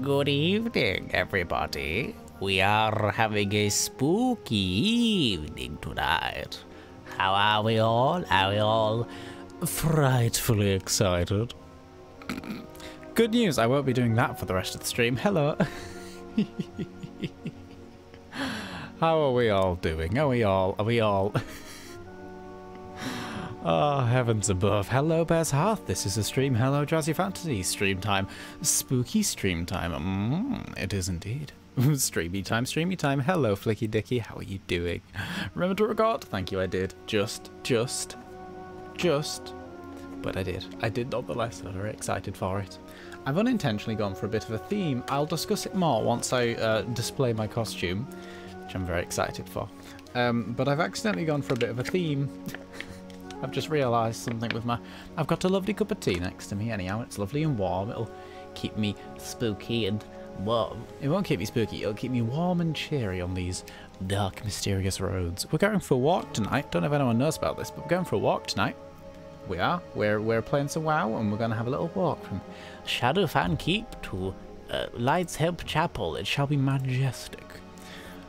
Good evening, everybody. We are having a spooky evening tonight. How are we all? Are we all frightfully excited? Good news, I won't be doing that for the rest of the stream. Hello. How are we all doing? Are we all, are we all... oh, heavens above. Hello, Bear's Hearth. This is a stream. Hello, Jazzy Fantasy. Stream time. Spooky stream time. Mm, it is indeed. streamy time, streamy time. Hello, Flicky Dicky. How are you doing? Remember to record? Thank you, I did. Just, just, just. But I did. I did nonetheless. I'm very excited for it. I've unintentionally gone for a bit of a theme. I'll discuss it more once I uh, display my costume, which I'm very excited for. Um, but I've accidentally gone for a bit of a theme. I've just realised something with my... I've got a lovely cup of tea next to me anyhow. It's lovely and warm. It'll keep me spooky and warm. It won't keep me spooky. It'll keep me warm and cheery on these dark, mysterious roads. We're going for a walk tonight. Don't know if anyone knows about this, but we're going for a walk tonight. We are. We're, we're playing some WoW and we're going to have a little walk from Shadowfang Keep to uh, Light's Hope Chapel. It shall be majestic.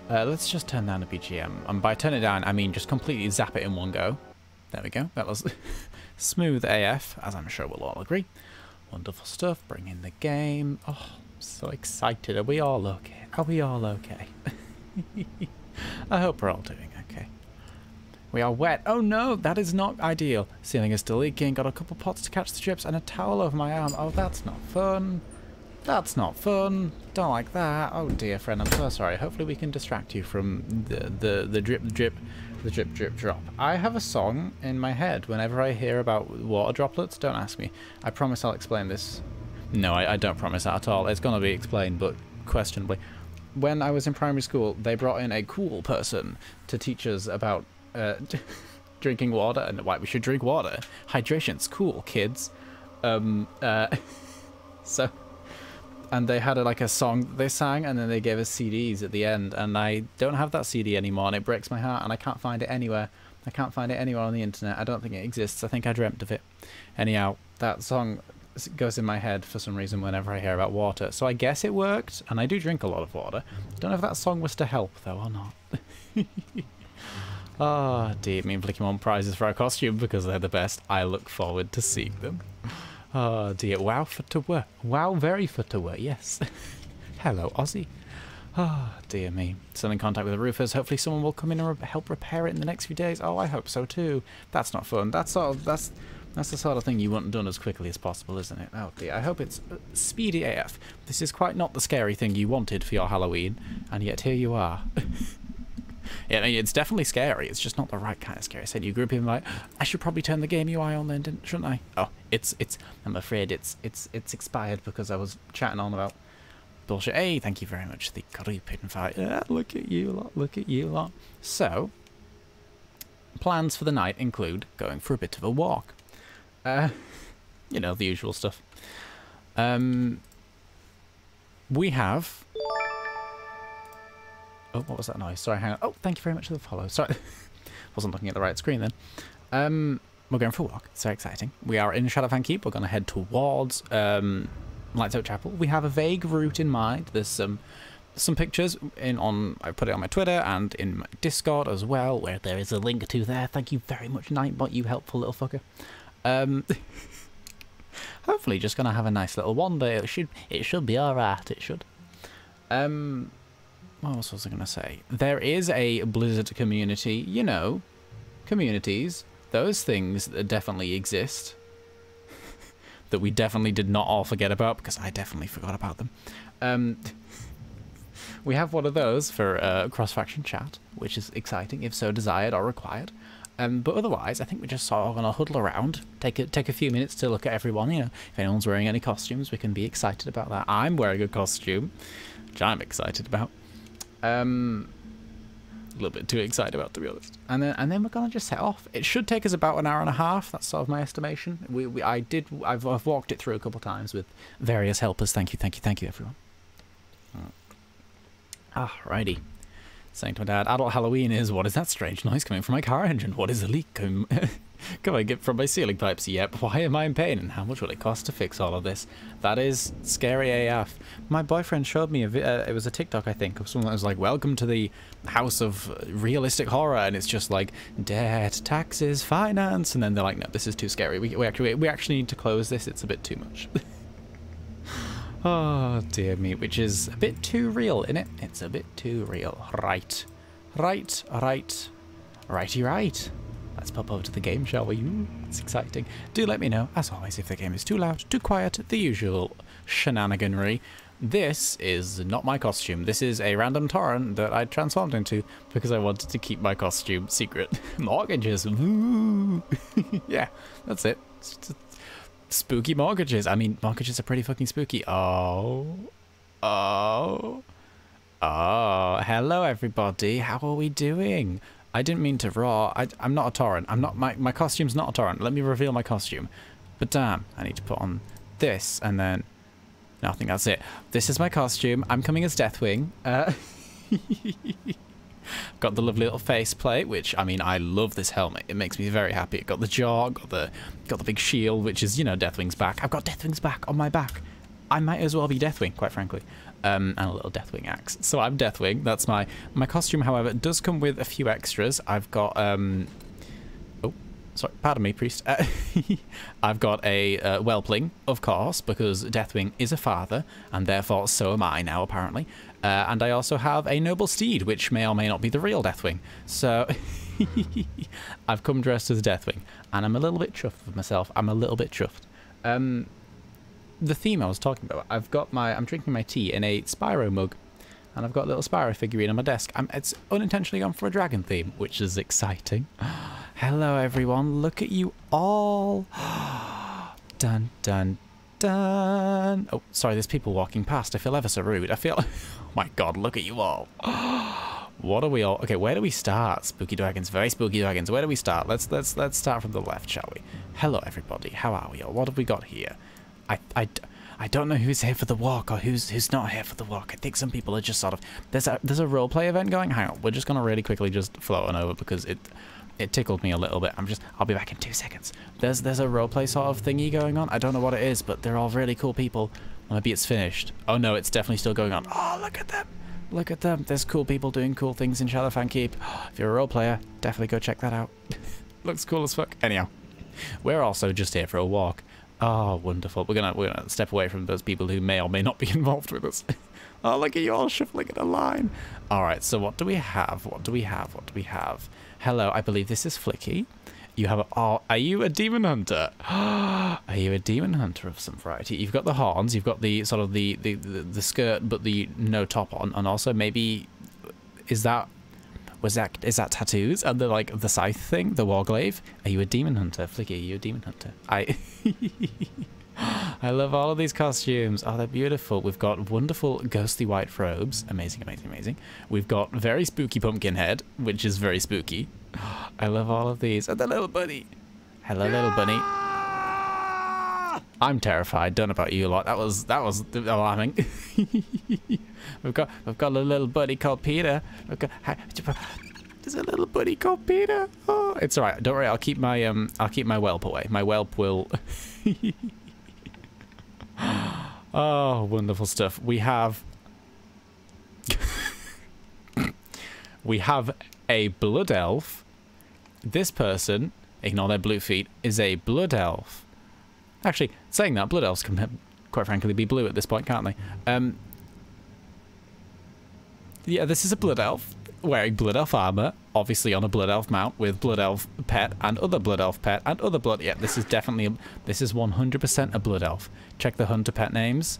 Uh, let's just turn down the BGM. And by turn it down, I mean just completely zap it in one go. There we go. That was smooth AF, as I'm sure we'll all agree. Wonderful stuff. Bring in the game. Oh, I'm so excited. Are we all okay? Are we all okay? I hope we're all doing okay. We are wet. Oh no, that is not ideal. Ceiling is still leaking. Got a couple pots to catch the drips and a towel over my arm. Oh, that's not fun. That's not fun. Don't like that. Oh dear friend, I'm so sorry. Hopefully we can distract you from the, the, the drip, drip, the drip, drip, drop. I have a song in my head whenever I hear about water droplets. Don't ask me. I promise I'll explain this. No, I, I don't promise that at all. It's going to be explained, but questionably. When I was in primary school, they brought in a cool person to teach us about uh, drinking water and why we should drink water. Hydration's cool, kids. Um, uh, so, and they had a, like a song they sang, and then they gave us CDs at the end. And I don't have that CD anymore, and it breaks my heart. And I can't find it anywhere. I can't find it anywhere on the internet. I don't think it exists. I think I dreamt of it. Anyhow, that song goes in my head for some reason whenever I hear about water. So I guess it worked, and I do drink a lot of water. Don't know if that song was to help though or not. Ah, oh, dear, me Flicky won prizes for our costume because they're the best. I look forward to seeing them. Oh dear, wow for to work. Wow, very for to work, yes. Hello, Aussie. Oh, dear me. Still in contact with the roofers. Hopefully someone will come in and re help repair it in the next few days. Oh, I hope so too. That's not fun. That's of, that's, that's the sort of thing you want done as quickly as possible, isn't it? Oh dear, I hope it's uh, speedy AF. This is quite not the scary thing you wanted for your Halloween, and yet here you are. yeah, I mean, it's definitely scary. It's just not the right kind of scary. I said you group him like, I should probably turn the game UI on then, shouldn't I? Oh, it's it's. I'm afraid it's it's it's expired because I was chatting on about bullshit. Hey, thank you very much, the group invite. Yeah, look at you lot. Look at you lot. So, plans for the night include going for a bit of a walk. Uh, you know the usual stuff. Um, we have Oh, what was that noise? Sorry, hang on. Oh, thank you very much for the follow. Sorry, wasn't looking at the right screen then. Um, we're going for a walk. Very exciting. We are in Shadowfang Keep. We're going to head towards um, Light's Hope Chapel. We have a vague route in mind. There's some some pictures in on. I put it on my Twitter and in my Discord as well, where there is a link to there. Thank you very much, Nightbot. You helpful little fucker. Um, hopefully, just gonna have a nice little wander. It should it should be alright. It should. Um, what else was I going to say? There is a Blizzard community, you know, communities, those things that definitely exist. that we definitely did not all forget about, because I definitely forgot about them. Um, we have one of those for uh, cross-faction chat, which is exciting, if so desired or required. Um, but otherwise, I think we're just sort of going to huddle around, take a, take a few minutes to look at everyone. You know, if anyone's wearing any costumes, we can be excited about that. I'm wearing a costume, which I'm excited about. Um, a little bit too excited about, to be honest. And then and then we're gonna just set off. It should take us about an hour and a half. That's sort of my estimation. We, we I did I've I've walked it through a couple of times with various helpers. Thank you, thank you, thank you, everyone. Ah. Ah, Alrighty. Saying to my dad, adult Halloween is, what is that strange noise coming from my car engine? What is a leak um, coming, get from my ceiling pipes? Yep, why am I in pain? And how much will it cost to fix all of this? That is scary AF. My boyfriend showed me, a vi- uh, it was a TikTok, I think, of someone that was like, welcome to the house of realistic horror. And it's just like, debt, taxes, finance. And then they're like, no, this is too scary. We, we, actually, we actually need to close this. It's a bit too much. Oh, dear me, which is a bit too real, isn't it? It's a bit too real. Right. Right, right. Righty right. Let's pop over to the game, shall we? Ooh, it's exciting. Do let me know, as always, if the game is too loud, too quiet, the usual shenaniganry. This is not my costume. This is a random torrent that I transformed into because I wanted to keep my costume secret. Mortgages. Yeah, that's it. Spooky mortgages. I mean, mortgages are pretty fucking spooky. Oh. Oh. Oh. Hello, everybody. How are we doing? I didn't mean to raw. I, am not a torrent. I'm not. My, my costume's not a torrent. Let me reveal my costume. But damn, I need to put on this and then. No, I think that's it. This is my costume. I'm coming as Deathwing. Uh, got the lovely little face plate, which I mean, I love this helmet. It makes me very happy. It got the jaw, got the got the big shield, which is you know Deathwing's back. I've got Deathwing's back on my back. I might as well be Deathwing, quite frankly. Um, and a little Deathwing axe. So I'm Deathwing. That's my my costume. However, does come with a few extras. I've got um. Oh, sorry. Pardon me, priest. Uh, I've got a uh, whelpling, of course, because Deathwing is a father, and therefore so am I now, apparently. Uh, and I also have a noble steed, which may or may not be the real Deathwing. So I've come dressed as Deathwing, and I'm a little bit chuffed with myself. I'm a little bit chuffed. Um, the theme I was talking about, I've got my, I'm drinking my tea in a Spyro mug, and I've got a little Spyro figurine on my desk. I'm, it's unintentionally gone for a dragon theme, which is exciting. Hello, everyone. Look at you all. dun, dun, dun. Oh, sorry, there's people walking past. I feel ever so rude. I feel... Oh my god, look at you all. what are we all... Okay, where do we start? Spooky Dragons, very spooky dragons. Where do we start? Let's let's let's start from the left, shall we? Hello, everybody. How are we all? What have we got here? I, I, I don't know who's here for the walk or who's who's not here for the walk. I think some people are just sort of... There's a, there's a roleplay event going. Hang on, we're just going to really quickly just float on over because it it tickled me a little bit. I'm just, I'll be back in two seconds. There's there's a roleplay sort of thingy going on. I don't know what it is, but they're all really cool people. Maybe it's finished. Oh no, it's definitely still going on. Oh, look at them. Look at them. There's cool people doing cool things in Shadowfang Keep. If you're a role player, definitely go check that out. Looks cool as fuck. Anyhow, we're also just here for a walk. Oh, wonderful. We're gonna we're gonna step away from those people who may or may not be involved with us. oh, look at you all shuffling in a line. All right. So what do we have? What do we have? What do we have? Hello, I believe this is Flicky. You have a, oh, are you a demon hunter? are you a demon hunter of some variety? You've got the horns, you've got the sort of the, the, the, the skirt, but the no top on, and also maybe, is that, was that, is that tattoos and the, like, the scythe thing, the warglaive? Are you a demon hunter? Flicky, are you a demon hunter? I, I love all of these costumes. Oh, they're beautiful. We've got wonderful ghostly white robes. Amazing, amazing, amazing. We've got very spooky pumpkin head, which is very spooky. I love all of these. And the little bunny. Hello, little bunny. I'm terrified. Don't know about you a lot. That was that was alarming. we've got we've got a little buddy called Peter. Got there's a little buddy called Peter. Oh, it's all right. Don't worry. I'll keep my um I'll keep my whelp away. My whelp will. oh, wonderful stuff. We have we have a blood elf. This person, ignore their blue feet, is a blood elf. Actually, saying that, blood elves can quite frankly be blue at this point, can't they? Um, yeah, this is a blood elf wearing blood elf armor, obviously on a blood elf mount with blood elf pet and other blood elf pet and other blood. Yeah, this is definitely this is 100% a blood elf. Check the hunter pet names.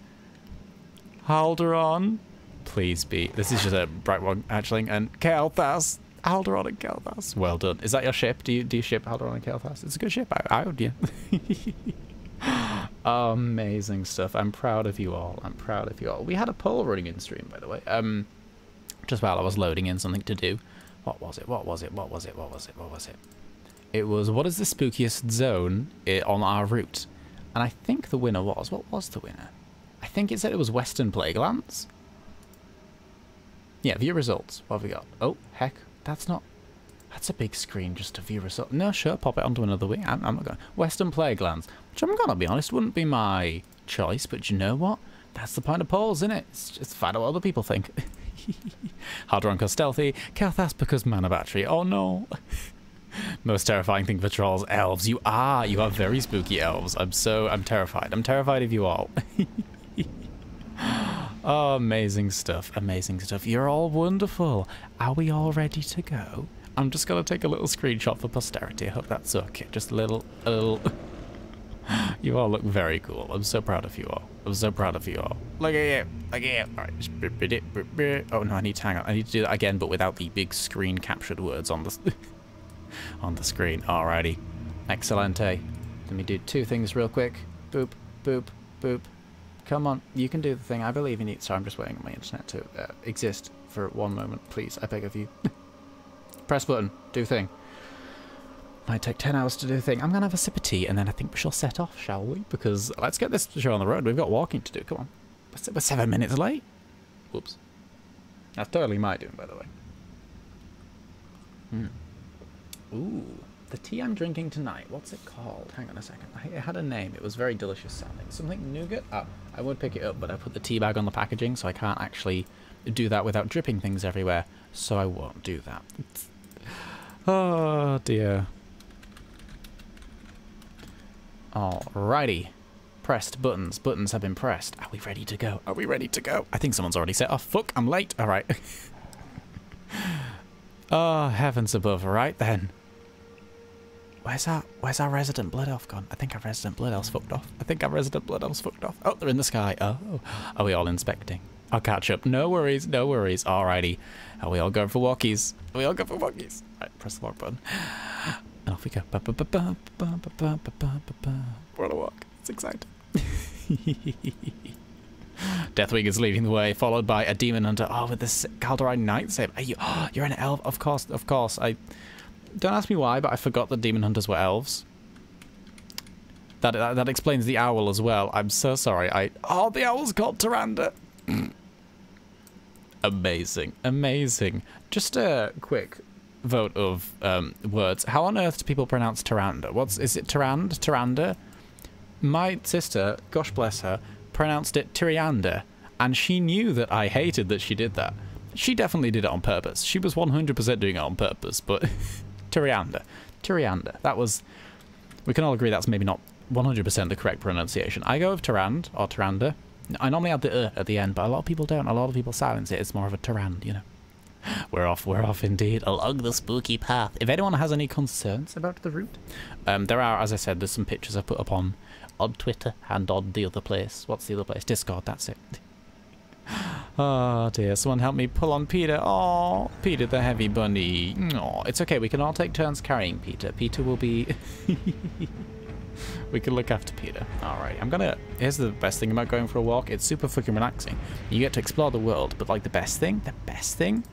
Halduron, please be. This is just a bright one actually, and Kael'thas. Halduron and Kael'thas. Well done. Is that your ship? Do you do you ship Halduron and Kael'thas? It's a good ship. I, I would, yeah. Amazing stuff. I'm proud of you all. I'm proud of you all. We had a poll running in stream, by the way. Um, just while I was loading in something to do. What was it? What was it? What was it? What was it? What was it? It was what is the spookiest zone on our route? And I think the winner was what was the winner? I think it said it was Western Plaguelands. Yeah, view results. What have we got? Oh, heck. That's not... That's a big screen just to view results. No, sure, pop it onto another wing. I'm, I'm not going... Western Plaguelands, which I'm going to be honest, wouldn't be my choice, but you know what? That's the point of polls, isn't it? It's just find out what other people think. Halduron because stealthy. Kael'thas because mana battery. Oh no. Most terrifying thing for trolls, elves. You are, you are very spooky elves. I'm so, I'm terrified. I'm terrified of you all. oh, amazing stuff, amazing stuff. You're all wonderful. Are we all ready to go? I'm just to take a little screenshot for posterity. I hope that's okay. Just a little, a little... you all look very cool. I'm so proud of you all. I'm so proud of you all. Look at you. Look at you. All right. Oh, no, I need to hang on. I need to do that again, but without the big screen captured words on the, on the screen. Alrighty. Excelente. Let me do two things real quick. Boop, boop, boop. Come on. You can do the thing. I believe in you. Sorry, I'm just waiting on my internet to uh, exist for one moment. Please, I beg of you. Press button. Do thing. Might take 10 hours to do the thing. I'm going to have a sip of tea and then I think we shall set off, shall we? Because let's get this show on the road. We've got walking to do. Come on. We're seven minutes late. Whoops. That's totally my doing, by the way. Hmm. Ooh. The tea I'm drinking tonight, what's it called? Hang on a second. It had a name. It was very delicious sounding. Something nougat? Oh, I would pick it up, but I put the tea bag on the packaging, so I can't actually do that without dripping things everywhere. So I won't do that. oh, dear. Alrighty. Pressed buttons. Buttons have been pressed. Are we ready to go? Are we ready to go? I think someone's already set off. Fuck, I'm late. Alright. oh, ah, heavens above. Right then. Where's our, where's our resident blood elf gone? I think our resident blood elf's fucked off. I think our resident blood elf's fucked off. Oh, they're in the sky. Oh, are we all inspecting? I'll catch up. No worries, no worries. Alrighty. Are we all going for walkies? Are we all going for walkies? Right, press the walk button. And off we go. We're on a walk. It's exciting. Deathwing is leading the way, followed by a demon hunter. Oh, with this Kaldorei Knight save. Are you, oh, you're an elf. Of course, of course. I don't ask me why, but I forgot that demon hunters were elves. That, that, that explains the owl as well. I'm so sorry. I oh, the owl's called Tyrande. amazing, amazing. Just a quick vote of um, words. How on earth do people pronounce Tyrande? What's is it? Tyrande? Tyrande? My sister, gosh bless her, pronounced it Tyrianda, and she knew that I hated that she did that. She definitely did it on purpose. She was 100% doing it on purpose, but Tyrianda. Tyrianda. That was... We can all agree that's maybe not 100% the correct pronunciation. I go with Tyrand, or Tyranda. I normally add the uh at the end, but a lot of people don't. A lot of people silence it. It's more of a Tyrand, you know. We're off, we're off indeed, along the spooky path. If anyone has any concerns about the route, um, there are, as I said, there's some pictures I put up on, on Twitter and on the other place. What's the other place? Discord, that's it. oh dear, someone help me pull on Peter. Oh, Peter the heavy bunny. Oh, it's okay, we can all take turns carrying Peter. Peter will be... we can look after Peter. Alright, I'm gonna... Here's the best thing about going for a walk. It's super fucking relaxing. You get to explore the world, but like the best thing, the best thing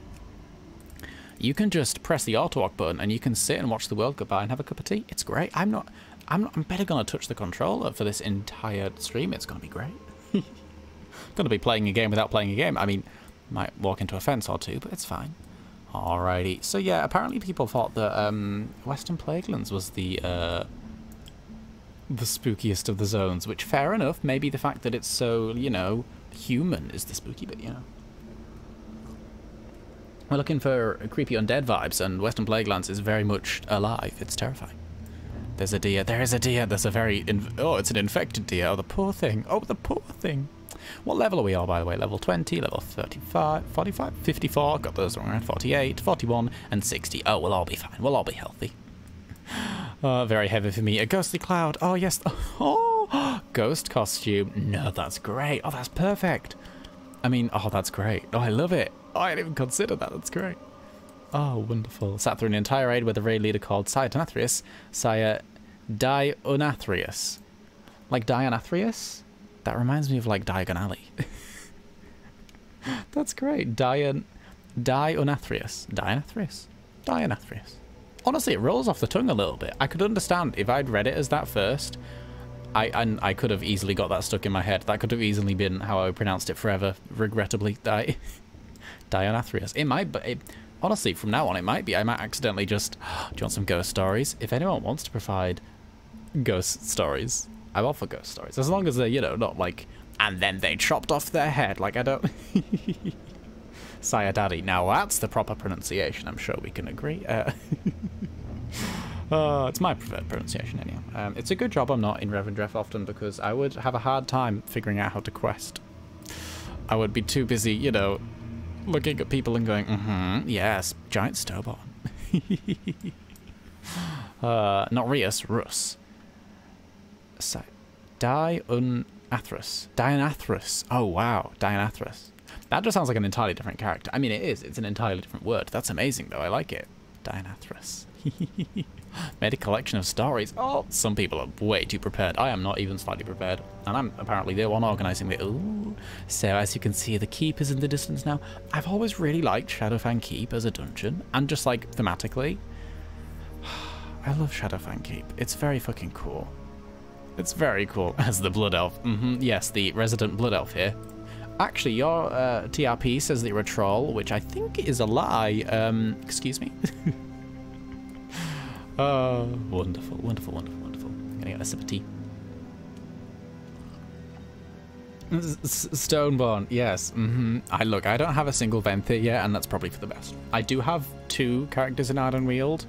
you can just press the auto walk button and you can sit and watch the world go by and have a cup of tea. It's great. I'm not. I'm not. I'm better gonna touch the controller for this entire stream. It's gonna be great. gonna be playing a game without playing a game. I mean, might walk into a fence or two, but it's fine. Alrighty. So yeah, apparently people thought that um, Western Plaguelands was the uh, the spookiest of the zones, which fair enough. Maybe the fact that it's so you know human is the spooky bit, you know. We're looking for creepy undead vibes, and Western Plaguelands is very much alive. It's terrifying. There's a deer. There is a deer. There's a very... oh, it's an infected deer. Oh, the poor thing. Oh, the poor thing. What level are we on, by the way? Level 20, level 35, 45, 54. Got those wrong. 48, 41, and 60. Oh, we'll all be fine. We'll all be healthy. Oh, very heavy for me. A ghostly cloud. Oh, yes. Oh, ghost costume. No, that's great. Oh, that's perfect. I mean, oh, that's great. Oh, I love it. Oh, I didn't even consider that. That's great. Oh, wonderful. Sat through an entire raid with a raid leader called Sire Donathrius. Sire Dionathrius. Like Dionathrius? That reminds me of like Diagon Alley. That's great. Dion... Dionathrius. Dionathrius. Dionathrius. Honestly, it rolls off the tongue a little bit. I could understand if I'd read it as that first. I and I could have easily got that stuck in my head. That could have easily been how I pronounced it forever, regrettably. I, Dianathrius. It might, but honestly, from now on, it might be. I might accidentally just. Do you want some ghost stories? If anyone wants to provide ghost stories, I'm all for ghost stories. As long as they're, you know, not like. And then they chopped off their head. Like, I don't. Daddy. Now that's the proper pronunciation. I'm sure we can agree. Uh, uh, it's my preferred pronunciation, anyhow. Um, it's a good job I'm not in Revendreth often because I would have a hard time figuring out how to quest. I would be too busy, you know, looking at people and going, mm-hmm, yes, giant snowball. uh, not Rius, Rus. So, Dianathras. Dianathras. Oh, wow. Dianathras. That just sounds like an entirely different character. I mean, it is. It's an entirely different word. That's amazing, though. I like it. Dianathras. Made a collection of stories. Oh, some people are way too prepared. I am not even slightly prepared. And I'm apparently the one organising the... Ooh. So, as you can see, the keep is in the distance now. I've always really liked Shadowfang Keep as a dungeon. And just, like, thematically. I love Shadowfang Keep. It's very fucking cool. It's very cool. As the Blood Elf. Mm -hmm. Yes, the resident Blood Elf here. Actually, your uh, TRP says that you're a troll, which I think is a lie. Um, excuse me? Oh, wonderful, wonderful, wonderful, wonderful. Gonna get a sip of tea. Stoneborn, yes. Mm -hmm. I look, I don't have a single Venthyr yet, and that's probably for the best. I do have two characters in Ardenweald,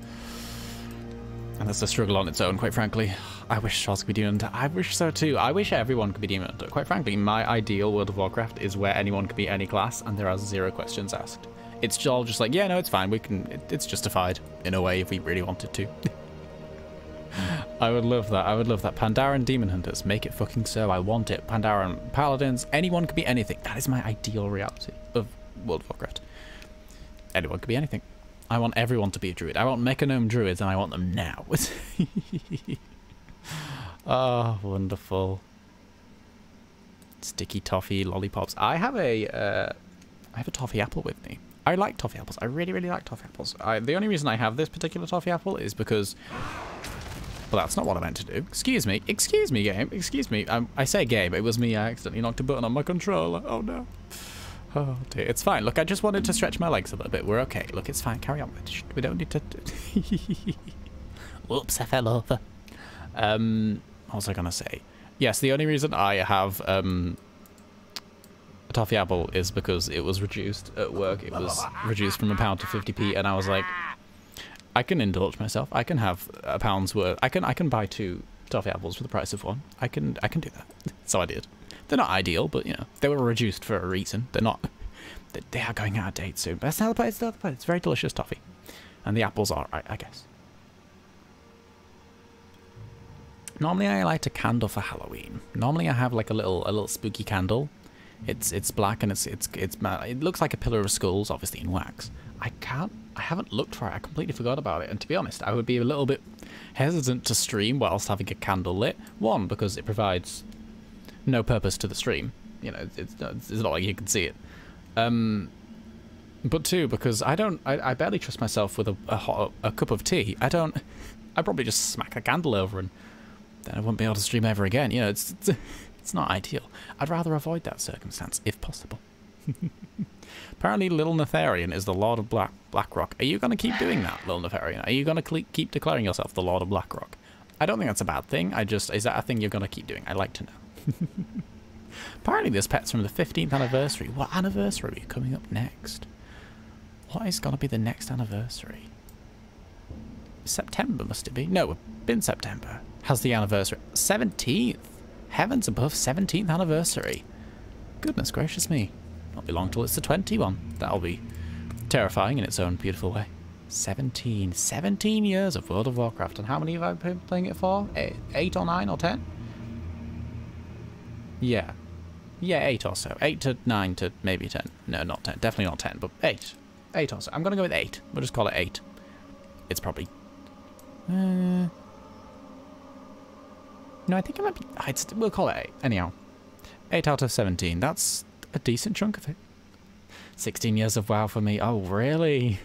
and that's a struggle on its own, quite frankly. I wish Charles could be Demon Hunter. I wish so too. I wish everyone could be Demon Hunter. Quite frankly, my ideal World of Warcraft is where anyone could be any class, and there are zero questions asked. It's all just like, yeah, no, it's fine. We can. It, it's justified in a way if we really wanted to. I would love that. I would love that. Pandaren Demon Hunters, make it fucking so. I want it. Pandaren Paladins, anyone could be anything. That is my ideal reality of World of Warcraft. Anyone could be anything. I want everyone to be a druid. I want Mechagnome druids, and I want them now. oh, wonderful. Sticky toffee lollipops. I have a, uh, I have a toffee apple with me. I like toffee apples. I really, really like toffee apples. I, the only reason I have this particular toffee apple is because... Well, that's not what I meant to do. Excuse me. Excuse me, game. Excuse me. Um, I say game. It was me. I accidentally knocked a button on my controller. Oh, no. Oh, dear. It's fine. Look, I just wanted to stretch my legs a little bit. We're okay. Look, it's fine. Carry on. We don't need to... Whoops, I fell over. Um, what was I going to say? Yes, the only reason I have... Um, a toffee apple is because it was reduced at work. It was reduced from a pound to 50p, and I was like, I can indulge myself. I can have a pound's worth. I can I can buy two toffee apples for the price of one. I can I can do that. So I did. They're not ideal, but you know they were reduced for a reason. They're not. They are going out of date soon. But that's not the point. It's not the point. It's very delicious toffee, and the apples are, I, I guess. Normally I light a candle for Halloween. Normally I have like a little a little spooky candle it's it's black and it's it's it's it looks like a pillar of skulls, obviously in wax. I can't. I haven't looked for it. I completely forgot about it. And to be honest, I would be a little bit hesitant to stream whilst having a candle lit. One because it provides no purpose to the stream. You know, it's it's not like you can see it. Um, but two because I don't. I, I barely trust myself with a a, hot, a cup of tea. I don't. I'd probably just smack a candle over and then I wouldn't be able to stream ever again. You know, it's, it's it's not ideal. I'd rather avoid that circumstance, if possible. Apparently, Little Netherian is the Lord of Black Blackrock. Are you going to keep doing that, Little Netherian? Are you going to keep declaring yourself the Lord of Blackrock? I don't think that's a bad thing. I just, is that a thing you're going to keep doing? I'd like to know. Apparently, this pet's from the 15th anniversary. What anniversary coming up next? What is going to be the next anniversary? September, must it be? No, it's been September. Has the anniversary? 17th. Heavens above, 17th anniversary. Goodness gracious me. Not be long till it's the 21. That'll be terrifying in its own beautiful way. 17. 17 years of World of Warcraft. And how many have I been playing it for? Eight, eight or nine or ten? Yeah. Yeah, eight or so. Eight to nine to maybe ten. No, not ten. Definitely not ten, but eight. Eight or so. I'm going to go with eight. We'll just call it eight. It's probably... Uh, no, I think it might be... I'd, we'll call it 8. Anyhow. 8 out of 17. That's a decent chunk of it. 16 years of WoW for me. Oh, really?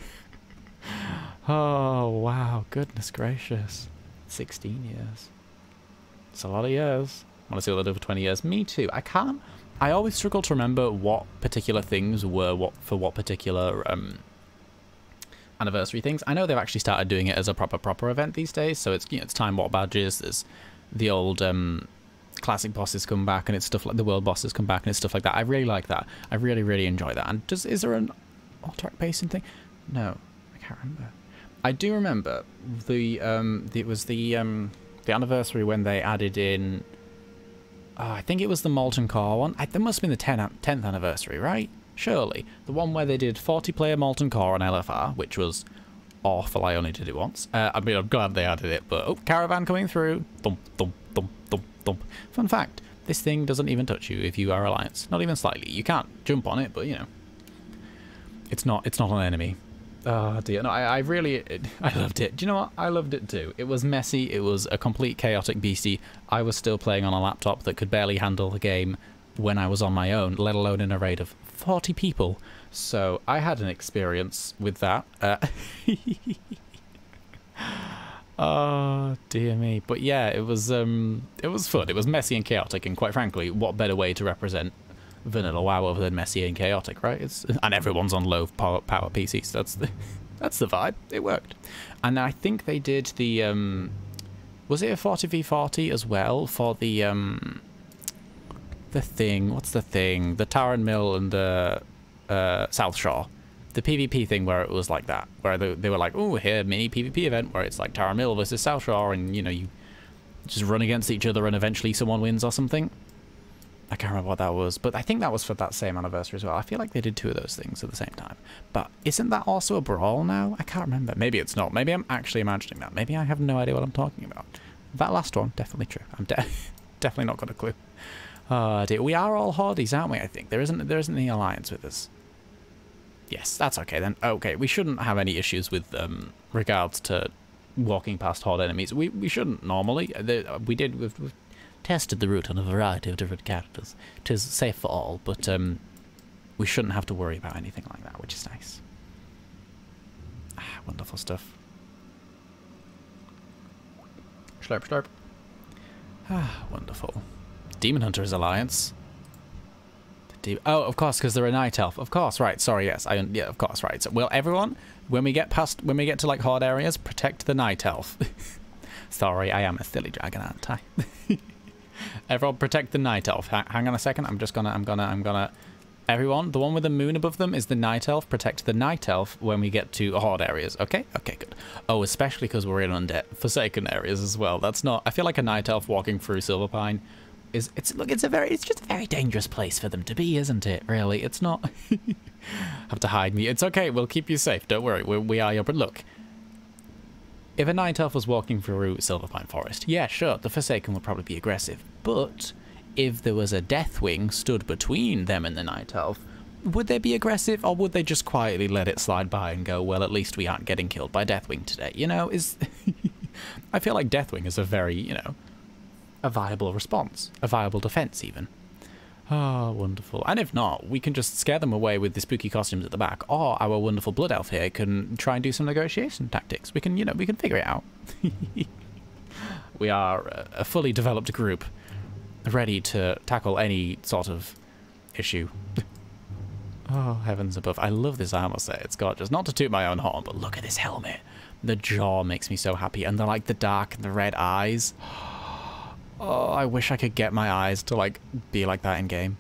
oh, wow. Goodness gracious. 16 years. It's a lot of years. I want to see what I do for 20 years. Me too. I can't I always struggle to remember what particular things were what for what particular um, anniversary things. I know they've actually started doing it as a proper proper event these days. So it's you know, it's time what badges. There's the old um, classic bosses come back, and it's stuff like the world bosses come back, and it's stuff like that. I really like that. I really really enjoy that. And does is there an alterac pacing thing? No, I can't remember. I do remember the um, it was the um, the anniversary when they added in. Oh, I think it was the Molten Core one. I, that must have been the 10, 10th anniversary, right? Surely. The one where they did 40 player Molten Core on LFR, which was awful. I only did it once. Uh, I mean, I'm glad they added it, but oh, caravan coming through. Thump, thump, thump, thump, thump. Fun fact, this thing doesn't even touch you if you are Alliance. Not even slightly. You can't jump on it, but you know. It's not, it's not an enemy. Oh dear, no, I, I really, I loved it. Do you know what? I loved it too. It was messy, it was a complete chaotic beastie. I was still playing on a laptop that could barely handle the game when I was on my own, let alone in a raid of 40 people. So I had an experience with that. Uh, oh dear me. But yeah, it was um, it was fun. It was messy and chaotic, and quite frankly, what better way to represent vanilla WoW other than messy and chaotic, right? It's and everyone's on low power, power PCs. That's the that's the vibe. It worked, and I think they did the um, was it a 40v40 as well for the um, the thing? What's the thing? The Tarren Mill and the uh, South Shore. The PvP thing where it was like that, where they, they were like, oh, here, mini PvP event where it's like Tarren Mill versus South Shore, and you know, you just run against each other and eventually someone wins or something. I can't remember what that was, but I think that was for that same anniversary as well. I feel like they did two of those things at the same time. But isn't that also a brawl now? I can't remember. Maybe it's not. Maybe I'm actually imagining that. Maybe I have no idea what I'm talking about. That last one, definitely true. I'm de definitely not got a clue. Oh dear. We are all hardies, aren't we, I think? There isn't there isn't any alliance with us. Yes, that's okay then. Okay, we shouldn't have any issues with um, regards to walking past hard enemies. We we shouldn't normally. We did, we've, we've tested the route on a variety of different characters. It is safe for all, but um, we shouldn't have to worry about anything like that, which is nice. Ah, wonderful stuff. Slurp, slurp. Ah, wonderful. Demon Hunters Alliance. De oh, of course, because they're a night elf. Of course, right. Sorry, yes. I yeah, of course, right. So, well, everyone, when we get past, when we get to like hard areas, protect the night elf. Sorry, I am a silly dragon, aren't I? Everyone protect the night elf. H hang on a second. I'm just gonna, I'm gonna, I'm gonna... Everyone, the one with the moon above them is the night elf. Protect the night elf when we get to hard areas. Okay? Okay, good. Oh, especially because we're in undead forsaken areas as well. That's not... I feel like a night elf walking through Silverpine is... It's Look, it's a very... It's just a very dangerous place for them to be, isn't it? Really? It's not... have to hide me. It's okay. We'll keep you safe. Don't worry. We're, we are your... But look, if a Night Elf was walking through Silverpine Forest, yeah, sure, the Forsaken would probably be aggressive. But if there was a Deathwing stood between them and the Night Elf, would they be aggressive or would they just quietly let it slide by and go, well, at least we aren't getting killed by Deathwing today? You know, is. I feel like Deathwing is a very, you know, a viable response, a viable defense, even. Oh, wonderful. And if not, we can just scare them away with the spooky costumes at the back, or our wonderful blood elf here can try and do some negotiation tactics. We can, you know, we can figure it out. we are a fully developed group, ready to tackle any sort of issue. oh, heavens above. I love this armor set. It's gorgeous. Not to toot my own horn, but look at this helmet. The jaw makes me so happy, and the, like, the dark and the red eyes. Oh, I wish I could get my eyes to like be like that in game.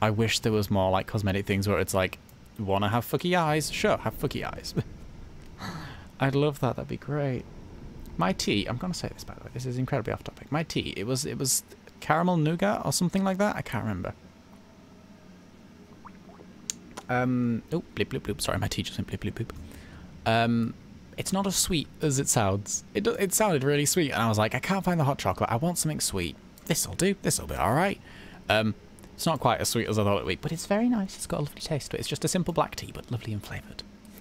I wish there was more like cosmetic things where it's like, wanna have fucky eyes? Sure, have fucky eyes. I'd love that. That'd be great. My tea. I'm gonna say this by the way. This is incredibly off topic. My tea. It was it was caramel nougat or something like that. I can't remember. Um. Oh, blip blip blip. Sorry, my tea just went blip blip blip. Um it's not as sweet as it sounds. It, it sounded really sweet, and I was like, I can't find the hot chocolate. I want something sweet. This'll do. This'll be all right. Um, it's not quite as sweet as I thought it would be, but it's very nice. It's got a lovely taste to it. It's just a simple black tea, but lovely and flavoured.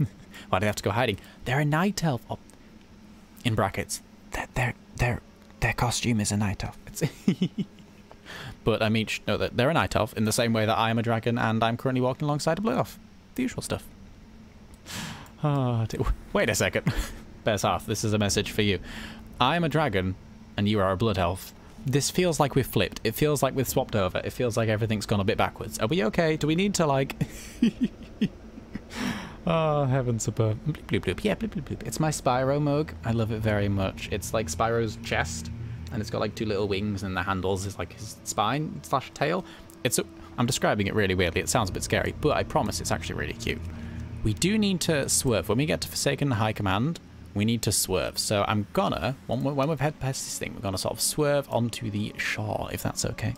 Why do they have to go hiding? They're a night elf. Oh, in brackets, their, their, their, their costume is a night elf. but I mean, no, they're a night elf in the same way that I am a dragon and I'm currently walking alongside a blue elf. The usual stuff. Oh, wait a second. Half, this is a message for you. I'm a dragon, and you are a blood elf. This feels like we've flipped. It feels like we've swapped over. It feels like everything's gone a bit backwards. Are we okay? Do we need to like... oh, heavens above. Bloop, bloop, bloop. Yeah, bloop, bloop, bloop. It's my Spyro mug. I love it very much. It's like Spyro's chest, and it's got like two little wings, and the handles is like his spine slash tail. It's. A, I'm describing it really weirdly. It sounds a bit scary, but I promise it's actually really cute. We do need to swerve. When we get to Forsaken High Command, we need to swerve. So I'm gonna, when, we've head past this thing, we're gonna sort of swerve onto the shore, if that's okay.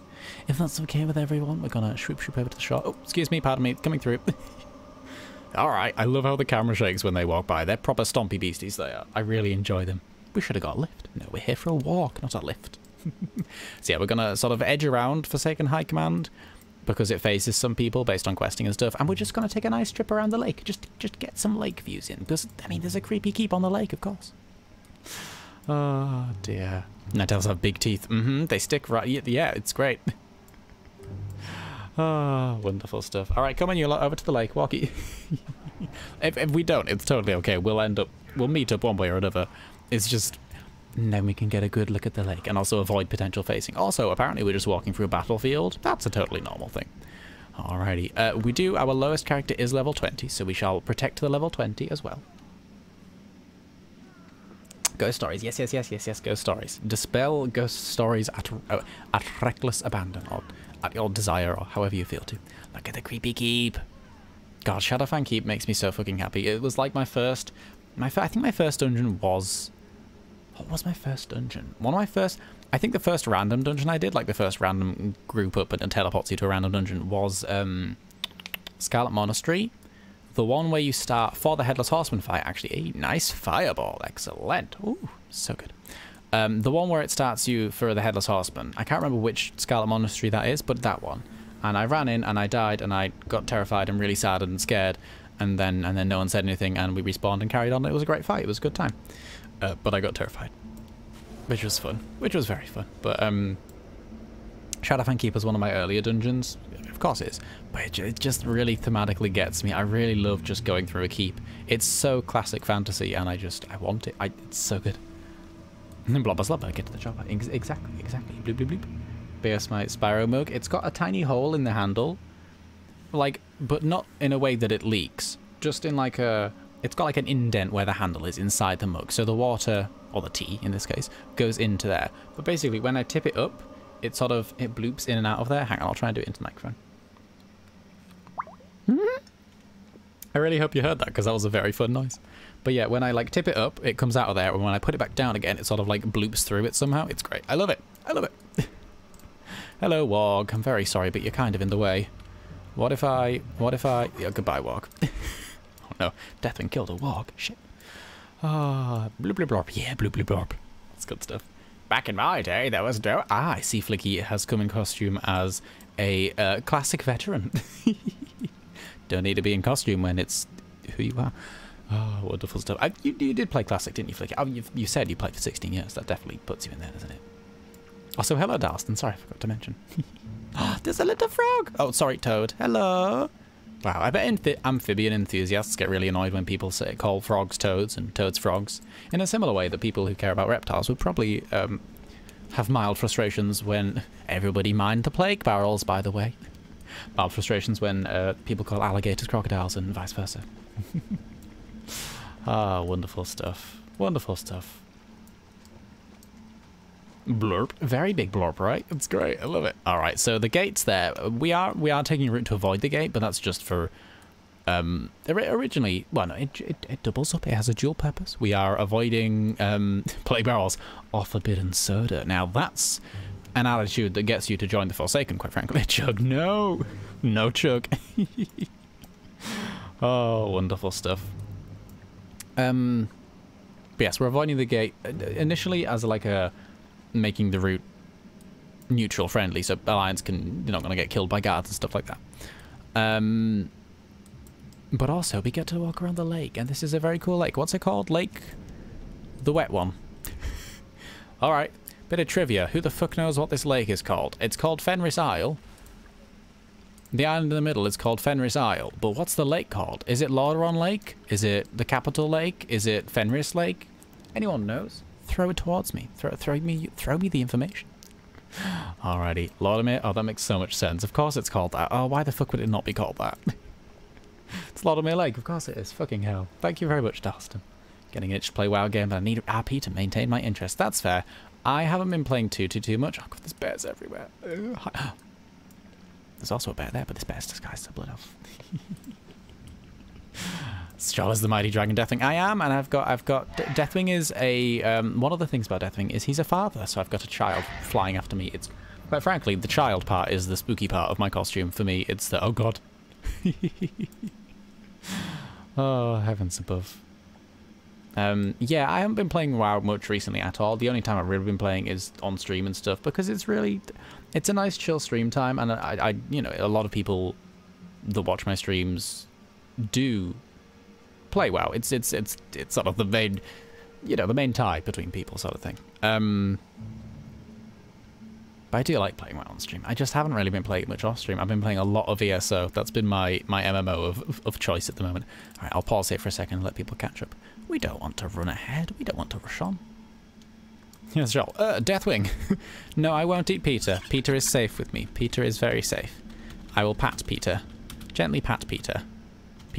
If that's okay with everyone, we're gonna swoop swoop over to the shore. Oh, excuse me, pardon me, coming through. Alright, I love how the camera shakes when they walk by. They're proper stompy beasties, they are. I really enjoy them. We should have got a lift. No, we're here for a walk, not a lift. so yeah, we're gonna sort of edge around Forsaken High Command because it faces some people based on questing and stuff. And we're just going to take a nice trip around the lake, just just get some lake views in. Because, I mean, there's a creepy keep on the lake, of course. Oh, dear. Nightels have big teeth. Mm-hmm, they stick right... Yeah, it's great. Ah, oh, wonderful stuff. All right, come on, you lot, over to the lake. Walkie. if, if we don't, it's totally okay. We'll end up... We'll meet up one way or another. It's just and then we can get a good look at the lake and also avoid potential facing. Also, apparently we're just walking through a battlefield. That's a totally normal thing. Alrighty, uh, we do, our lowest character is level 20, so we shall protect the level 20 as well. Ghost stories, yes, yes, yes, yes, yes, ghost stories. Dispel ghost stories at, uh, at reckless abandon, or at your desire, or however you feel to. Look at the creepy keep. God, Shadowfang Keep makes me so fucking happy. It was like my first, my I think my first dungeon was what was my first dungeon? One of my first... I think the first random dungeon I did, like the first random group up and, teleports you to a random dungeon, was um, Scarlet Monastery. The one where you start for the Headless Horseman fight, actually. A nice fireball. Excellent. Ooh, so good. Um, the one where it starts you for the Headless Horseman. I can't remember which Scarlet Monastery that is, but that one. And I ran in and I died and I got terrified and really sad and scared. And then and then no one said anything and we respawned and carried on. It was a great fight. It was a good time. Uh, but I got terrified. Which was fun. Which was very fun. But um, Shadowfang Keep is one of my earlier dungeons. Of course it is. But it, it just really thematically gets me. I really love just going through a keep. It's so classic fantasy and I just, I want it. I, it's so good. And then blubber slubber, get to the chopper. Ex exactly, exactly. Bloop, bloop, bloop. Bears my Spyro mug. It's got a tiny hole in the handle. Like, but not in a way that it leaks. Just in like a it's got like an indent where the handle is inside the mug. So the water, or the tea in this case, goes into there. But basically when I tip it up, it sort of, it bloops in and out of there. Hang on, I'll try and do it into the microphone. I really hope you heard that because that was a very fun noise. But yeah, when I like tip it up, it comes out of there. And when I put it back down again, it sort of like bloops through it somehow. It's great. I love it. I love it. Hello, Wog. I'm very sorry, but you're kind of in the way. What if I, what if I, yeah, goodbye, Wog. no. Deathwing killed a warg. Shit. Ah, uh, bloop bloop. Yeah, bloop bloop blorp. That's good stuff. Back in my day, there was no... Ah, I see Flicky has come in costume as a uh, classic veteran. Don't need to be in costume when it's who you are. Oh, wonderful stuff. I, you, you, did play classic, didn't you, Flicky? Oh, you, you said you played for 16 years. That definitely puts you in there, doesn't it? Also, hello, Dalston. Sorry, I forgot to mention. There's a little frog. Oh, sorry, Toad. Hello. Wow, I bet amphi amphibian enthusiasts get really annoyed when people say call frogs toads and toads frogs, in a similar way that people who care about reptiles would probably um, have mild frustrations when everybody mind the plague barrels, by the way. Mild frustrations when uh, people call alligators crocodiles and vice versa. ah, wonderful stuff. Wonderful stuff. Blurp. Very big blurp, right? It's great. I love it. All right, so the gate's there. We are we are taking a route to avoid the gate, but that's just for um originally well no it, it, it, doubles up it has a dual purpose we are avoiding um plague barrels or forbidden soda now that's an attitude that gets you to join the forsaken quite frankly chug no no chug oh wonderful stuff um but yes we're avoiding the gate uh, initially as like a making the route neutral friendly so alliance can you're not going to get killed by guards and stuff like that um but also we get to walk around the lake and this is a very cool lake what's it called lake the wet one all right bit of trivia who the fuck knows what this lake is called it's called fenris isle the island in the middle is called Fenris Isle, but what's the lake called? Is it Lordaeron Lake? Is it the capital lake? Is it Fenris Lake? Anyone knows? Throw it towards me. Throw, throw me, throw me the information. Alrighty. Lordamere. Oh, that makes so much sense. Of course it's called that. Oh, why the fuck would it not be called that? it's Lordamere Lake. Of course it is. Fucking hell. Thank you very much, Dalston. Getting itch to play WoW again, but I need RP to maintain my interest. That's fair. I haven't been playing too, too, too much. Oh, God, there's bears everywhere. there's also a bear there, but this bear's disguised as blood elf. Charles the mighty dragon Deathwing. I am, and I've got, I've got. Deathwing is a. Um, one of the things about Deathwing is he's a father, so I've got a child flying after me. It's, quite frankly, the child part is the spooky part of my costume. For me, it's the oh god. oh heavens above. Um, yeah, I haven't been playing WoW much recently at all. The only time I've really been playing is on stream and stuff because it's really, it's a nice chill stream time, and I, I you know, a lot of people that watch my streams do play WoW. It's it's it's it's sort of the main, you know, the main tie between people, sort of thing. Um, but I do like playing WoW on stream. I just haven't really been playing much off stream. I've been playing a lot of ESO. That's been my my MMO of of choice at the moment. All right, I'll pause here for a second and let people catch up. We don't want to run ahead. We don't want to rush on. Yes, Joel. Uh, Deathwing. no, I won't eat Peter. Peter is safe with me. Peter is very safe. I will pat Peter. Gently pat Peter.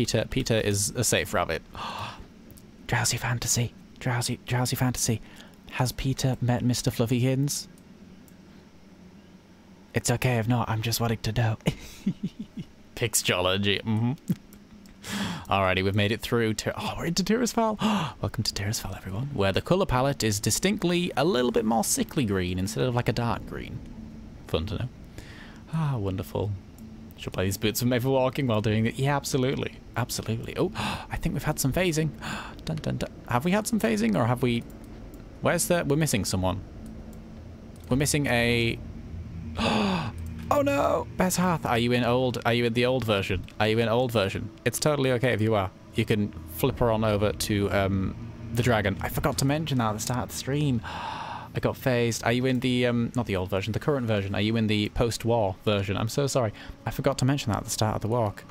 Peter Peter is a safe rabbit. drowsy fantasy. Drowsy drowsy fantasy. Has Peter met Mr. Fluffy Fluffykins? It's okay if not, I'm just wanting to know. Pixology. Mm -hmm. Alrighty, we've made it through to oh we're into Tirisfal. Welcome to Tirisfal everyone. Where the colour palette is distinctly a little bit more sickly green instead of like a dark green. Fun to know. Ah, wonderful. Should play these boots for walking while doing it. Yeah, absolutely. Absolutely. Oh, I think we've had some phasing. dun, dun, dun. Have we had some phasing or have we... Where's the... We're missing someone. We're missing a... oh no! Bess Hearth, are you in old... Are you in the old version? Are you in old version? It's totally okay if you are. You can flip her on over to um, the dragon. I forgot to mention that at the start of the stream. I got phased. Are you in the, um, not the old version, the current version? Are you in the post-war version? I'm so sorry. I forgot to mention that at the start of the walk.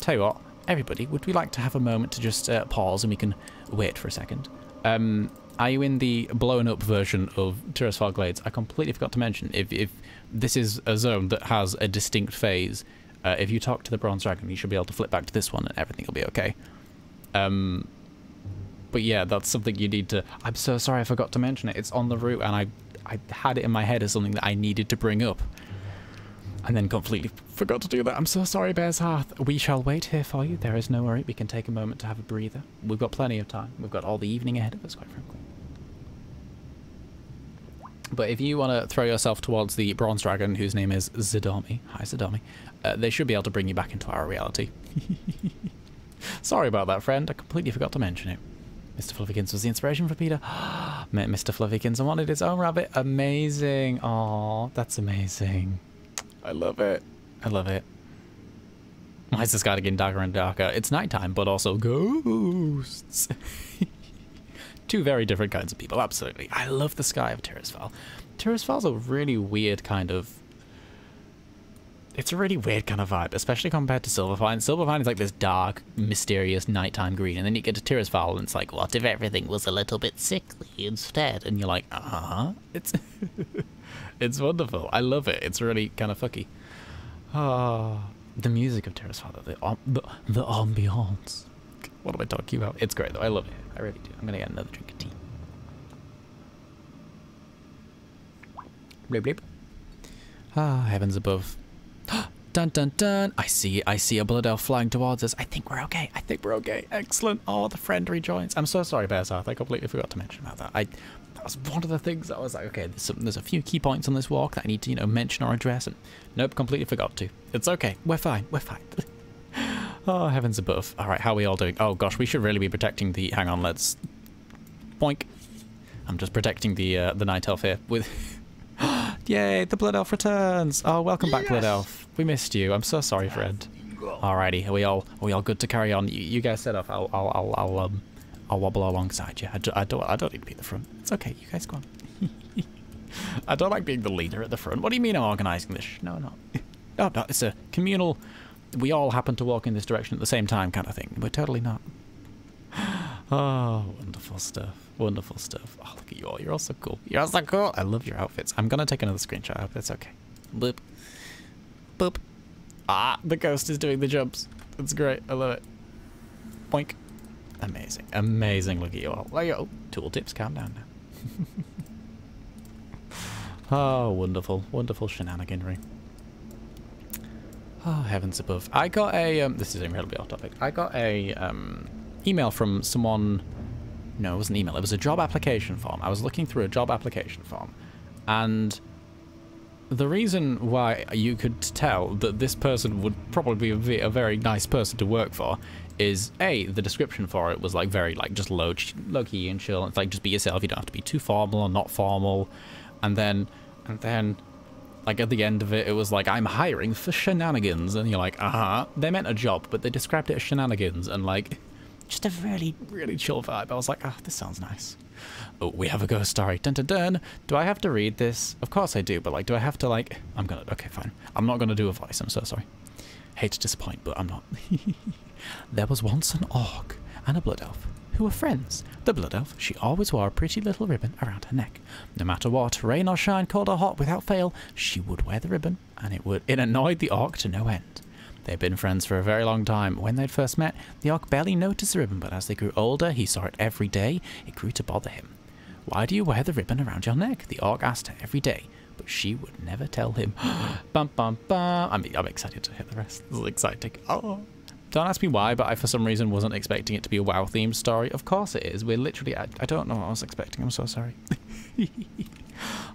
Tell you what, everybody, would we like to have a moment to just uh, pause and we can wait for a second? Um, are you in the blown up version of Tirisfal Glades? I completely forgot to mention, if, if this is a zone that has a distinct phase, uh, if you talk to the Bronze Dragon, you should be able to flip back to this one and everything will be okay. Um, but yeah, that's something you need to... I'm so sorry I forgot to mention it. It's on the route and I, I had it in my head as something that I needed to bring up. And then completely forgot to do that. I'm so sorry, Bear's Hearth. We shall wait here for you. There is no worry. We can take a moment to have a breather. We've got plenty of time. We've got all the evening ahead of us, quite frankly. But if you want to throw yourself towards the Bronze Dragon, whose name is Zidormi, hi Zidormi, uh, they should be able to bring you back into our reality. Sorry about that, friend. I completely forgot to mention it. Mr. Fluffykins was the inspiration for Peter. Met Mr. Fluffykins and wanted his own rabbit. Amazing. Oh, that's amazing. I love it. I love it. Why is the sky getting darker and darker? It's nighttime, but also ghosts. Two very different kinds of people, absolutely. I love the sky of Tirisfal. Tirisfal's a really weird kind of it's a really weird kind of vibe, especially compared to Silverpine. Silverpine is like this dark, mysterious nighttime green, and then you get to Tirisfal, and it's like, what if everything was a little bit sickly instead? And you're like, uh huh. It's it's wonderful. I love it. It's really kind of fucky. Ah, the music of Tirisfal, the, the the ambiance. What am I talking about? It's great though. I love it. I really do. I'm gonna get another drink of tea. Bleep bleep. Ah, heavens above. dun dun dun. I see, I see a blood elf flying towards us. I think we're okay. I think we're okay. Excellent. Oh, the friend rejoins. I'm so sorry, Bearsarth. I completely forgot to mention about that. I that was one of the things I was like, okay, there's, some, there's a few key points on this walk that I need to, you know, mention or address, and nope, completely forgot to. It's okay. We're fine. We're fine. oh, heavens above. All right, how are we all doing? Oh gosh, we should really be protecting the. Hang on, let's. Boink. I'm just protecting the uh, the night elf here with. Yay, the Blood Elf returns! Oh, welcome back, yes. Blood Elf. We missed you. I'm so sorry, friend. Alrighty, are we all are we all good to carry on? You, you guys set off. I'll I'll I'll I'll um I'll wobble alongside you. I, do, I don't I don't need to be at the front. It's okay. You guys go on. I don't like being the leader at the front. What do you mean I'm organising this? No, no. No, no, it's a communal, we all happen to walk in this direction at the same time kind of thing. We're totally not. Oh, wonderful stuff. Wonderful stuff. Oh, look at you all. You're all so cool. You're all so cool. I love your outfits. I'm going to take another screenshot. I hope that's okay. Boop. Boop. Ah, the ghost is doing the jumps. It's great. I love it. Boink. Amazing. Amazing. Look at you all. Look at you. Tooltips, calm down now. oh, wonderful. Wonderful shenaniganry. Oh, heavens above. I got a, um, this is incredibly off topic. I got a um, email from someone, no, it wasn't email, it was a job application form. I was looking through a job application form and the reason why you could tell that this person would probably be a very nice person to work for is a the description for it was like very like just low low key and chill. It's like just be yourself. You don't have to be too formal or not formal. And then and then like at the end of it, it was like I'm hiring for shenanigans, and you're like, uh huh. They meant a job, but they described it as shenanigans, and like just a really really chill vibe. I was like, ah, oh, this sounds nice. Oh, we have a ghost story. Dun dun dun. Do I have to read this? Of course I do, but like, do I have to like? I'm gonna. Okay, fine. I'm not gonna do a voice. I'm so sorry. Hate to disappoint, but I'm not. there was once an orc and a blood elf who were friends. The blood elf, she always wore a pretty little ribbon around her neck. No matter what, rain or shine, cold or hot, without fail, she would wear the ribbon, and it would it annoyed the orc to no end. They had been friends for a very long time. When they'd first met, the orc barely noticed the ribbon, but as they grew older, he saw it every day. It grew to bother him. Why do you wear the ribbon around your neck? The orc asked her every day, but she would never tell him. bum bum bum. I'm, I'm excited to hear the rest. This is exciting. Oh. Don't ask me why, but I for some reason wasn't expecting it to be a WoW themed story. Of course it is. We're literally, I, I don't know what I was expecting. I'm so sorry.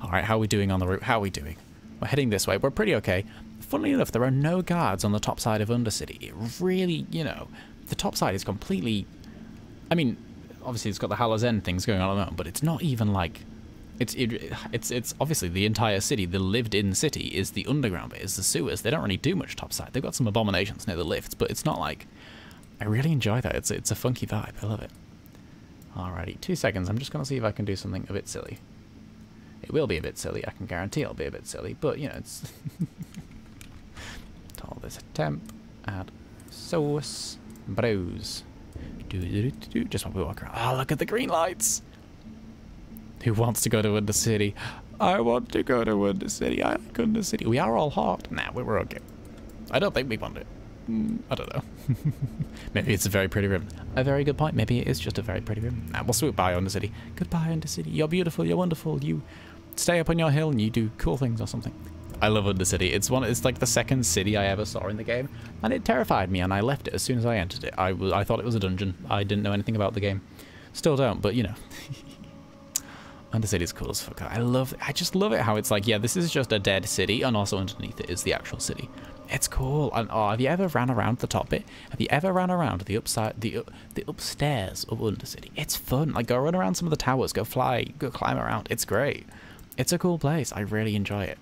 Alright, how are we doing on the route? How are we doing? We're heading this way. We're pretty okay. Funnily enough, there are no guards on the top side of Undercity. It really, you know, the top side is completely... I mean, obviously it's got the Hallow's End things going on at the moment, but it's not even like it's it, it's it's obviously the entire city, the lived-in city, is the underground bit, is the sewers. They don't really do much topside. They've got some abominations near the lifts, but it's not like. I really enjoy that. It's it's a funky vibe. I love it. Alrighty, two seconds. I'm just gonna see if I can do something a bit silly. It will be a bit silly. I can guarantee it'll be a bit silly, but you know it's. all this temp, add sauce, browse. Do, do, do, do, just while we walk around. Oh, look at the green lights! Who wants to go to Undercity? I want to go to Undercity. I like Undercity. We are all hot. Nah, we're okay. I don't think we want it. Mm, I don't know. Maybe it's a very pretty room. A very good point. Maybe it is just a very pretty room. Nah, we'll swoop by Undercity. Goodbye, Undercity. You're beautiful. You're wonderful. You stay up on your hill and you do cool things or something. I love Undercity. It's one. It's like the second city I ever saw in the game, and it terrified me. And I left it as soon as I entered it. I was. I thought it was a dungeon. I didn't know anything about the game. Still don't, but you know. Undercity is cool as fuck. I love, I just love it how it's like, yeah, this is just a dead city, and also underneath it is the actual city. It's cool. And oh, have you ever ran around the top bit? Have you ever ran around the upside, the the upstairs of Undercity? It's fun. Like go run around some of the towers, go fly, go climb around. It's great. It's a cool place. I really enjoy it.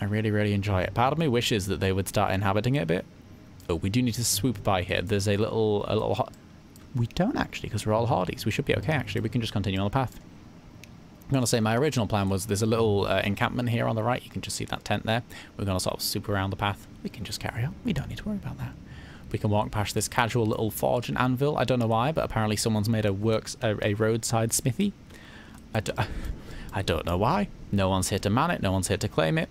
I really, really enjoy it. Part of me wishes that they would start inhabiting it a bit. Oh, we do need to swoop by here. There's a little, a little. hot. We don't actually, because we're all hardies. We should be okay. Actually, we can just continue on the path. I'm going to say my original plan was there's a little uh, encampment here on the right. You can just see that tent there. We're going to sort of swoop around the path. We can just carry on. We don't need to worry about that. We can walk past this casual little forge and anvil. I don't know why, but apparently someone's made a works a, a roadside smithy. I d I don't know why. No one's here to man it. No one's here to claim it.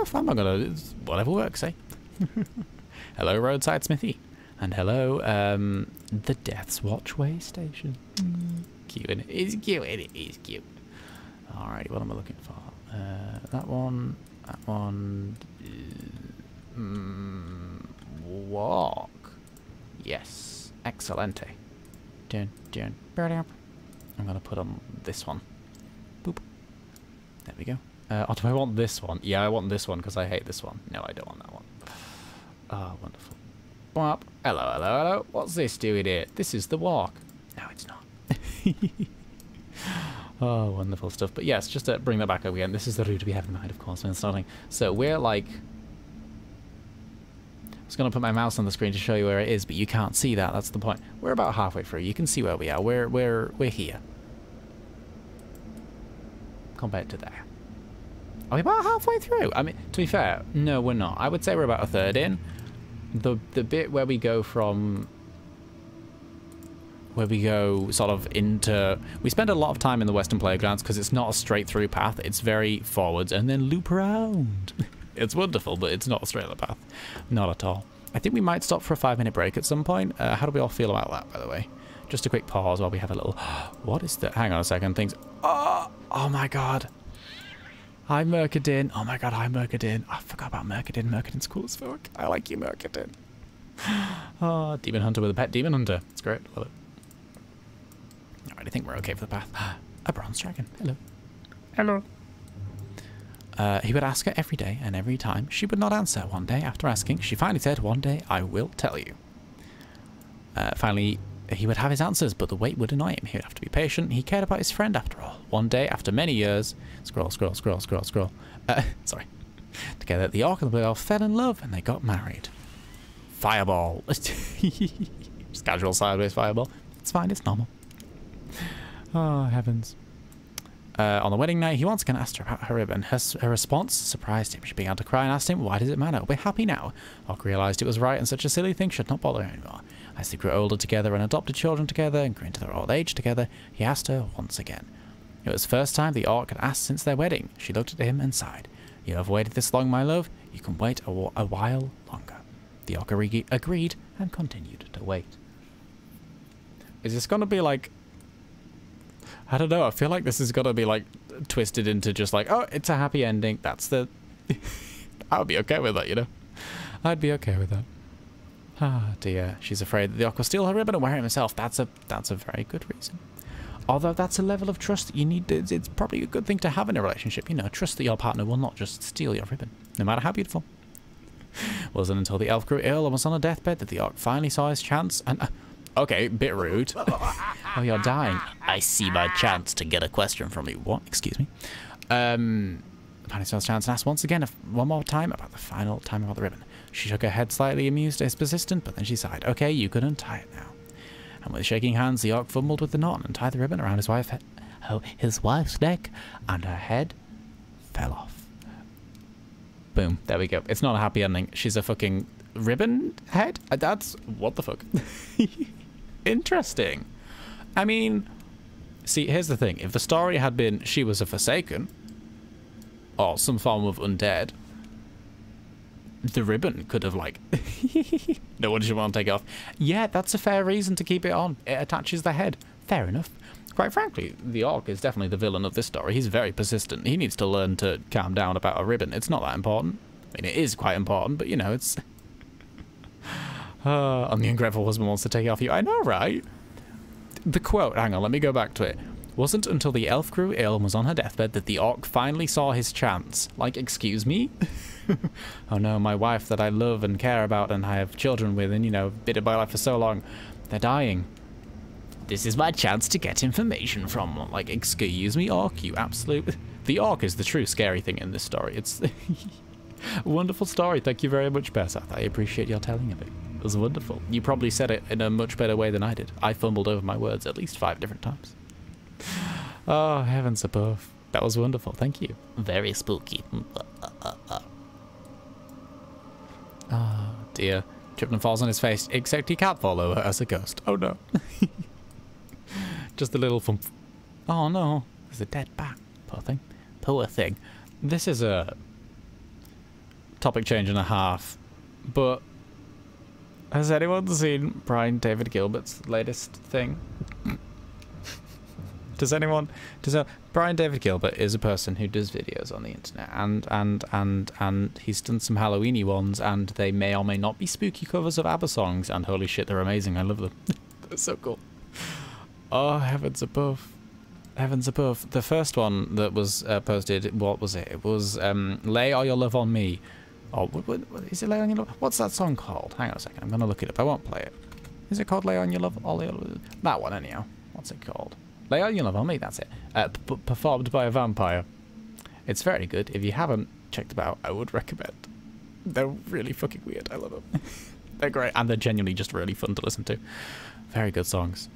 Enough. I'm not going to... Whatever works, eh? hello, roadside smithy. And hello, um, the Death's Watch way station. Mm. Cute, it? It's cute, it? It's cute. Alright, what am I looking for? Uh, that one, that one. Mm, walk. Yes, excellente. Dun, dun, I'm gonna put on this one. Boop. There we go. Uh, oh, do I want this one? Yeah, I want this one because I hate this one. No, I don't want that one. Ah, oh, wonderful. Bop. Hello, hello, hello. What's this doing here? This is the walk. No, it's not. Oh, wonderful stuff. But yes, just to bring that back up again, this is the route we have in mind, of course, when starting. So we're like... I was going to put my mouse on the screen to show you where it is, but you can't see that. That's the point. We're about halfway through. You can see where we are. We're, we're, we're here. Compared to there. Are we about halfway through? I mean, to be fair, no, we're not. I would say we're about a third in. The, the bit where we go from where we go sort of into. We spend a lot of time in the Western Plaguelands because it's not a straight through path. It's very forwards and then loop around. it's wonderful, but it's not a straight path. Not at all. I think we might stop for a five minute break at some point. Uh, how do we all feel about that, by the way? Just a quick pause while we have a little. What is that? Hang on a second. Things. Oh, oh my god. Hi, Murkidan. Oh my god, hi, Murkidan. I forgot about Murkidan. Murkidan's cool as fuck. I like you, Murkidan. Oh, Demon Hunter with a pet Demon Hunter. It's great. Love it. Alright, I think we're okay for the path. A bronze dragon. Hello. Hello. Uh, he would ask her every day, and every time she would not answer. One day, after asking, she finally said, One day I will tell you. Uh, finally, he would have his answers, but the wait would annoy him. He would have to be patient. He cared about his friend after all. One day, after many years, scroll, scroll, scroll, scroll, scroll. Uh, sorry. Together, the Orc and the Blue Elf fell in love and they got married. Fireball. Just casual sideways fireball. It's fine, it's normal. Oh, heavens. Uh, on the wedding night, he once again asked her about her ribbon. Her, her response surprised him. She began to cry and asked him, Why does it matter? We're happy now. Orc realised it was right and such a silly thing should not bother her anymore. As they grew older together and adopted children together and grew into their old age together, he asked her once again. It was the first time the Orc had asked since their wedding. She looked at him and sighed. You have waited this long, my love. You can wait a, a while longer. The Orc agreed and continued to wait. Is this going to be like... I don't know. I feel like this is going to be like twisted into just like, oh, it's a happy ending. That's the... I would be okay with that, you know? I'd be okay with that. Ah, dear. She's afraid that the Orc will steal her ribbon and wear it himself. That's a that's a very good reason. Although that's a level of trust that you need. It's, it's probably a good thing to have in a relationship. You know, trust that your partner will not just steal your ribbon, no matter how beautiful. Wasn't until the elf grew ill and was on a deathbed that the Orc finally saw his chance and... Uh, okay, bit rude. oh, you're dying. I see my chance to get a question from you. What? Excuse me. Um, finally saw his chance and asked once again, one more time, about the final time about the ribbon. She shook her head slightly amused at his persistent, but then she sighed. Okay, you can untie it now. And with shaking hands, the Orc fumbled with the knot and tied the ribbon around his wife, oh, his wife's neck, and her head fell off. Boom. There we go. It's not a happy ending. She's a fucking ribbon head? Uh, that's... What the fuck? Interesting. I mean... See, here's the thing. If the story had been she was a Forsaken, or some form of undead, the ribbon could have like no one should want to take it off. Yeah that's a fair reason to keep it on. It attaches the head. Fair enough. Quite frankly the orc is definitely the villain of this story. He's very persistent. He needs to learn to calm down about a ribbon. It's not that important. I mean it is quite important but you know it's uh, and the ungrateful husband wants to take it off you. I know right? The quote hang on let me go back to it. Wasn't until the elf grew ill and was on her deathbed that the orc finally saw his chance. Like excuse me oh no, my wife that I love and care about and I have children with and, you know, been in my life for so long, they're dying. This is my chance to get information from. Like, excuse me, Orc, you absolute... The Orc is the true scary thing in this story. It's a wonderful story. Thank you very much, Besath. I appreciate your telling of it. It was wonderful. You probably said it in a much better way than I did. I fumbled over my words at least five different times. Oh, heavens above. That was wonderful. Thank you. Very spooky. Mm, uh, uh, uh, Oh dear. Trips and falls on his face, except he can't fall over as a ghost. Oh no. Just a little thump. Oh no. There's a dead bat. Poor thing. Poor thing. This is a topic change and a half, but has anyone seen Brian David Gilbert's latest thing? does anyone does Brian David Gilbert is a person who does videos on the internet and and and and he's done some Halloweeny ones and they may or may not be spooky covers of ABBA songs and holy shit they're amazing. I love them. They're so cool. Oh heavens above. Heavens above. The first one that was uh, posted what was it? It was um, lay all your love on me. Oh what, what, is it lay on your love what's that song called? Hang on a second. I'm gonna look it up. I won't play it. Is it called lay on your love all your that one anyhow. What's it called Lay out your love on me, that's it. Uh, performed by a vampire. It's very good. If you haven't checked them out, I would recommend. They're really fucking weird. I love them. they're great, and they're genuinely just really fun to listen to. Very good songs.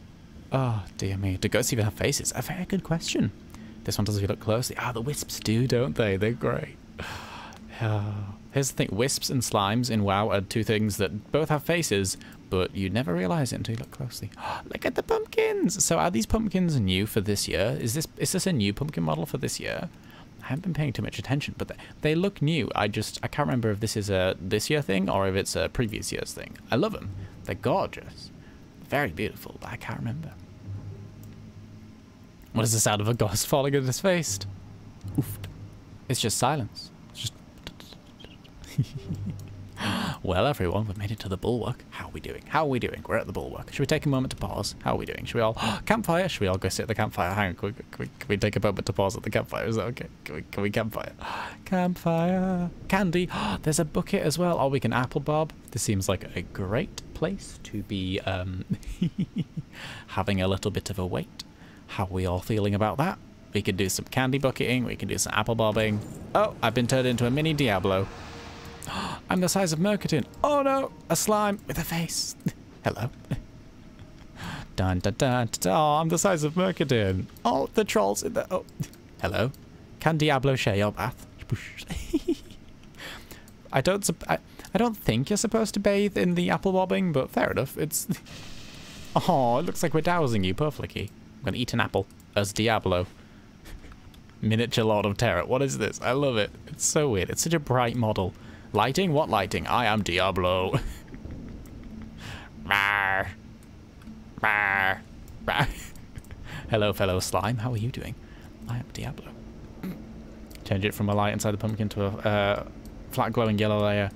Oh, dear me. Do ghosts even have faces? A very good question. This one does if you look closely. Ah, the wisps do, don't they? They're great. Here's the thing, wisps and slimes in WoW are two things that both have faces, but you never realize it until you look closely. look at the pumpkins! So are these pumpkins new for this year? Is this is this a new pumpkin model for this year? I haven't been paying too much attention, but they, they look new. I just, I can't remember if this is a this year thing or if it's a previous year's thing. I love them. They're gorgeous. Very beautiful, but I can't remember. What is the sound of a ghost falling in his face? Oof. It's just silence. It's just... well, everyone, we've made it to the bulwark. How are we doing? How are we doing? We're at the bulwark. Should we take a moment to pause? How are we doing? Should we all... campfire? Should we all go sit at the campfire? Hang on, can we, can we, can we take a moment to pause at the campfire? Is that okay? Can we, can we campfire? campfire. Candy. There's a bucket as well. Oh, we can apple bob. This seems like a great place to be um, having a little bit of a wait. How are we all feeling about that? We could do some candy bucketing. We can do some apple bobbing. Oh, I've been turned into a mini Diablo. I'm the size of Murkidan. Oh no, a slime with a face. Hello. dun, dun, dun, dun, Oh, I'm the size of Murkidan. Oh, the trolls in the... Oh. Hello. Can Diablo share your bath? I don't... I, I don't think you're supposed to bathe in the apple bobbing, but fair enough. It's... Oh, it looks like we're dowsing you, poor Flicky. I'm gonna eat an apple as Diablo. Miniature Lord of Terror. What is this? I love it. It's so weird. It's such a bright model. Lighting? What lighting? I am Diablo. Rawr. Rawr. Rawr. Hello, fellow slime. How are you doing? I am Diablo. Change it from a light inside the pumpkin to a uh, flat glowing yellow layer.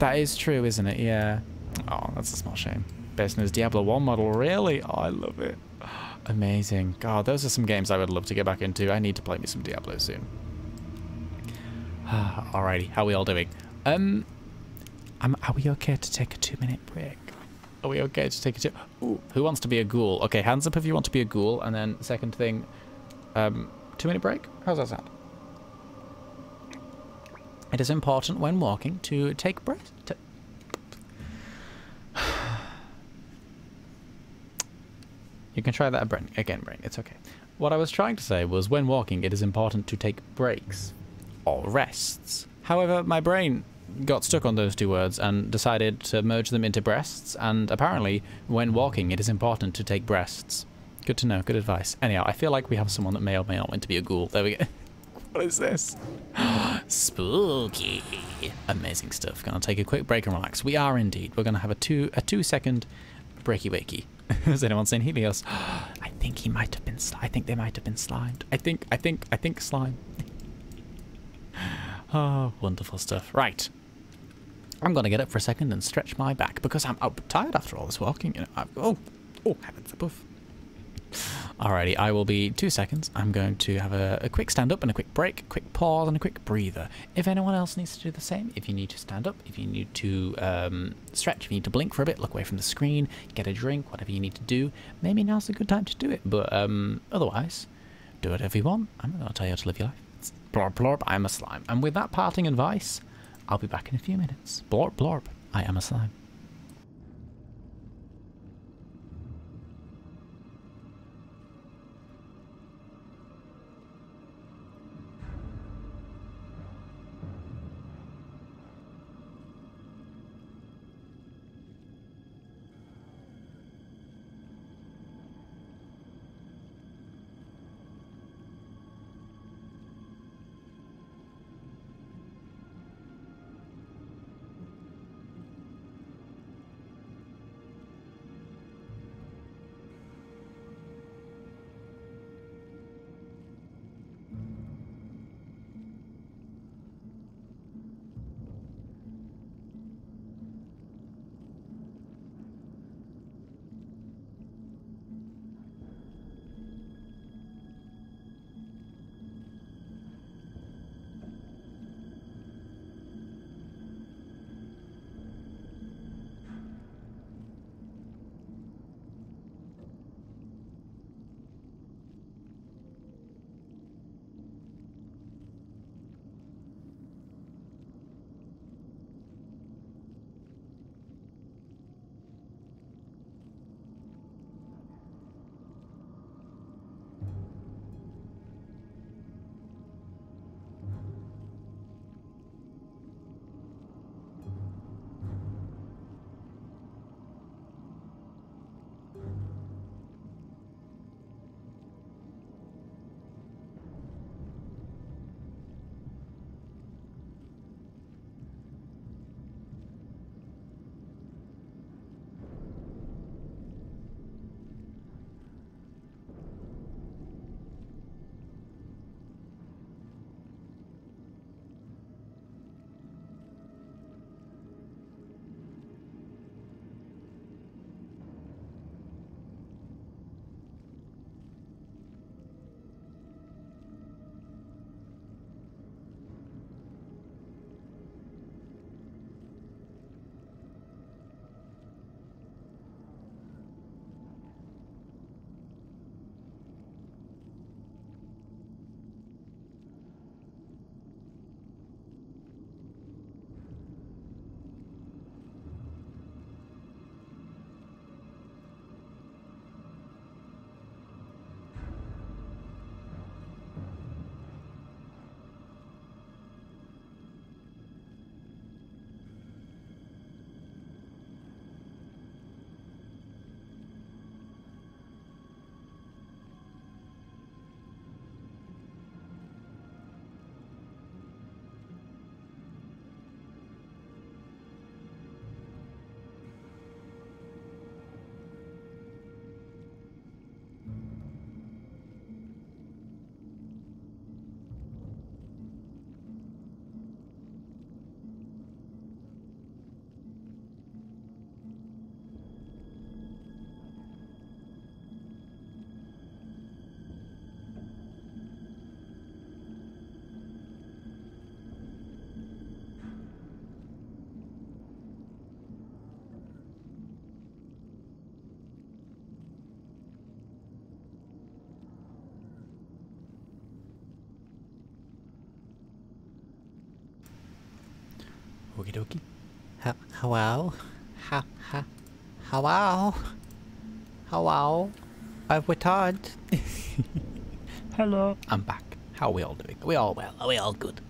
That is true, isn't it? Yeah. Oh, that's a small shame. Best news Diablo 1 model. Really? Oh, I love it. Amazing. God, those are some games I would love to get back into. I need to play me some Diablo soon. Alrighty, how are we all doing? Um, um, are we okay to take a two-minute break? Are we okay to take a two? Ooh, who wants to be a ghoul? Okay, hands up if you want to be a ghoul, and then second thing, um, two-minute break. How's that sound? It is important when walking to take breath. To You can try that again, Brain. It's okay. What I was trying to say was when walking, it is important to take breaks or rests. However, my brain got stuck on those two words and decided to merge them into breasts, and apparently, when walking, it is important to take breasts. Good to know, good advice. Anyhow, I feel like we have someone that may or may not want to be a ghoul. There we go. what is this? Spooky. Amazing stuff. Gonna take a quick break and relax. We are indeed. We're gonna have a two a two second breaky wakey. Has anyone seen Helios? I think he might have been. I think they might have been slimed. I think. I think. I think slime. oh, wonderful stuff. Right. I'm gonna get up for a second and stretch my back because I'm, tired after all this walking. You know. I've, oh, oh, heavens above. Alrighty, I will be two seconds. I'm going to have a, a, quick stand up and a quick break, quick pause and a quick breather. If anyone else needs to do the same, if you need to stand up, if you need to um, stretch, if you need to blink for a bit, look away from the screen, get a drink, whatever you need to do, maybe now's a good time to do it. But um, otherwise, do whatever you want. I'm not going to tell you how to live your life. It's blorb blorb, I'm a slime. And with that parting advice, I'll be back in a few minutes. Blorp, blorp. I am a slime. Okie dokie. How hello? Ha, ha, hello? Hello? I've returned. Hello. I'm back. How are we all doing? Are we all well? Are we all good?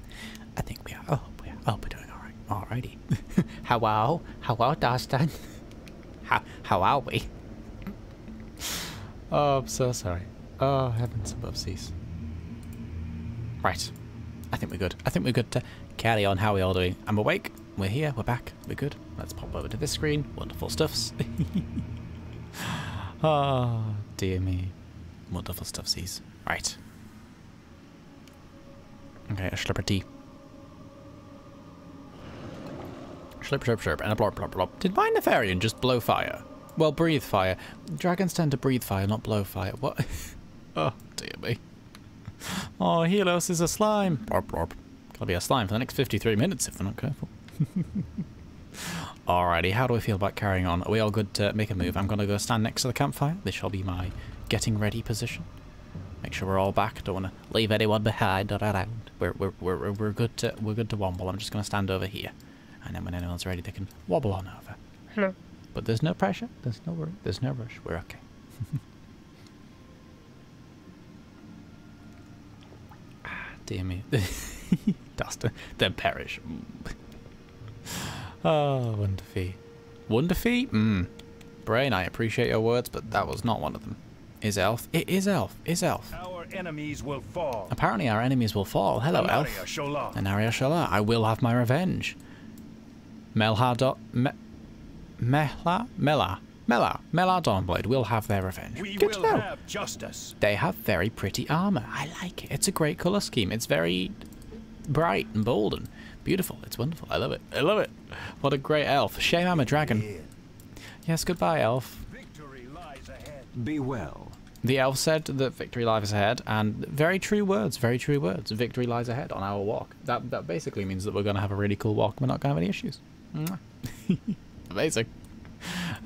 I think we are. Oh, we are. Oh, we're doing all right. Alrighty. hello? Hello, Dustin? How, how are we? Oh, I'm so sorry. Oh, heavens above seas. Right. I think we're good. I think we're good to carry on. How are we all doing? I'm awake. We're here. We're back. We're good. Let's pop over to this screen. Wonderful stuffs. oh, dear me. Wonderful stuffsies. Right. Okay, a slipper tea. Slip, slip, slip, and a blorp, blorp, blorp. Did my Nefarian just blow fire? Well, breathe fire. Dragons tend to breathe fire, not blow fire. What? oh, dear me. Oh, Helos is a slime. Blorp, blorp. Gotta be a slime for the next 53 minutes if we're not careful. Alrighty, how do we feel about carrying on? Are we all good to make a move? I'm gonna go stand next to the campfire. This shall be my getting ready position. Make sure we're all back. Don't want to leave anyone behind or around. We're, we're, we're, we're good to we're good to wobble. I'm just gonna stand over here, and then when anyone's ready, they can wobble on over. Hello. But there's no pressure. There's no worry. There's no rush. We're okay. ah, dear me. Dust. Then perish. Oh, Wonderfee. Wonderfee? Mmm. Brain, I appreciate your words, but that was not one of them. Is Elf? It is Elf. Is Elf. Our enemies will fall. Apparently our enemies will fall. Hello, Anaria Elf. Shola. Anaria Shola. I will have my revenge. Melha dot... Me, Mela? Mela. Mela. Mela Dawnblade will have their revenge. We Good to know. have justice. They have very pretty armor. I like it. It's a great color scheme. It's very bright and bold and beautiful. It's wonderful. I love it. I love it. What a great elf. Shame I'm a dragon. Yes, goodbye, elf. Victory lies ahead. Be well. The elf said that victory lies ahead, and very true words, very true words. Victory lies ahead on our walk. That that basically means that we're going to have a really cool walk. We're not going to have any issues. Amazing.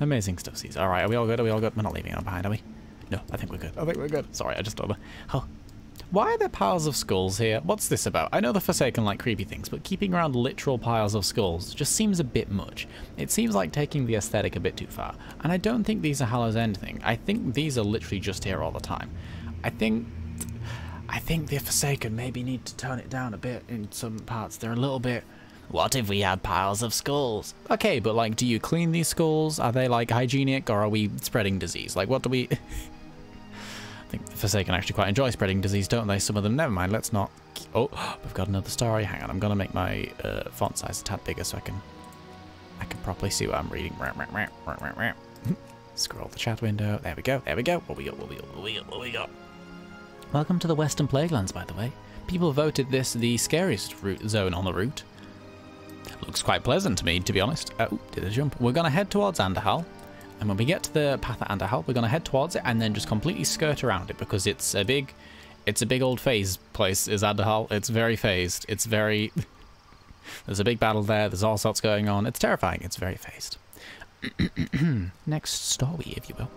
Amazing stuff, C's. All right, are we all good? Are we all good? We're not leaving anyone behind, are we? No, I think we're good. I think we're good. Sorry, I just don't know. Oh. Why are there piles of skulls here? What's this about? I know the Forsaken like creepy things, but keeping around literal piles of skulls just seems a bit much. It seems like taking the aesthetic a bit too far. And I don't think these are Hallow's End thing. I think these are literally just here all the time. I think I think the Forsaken maybe need to tone it down a bit in some parts. They're a little bit. What if we had piles of skulls? Okay, but like, do you clean these skulls? Are they like hygienic or are we spreading disease? Like, what do we. I think the Forsaken actually quite enjoy spreading disease, don't they? Some of them. Never mind, let's not. Oh, we've got another story. Hang on, I'm going to make my uh, font size a tad bigger so I can I can properly see what I'm reading. Scroll the chat window. There we go. There we go. What we got? What we got? What we got? What we got? Welcome to the Western Plaguelands, by the way. People voted this the scariest route zone on the route. Looks quite pleasant to me, to be honest. Oh, did a jump. We're going to head towards Andorhal. And when we get to the path at Andorhal, we're going to head towards it and then just completely skirt around it because it's a big, it's a big old phase place, is Andorhal. It's very phased. It's very... There's a big battle there. There's all sorts going on. It's terrifying. It's very phased. Next story, if you will.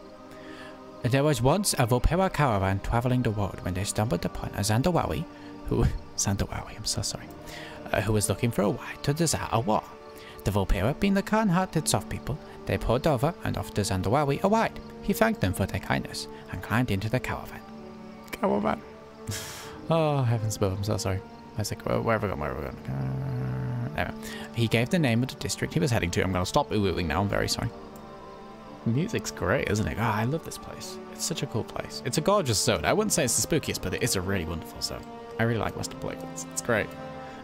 There was once a Vulpera caravan traveling the world when they stumbled upon a Zandawawi, who... Zandawawi, I'm so sorry. Uh, who was looking for a wife to desire a war. The Vulpera, being the kind-hearted soft people, they pulled over and offered Zandawawi a ride. He thanked them for their kindness and climbed into the caravan. Caravan. oh, heavens above, I'm so sorry. I was like, where, where have I gone? Where have I gone? Uh, anyway, he gave the name of the district he was heading to. I'm going to stop ooh-ooing now. I'm very sorry. The music's great, isn't it? Oh, I love this place. It's such a cool place. It's a gorgeous zone. I wouldn't say it's the spookiest, but it's a really wonderful zone. I really like Western Plaguelands. It's great.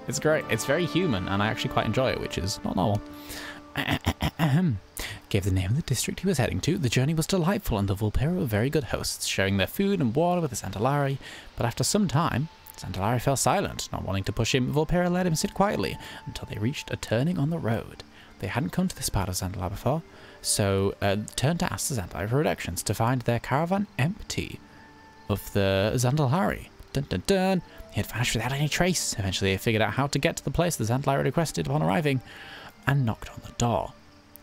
It's great. It's very human, and I actually quite enjoy it, which is not normal. Gave the name of the district he was heading to. The journey was delightful, and the Vulpera were very good hosts, sharing their food and water with the Zandalari. But after some time, Zandalari fell silent, not wanting to push him. Vulpera let him sit quietly until they reached a turning on the road. They hadn't come to this part of Zandalar before, so uh, turned to ask the Zandalari for directions to find their caravan empty of the Zandalari. Dun dun dun! He had vanished without any trace. Eventually, they figured out how to get to the place the Zandalari requested upon arriving, and knocked on the door.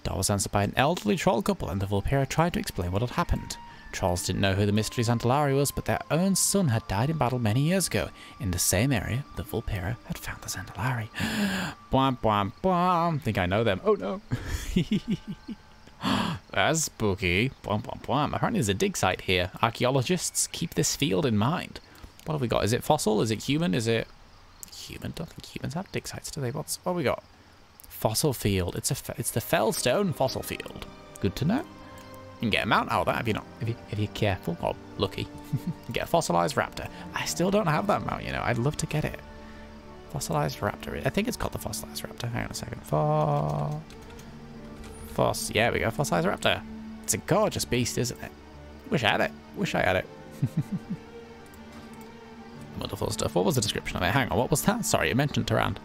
The door was answered by an elderly troll couple, and the Vulpera tried to explain what had happened. Trolls didn't know who the mystery Zandalari was, but their own son had died in battle many years ago. In the same area, the Vulpera had found the Zandalari. bwam, bwam, bwam. Think I know them. Oh no. That's spooky. Bwam, bwam, bwam. Apparently there's a dig site here. Archaeologists keep this field in mind. What have we got? Is it fossil? Is it human? Is it human? Don't think humans have dig sites, do they? What's what have we got? Fossil field. It's a it's the Felstone fossil field. Good to know. You can get a mount out of that if you're not if you if you're careful or lucky. get a fossilized raptor. I still don't have that mount, you know. I'd love to get it. Fossilized raptor. I think it's called the fossilized raptor. Hang on a second. Foss. Yeah, we go. Fossilized raptor. It's a gorgeous beast, isn't it? Wish I had it. Wish I had it. Wonderful stuff. What was the description of it? Hang on, what was that? Sorry, you mentioned Tyrant.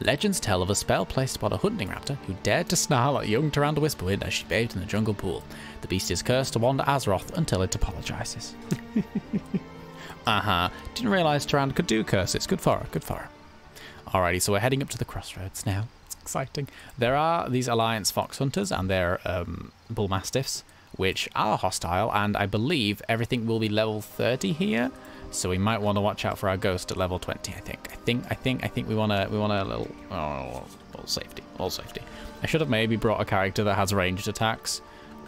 Legends tell of a spell placed upon a hunting raptor who dared to snarl at young Tyrande Whisperwind as she bathed in the jungle pool. The beast is cursed to wander Azeroth until it apologises. uh-huh. Didn't realise Tyrande could do curses. Good for her, good for her. Alrighty, so we're heading up to the crossroads now. It's exciting. There are these Alliance Fox Hunters and their um, Bull Mastiffs, which are hostile, and I believe everything will be level 30 here. So we might want to watch out for our ghost at level 20, I think. I think, I think, I think we want to, we want a little, oh, all safety, all safety. I should have maybe brought a character that has ranged attacks,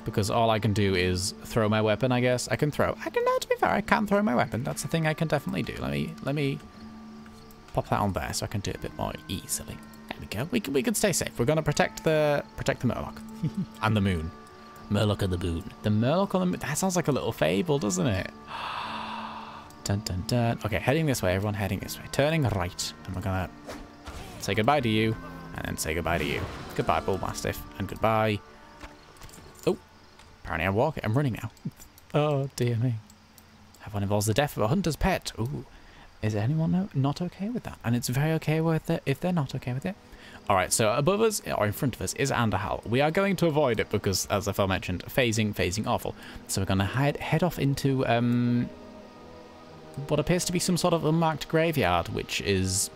because all I can do is throw my weapon, I guess. I can throw, I can, no, to be fair, I can throw my weapon. That's the thing I can definitely do. Let me, let me pop that on there so I can do it a bit more easily. There we go. We can, we can stay safe. We're going to protect the, protect the Murloc and the moon. Murloc and the moon. The Murloc on the moon. That sounds like a little fable, doesn't it? Dun dun dun. Okay, heading this way. Everyone heading this way. Turning right. And we're gonna say goodbye to you. And then say goodbye to you. Goodbye, Bull Mastiff. And goodbye. Oh. Apparently I'm walking. I'm running now. oh, dear me. Have one involves the death of a hunter's pet. Ooh. Is anyone no, not okay with that? And it's very okay with it if they're not okay with it. Alright, so above us, or in front of us, is Andorhal. We are going to avoid it because, as I mentioned, phasing, phasing awful. So we're going to head, head off into um, what appears to be some sort of unmarked graveyard, which is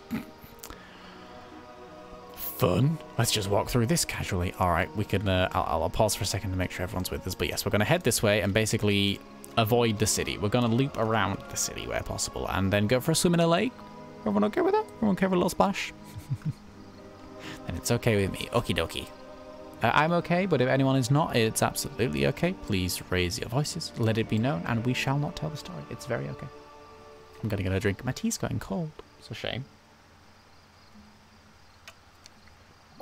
fun. Let's just walk through this casually. All right, we can. Uh, I'll, I'll pause for a second to make sure everyone's with us. But yes, we're going to head this way and basically avoid the city. We're going to loop around the city where possible and then go for a swim in a lake. Everyone okay with that? Everyone okay with a little splash? then it's okay with me. Okie dokie. Uh, I'm okay, but if anyone is not, it's absolutely okay. Please raise your voices, let it be known, and we shall not tell the story. It's very okay. I'm gonna get a drink. My tea's going cold. It's a shame.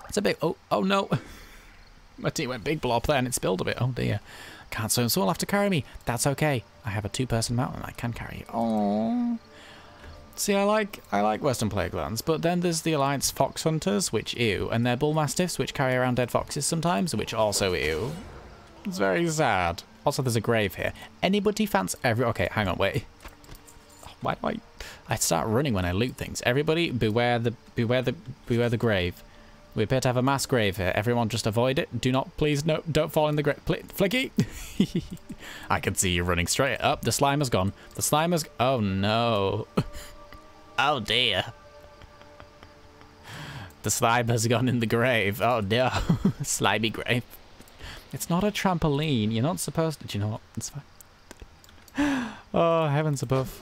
It's a bit. Oh, oh no. My tea went big blob there and it spilled a bit. Oh dear. Can't swim, so I'll have to carry me. That's okay. I have a two-person mount and I can carry you. Oh. See, I like I like Western Plaguelands, but then there's the Alliance Fox Hunters, which ew, and their Bull Mastiffs, which carry around dead foxes sometimes, which also ew. It's very sad. Also, there's a grave here. Anybody fancy every? Okay, hang on, wait. Why do I? I start running when I loot things. Everybody, beware the beware the beware the grave. We appear to have a mass grave here. Everyone, just avoid it. Do not, please, no, don't fall in the grave. Flicky. I can see you running straight up. The slime has gone. The slime has. Oh no. oh dear. The slime has gone in the grave. Oh no. Slimy grave. It's not a trampoline. You're not supposed to. Do you know what? It's fine. Oh, heavens above.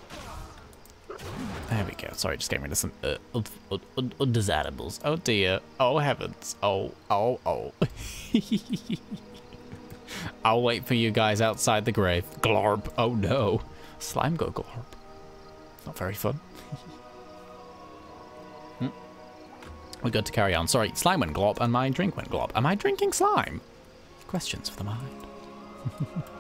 There we go. Sorry, just getting rid of some uh, undesirables. Oh dear. Oh heavens. Oh, oh, oh. I'll wait for you guys outside the grave. Glorp. Oh no. Slime go glorp. Not very fun. hmm. We're good to carry on. Sorry, slime went glop and my drink went glop. Am I drinking slime? Questions for the mind.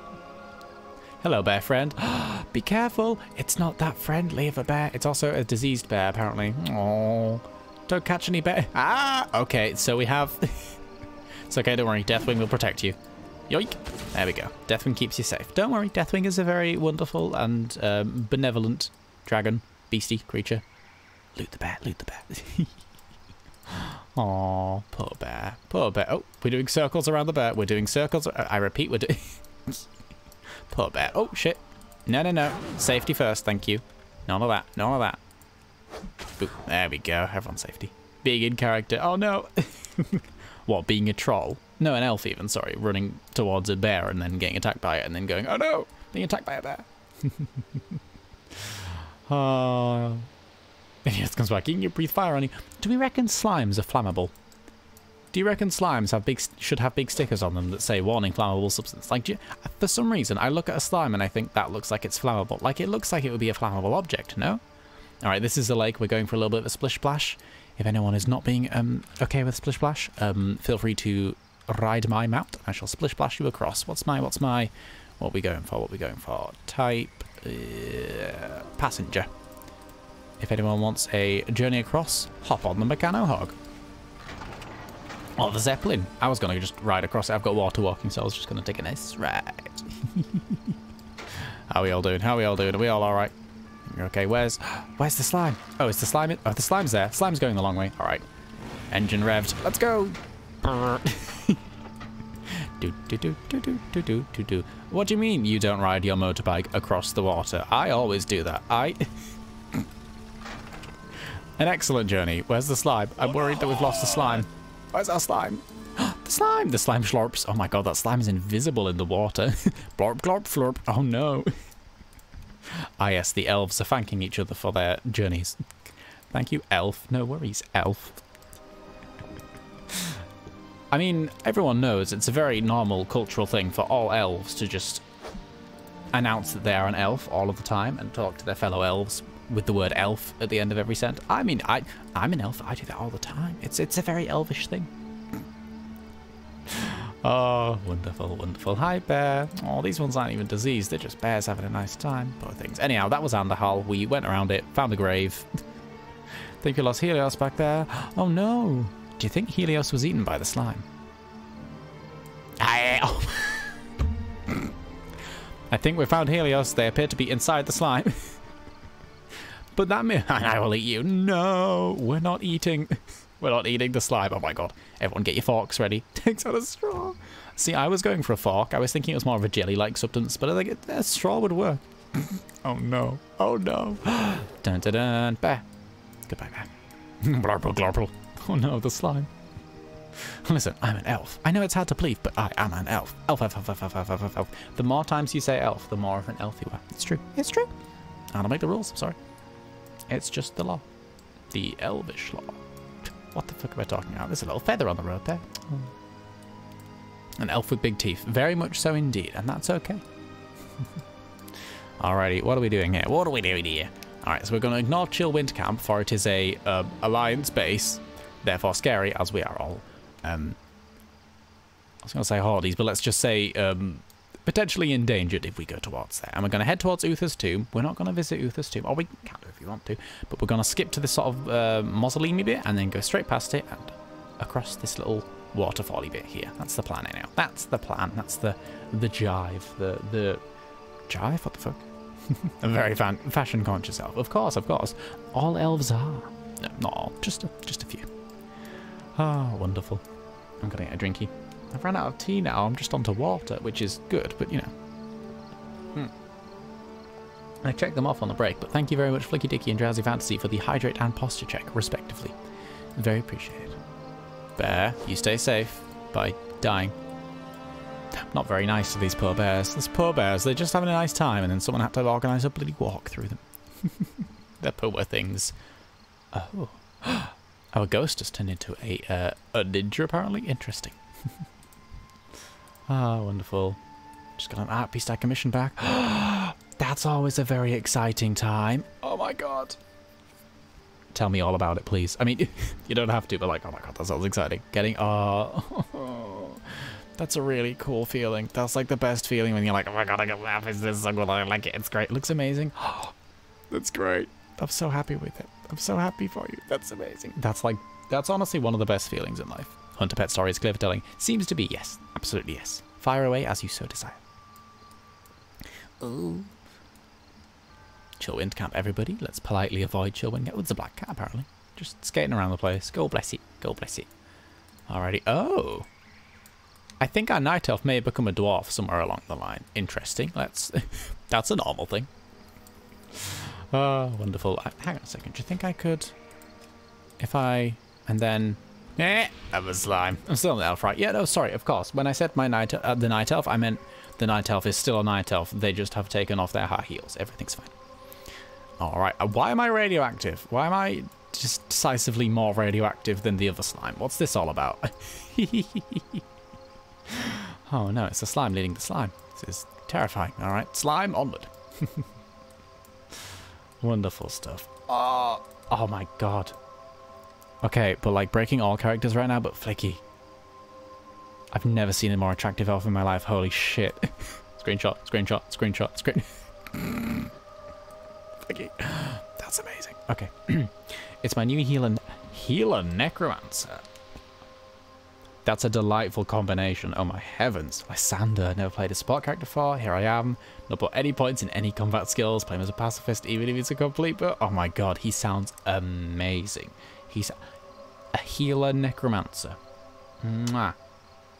Hello, bear friend. Be careful. It's not that friendly of a bear. It's also a diseased bear, apparently. Oh, don't catch any bear. Ah, okay. So we have... it's okay, don't worry. Deathwing will protect you. Yoink. There we go. Deathwing keeps you safe. Don't worry. Deathwing is a very wonderful and um, benevolent dragon, beastie creature. Loot the bear. Loot the bear. Oh, poor bear. Poor bear. Oh, we're doing circles around the bear. We're doing circles. I repeat, we're doing... Poor bear. Oh, shit. No, no, no. Safety first, thank you. None of that. None of that. There we go. Everyone's safety. Being in character. Oh, no. what, being a troll? No, an elf even, sorry. Running towards a bear and then getting attacked by it and then going, oh, no. Being attacked by a bear. uh, Idiot comes back. You can breathe fire on you. Do we reckon slimes are flammable? Do you reckon slimes have big should have big stickers on them that say warning flammable substance? Like, you, for some reason, I look at a slime and I think that looks like it's flammable. Like, it looks like it would be a flammable object, no? All right, this is a lake. We're going for a little bit of a splish splash. If anyone is not being um, okay with splish splash, um, feel free to ride my mount. I shall splish splash you across. What's my, what's my, what are we going for? What are we going for? Type, uh, passenger. If anyone wants a journey across, hop on the Meccano Hog. Or the Zeppelin. I was going to just ride across it. I've got water walking, so I was just going to take a nice ride. How are we all doing? How are we all doing? Are we all alright? Okay, where's where's the slime? Oh, it's the slime. In, Oh, the slime's there. Slime's going the long way. All right. Engine revved. Let's go. do, do, do, do, do, do, do, do. What do you mean you don't ride your motorbike across the water? I always do that. I... An excellent journey. Where's the slime? I'm worried that we've lost the slime. Where's our slime? the slime! The slime slurps. Oh my god, that slime is invisible in the water. Blorp, glorp, flurp. Oh no. ah yes, the elves are thanking each other for their journeys. Thank you, elf. No worries, elf. I mean, everyone knows it's a very normal cultural thing for all elves to just announce that they are an elf all of the time and talk to their fellow elves with the word elf at the end of every sentence. I mean, I, I'm an elf. I do that all the time. It's, it's a very elvish thing. Oh, wonderful, wonderful. Hi, bear. Oh, these ones aren't even diseased. They're just bears having a nice time. Poor things. Anyhow, that was Andorhal. We went around it, found the grave. think we lost Helios back there. Oh, no. Do you think Helios was eaten by the slime? I, oh. I think we found Helios. They appear to be inside the slime. but that means I will eat you. No, we're not eating. We're not eating the slime. Oh my god. Everyone get your forks ready. Takes out a straw. See, I was going for a fork. I was thinking it was more of a jelly-like substance, but I think a straw would work. oh no. Oh no. dun dun dun. Bear. Goodbye, bear. glorple, glorple. Oh no, the slime. Listen, I'm an elf. I know it's hard to believe, but I am an elf. Elf, elf, elf, elf, elf, elf, elf, elf. The more times you say elf, the more of an elf you are. It's true. It's true. I don't make the rules. I'm sorry. It's just the law. The elvish law. What the fuck am I talking about? There's a little feather on the road there. Oh. An elf with big teeth. Very much so indeed, and that's okay. Alrighty, what are we doing here? What are we doing here? Alright, so we're going to ignore Chillwind Camp, for it is a uh, Alliance base, therefore scary, as we are all. Um, I was going to say Hardies, but let's just say um, potentially endangered if we go towards there. And we're going to head towards Uther's tomb. We're not going to visit Uther's tomb. Or we can do if you want to. But we're going to skip to this sort of uh, mausoleum bit and then go straight past it and across this little waterfally bit here. That's the plan now. That's the plan. That's the the jive. The the jive? What the fuck? a very fan, fashion conscious elf. Of course, of course. All elves are. No, not all. Just a, just a few. Ah, oh, wonderful. I'm to get a drinky. I've run out of tea now. I'm just onto water, which is good, but you know. Hmm. I checked them off on the break, but thank you very much, Flicky Dicky and Drowsy Fantasy, for the hydrate and posture check, respectively. Very appreciated. Bear, you stay safe by dying. Not very nice to these poor bears. These poor bears, they're just having a nice time, and then someone had to organise a bloody walk through them. they're poor things. Oh. Our ghost has turned into a, uh, a ninja, apparently. Interesting. Ah, oh, wonderful. Just got an art piece I commissioned back. That's always a very exciting time. Oh my god. Tell me all about it, please. I mean, you don't have to, but like, oh my god, that sounds exciting. Getting, oh, that's a really cool feeling. That's like the best feeling when you're like, oh my god, I got laugh. Is this so good? I like it. It's great. It looks amazing. that's great. I'm so happy with it. I'm so happy for you. That's amazing. That's like, that's honestly one of the best feelings in life. Hunter Pet Stories clear for telling? Seems to be yes. Absolutely yes. Fire away as you so desire. Ooh. Chillwind camp, everybody. Let's politely avoid Chillwind camp. Oh, it's a black cat, apparently. Just skating around the place. Go bless it. Go bless it. Alrighty. Oh. I think our night elf may have become a dwarf somewhere along the line. Interesting. Let's. That's a normal thing. Oh, wonderful. Uh, hang on a second. Do you think I could... If I... And then Eh, I'm a slime. I'm still an elf, right? Yeah, no, sorry, of course. When I said my night, uh, the night elf, I meant the night elf is still a night elf. They just have taken off their high heels. Everything's fine. All right. uh, Why am I radioactive? Why am I just decisively more radioactive than the other slime? What's this all about? oh no, it's the slime leading the slime. This is terrifying. All right, slime onward. Wonderful stuff. Oh, oh my god. Okay, but like breaking all characters right now, but Flicky. I've never seen a more attractive elf in my life. Holy shit. screenshot, screenshot, screenshot, screen. Flicky. That's amazing. Okay. it's my new healer, healer necromancer. That's a delightful combination. Oh my heavens. Lysander, never played a spot character before. Here I am. Not put any points in any combat skills. Play him as a pacifist, even if he's a complete but oh my god, he sounds amazing. He's a healer necromancer. Mwah.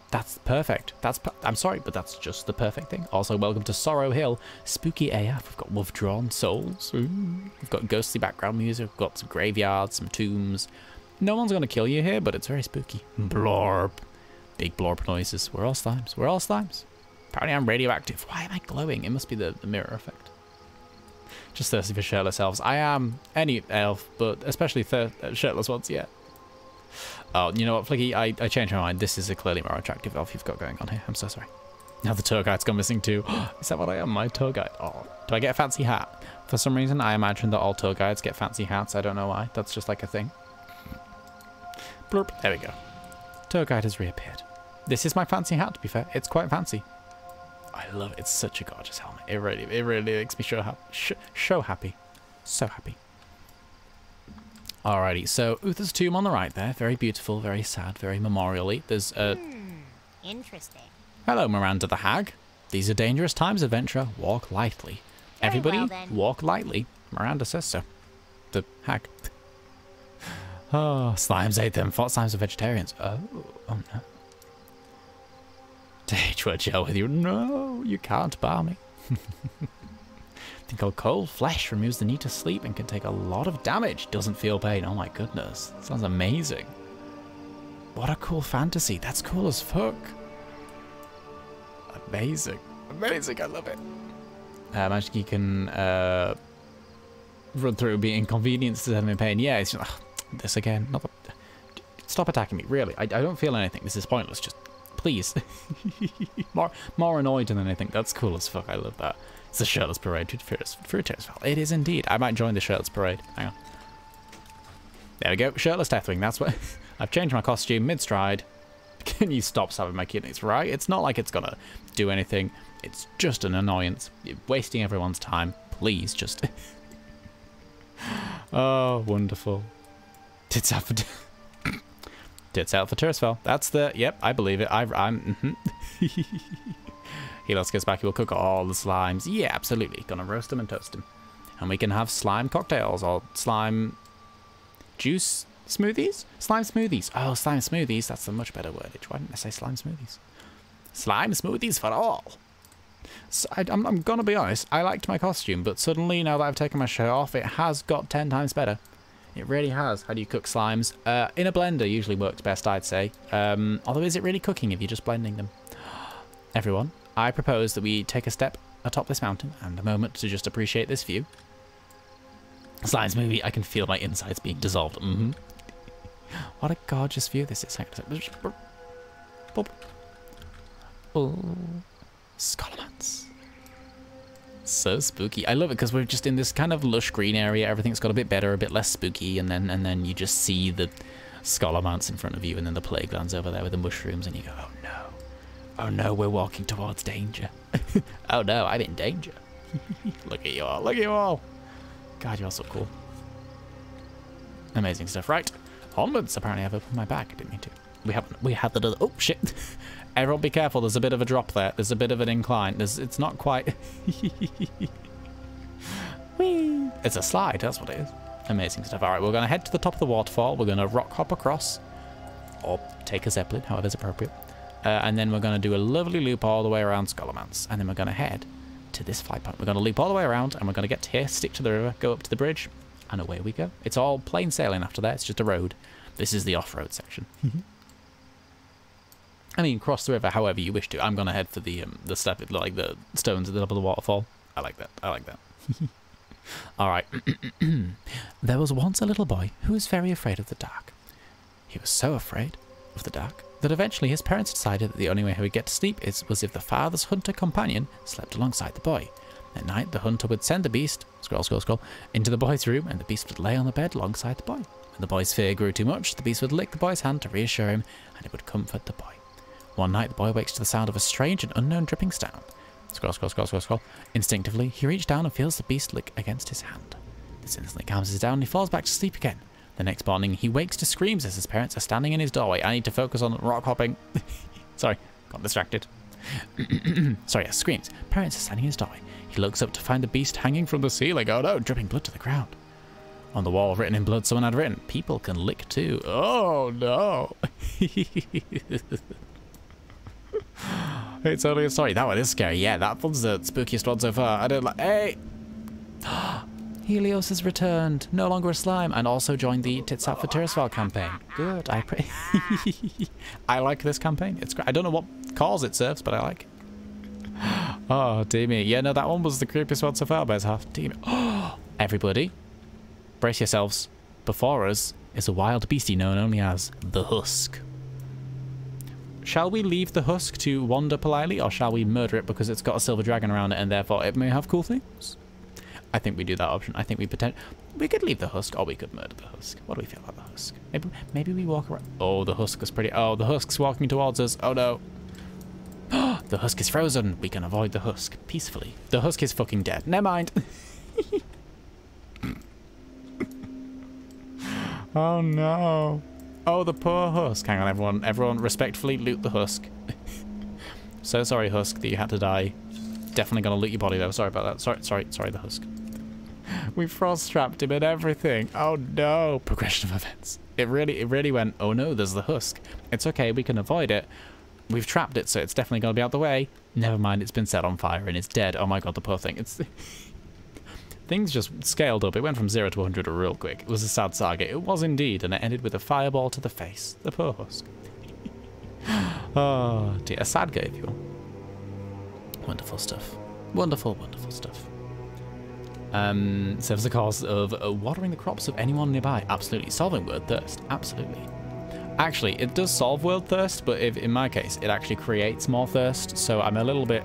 That's perfect. That's I'm sorry, but that's just the perfect thing. Also, welcome to Sorrow Hill. Spooky AF. We've got withdrawn souls. Ooh. We've got ghostly background music. We've got some graveyards, some tombs. No one's going to kill you here, but it's very spooky. Blorb. Big blorb noises. We're all slimes. We're all slimes. Apparently I'm radioactive. Why am I glowing? It must be the, the mirror effect. Just thirsty for shirtless elves. I am any elf, but especially uh, shirtless ones, yeah. Oh, you know what, Flicky? I, I changed my mind. This is a clearly more attractive elf you've got going on here. I'm so sorry. Now the tour guide's gone missing too. is that what I am? My tour guide. Oh, do I get a fancy hat? For some reason, I imagine that all tour guides get fancy hats. I don't know why. That's just like a thing. Blurp. There we go. Tour guide has reappeared. This is my fancy hat, to be fair. It's quite fancy. I love it. It's such a gorgeous helmet. It really, it really makes me show, ha sh show happy. So happy. Alrighty, so Uther's tomb on the right there. Very beautiful, very sad, very memorially. There's a... Interesting. Hello, Miranda the Hag. These are dangerous times, adventurer. Walk lightly. Very Everybody, well, walk lightly. Miranda says so. The hag. Oh, slimes ate them. Thought slimes are vegetarians. Oh, oh no. Take what gel with you. No, you can't bar me. Think called cold flesh removes the need to sleep and can take a lot of damage. Doesn't feel pain. Oh my goodness. Sounds amazing. What a cool fantasy. That's cool as fuck. Amazing. Amazing. I love it. Uh, Magic you can uh, run through being inconvenienced to them in pain. Yeah, it's just, ugh, this again. Not the, stop attacking me. Really, I, I don't feel anything. This is pointless. Just please. more more annoyed than anything. That's cool as fuck. I love that. It's the shirtless parade to Fruit Festival. It is indeed. I might join the shirtless parade. Hang on. There we go. Shirtless Deathwing. That's what. I've changed my costume mid stride. Can you stop stabbing my kidneys, right? It's not like it's gonna do anything. It's just an annoyance. You're wasting everyone's time. Please, just. oh, wonderful. Out Tits out for Tirisfal. That's the. Yep, I believe it. I, I'm. Mm -hmm. Helios goes back. He will cook all the slimes. Yeah, absolutely. Gonna roast them and toast them. And we can have slime cocktails or slime juice smoothies? Slime smoothies. Oh, slime smoothies. That's a much better wordage. Why didn't I say slime smoothies? Slime smoothies for all. So I, am I'm gonna be honest. I liked my costume, but suddenly now that I've taken my shirt off, it has got ten times better. It really has. How do you cook slimes? Uh, in a blender usually works best, I'd say. Um, although, is it really cooking if you're just blending them? Everyone, I propose that we take a step atop this mountain and a moment to just appreciate this view. Slimes movie, I can feel my insides being dissolved. Mm -hmm. What a gorgeous view this is. Oh, Scholomance. So spooky. I love it because we're just in this kind of lush green area. Everything's got a bit better, a bit less spooky, and then and then you just see the Scholomance in front of you, and then the Plaguelands over there with the mushrooms, and you go, oh no, oh no, we're walking towards danger. oh no, I'm in danger. look at you all, look at you all. God, you're so cool. Amazing stuff, right? Onwards. Apparently, I've opened my bag. I Didn't mean to. We haven't. We had the. Oh shit! Everyone, be careful. There's a bit of a drop there. There's a bit of an incline. There's. It's not quite. Whee! It's a slide. That's what it is. Amazing stuff. All right, we're gonna head to the top of the waterfall. We're gonna rock hop across, or take a zeppelin, however is appropriate, uh, and then we're gonna do a lovely loop all the way around Scholomance, and then we're gonna head to this flight point. We're gonna loop all the way around, and we're gonna get here, stick to the river, go up to the bridge, and away we go. It's all plain sailing after that. It's just a road. This is the off-road section. I mean, cross the river however you wish to. I'm gonna head for the um, the step, like the stones at the top of the waterfall. I like that. I like that. All right. there was once a little boy who was very afraid of the dark. He was so afraid of the dark that eventually his parents decided that the only way he would get to sleep is, was if the father's hunter companion slept alongside the boy. At night, the hunter would send the beast, scroll, scroll, scroll, into the boy's room, and the beast would lay on the bed alongside the boy. When the boy's fear grew too much, the beast would lick the boy's hand to reassure him, and it would comfort the boy. One night, the boy wakes to the sound of a strange and unknown dripping sound. Scroll, scroll, scroll, scroll, scroll. Instinctively, he reaches down and feels the beast lick against his hand. This instantly calms him down and he falls back to sleep again. The next morning, he wakes to screams as his parents are standing in his doorway. I need to focus on rock hopping. Sorry, got distracted. Sorry, yeah, screams. Parents are standing in his doorway. He looks up to find the beast hanging from the ceiling. Oh no, dripping blood to the ground. On the wall, written in blood, someone had written, People can lick too. Oh no. it's only a story. That one is scary. Yeah, that one's the spookiest one so far. I don't like. Hey! Helios has returned, no longer a slime, and also joined the Tits Out for Tirisfal campaign. Good, I pray. I like this campaign. It's great. I don't know what cause it serves, but I like it. Oh, dear me. Yeah, no, that one was the creepiest one so far, but it's half dear me. Everybody, brace yourselves. Before us is a wild beastie known only as the Husk. Shall we leave the Husk to wander politely, or shall we murder it because it's got a silver dragon around it and therefore it may have cool things? I think we do that option. I think we pretend we could leave the husk or we could murder the husk. What do we feel about the husk? Maybe maybe we walk around. Oh, the husk is pretty. Oh, the husk's walking towards us. Oh no. the husk is frozen. We can avoid the husk peacefully. The husk is fucking dead. Never mind. oh no. Oh, the poor husk. Hang on, everyone. Everyone, respectfully loot the husk. so sorry, husk, that you had to die. Definitely gonna loot your body though. Sorry about that. Sorry, sorry, sorry, the husk. We frost trapped him and everything. Oh no. Progression of events. It really, it really went, oh no, there's the husk. It's okay, we can avoid it. We've trapped it, so it's definitely gonna be out the way. Never mind, it's been set on fire and it's dead. Oh my god, the poor thing. It's Things just scaled up. It went from 0 to 100 real quick. It was a sad saga. It was indeed, and it ended with a fireball to the face. The poor husk. oh dear. A sad game, if you will. Wonderful stuff. Wonderful, wonderful stuff. Um, serves the cause of uh, watering the crops of anyone nearby. Absolutely. Solving word thirst. Absolutely. Actually, it does solve world thirst, but if in my case, it actually creates more thirst, so I'm a little bit...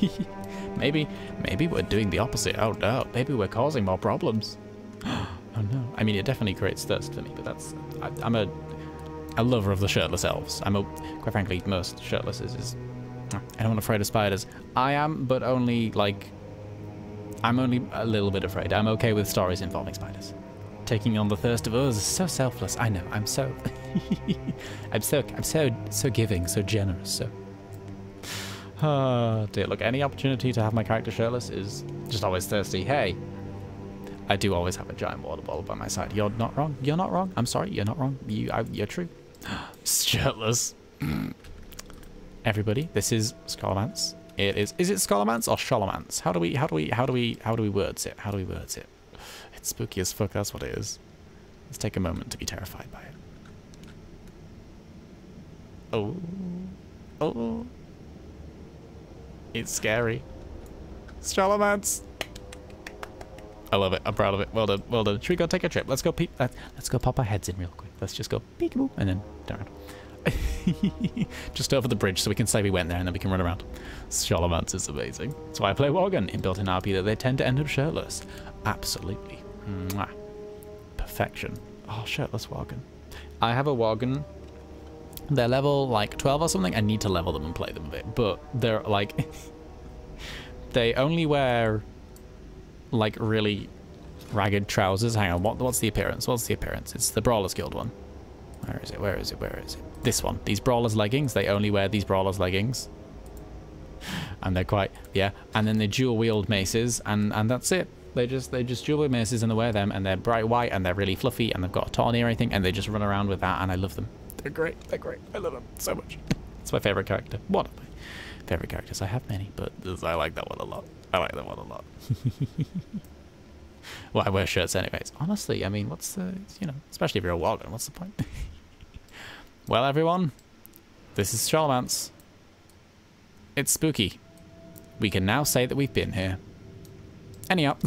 maybe, maybe we're doing the opposite. Oh no, maybe we're causing more problems. oh no. I mean, it definitely creates thirst for me, but that's... I, I'm a, a lover of the shirtless elves. I'm a... Quite frankly, most shirtless is... is anyone afraid of spiders? I am, but only, like... I'm only a little bit afraid. I'm okay with stories involving spiders. Taking on the thirst of others is so selfless. I know. I'm so... I'm so... I'm so... So giving, so generous, so... Oh, dear. Look, any opportunity to have my character shirtless is just always thirsty. Hey, I do always have a giant water bottle by my side. You're not wrong. You're not wrong. I'm sorry. You're not wrong. You, I, you're true. shirtless. Everybody, this is Scholomance. It is. Is it Scholomance or Sholomance? How do we? How do we? How do we? How do we words it? How do we words it? It's spooky as fuck. That's what it is. Let's take a moment to be terrified by it. Oh. Oh. It's scary. Sholomance. I love it. I'm proud of it. Well done. Well done. Should we go take a trip? Let's go peek. Uh, let's go pop our heads in real quick. Let's just go peekaboo and then turn around. just over the bridge so we can say we went there and then we can run around. Sholomance is amazing. That's why I play Worgen in built-in RP that they tend to end up shirtless. Absolutely. Mwah. Perfection. Oh, shirtless Worgen. I have a Worgen. They're level like 12 or something. I need to level them and play them a bit. But they're like... they only wear like really ragged trousers. Hang on, what, what's the appearance? What's the appearance? It's the Brawlers Guild one. Where is it? Where is it? Where is it? This one. These Brawlers leggings. They only wear these Brawlers leggings. And they're quite, yeah. And then they dual wield maces and, and that's it. They just they just dual wield maces and they wear them and they're bright white and they're really fluffy and they've got a tawny or anything and they just run around with that and I love them. They're great. They're great. I love them so much. It's my favorite character. One of my favorite characters. I have many, but I like that one a lot. I like that one a lot. well, I wear shirts anyways. Honestly, I mean, what's the, you know, especially if you're a Walden, what's the point? well, everyone, this is Charlemance. It's spooky. We can now say that we've been here. Anyhow,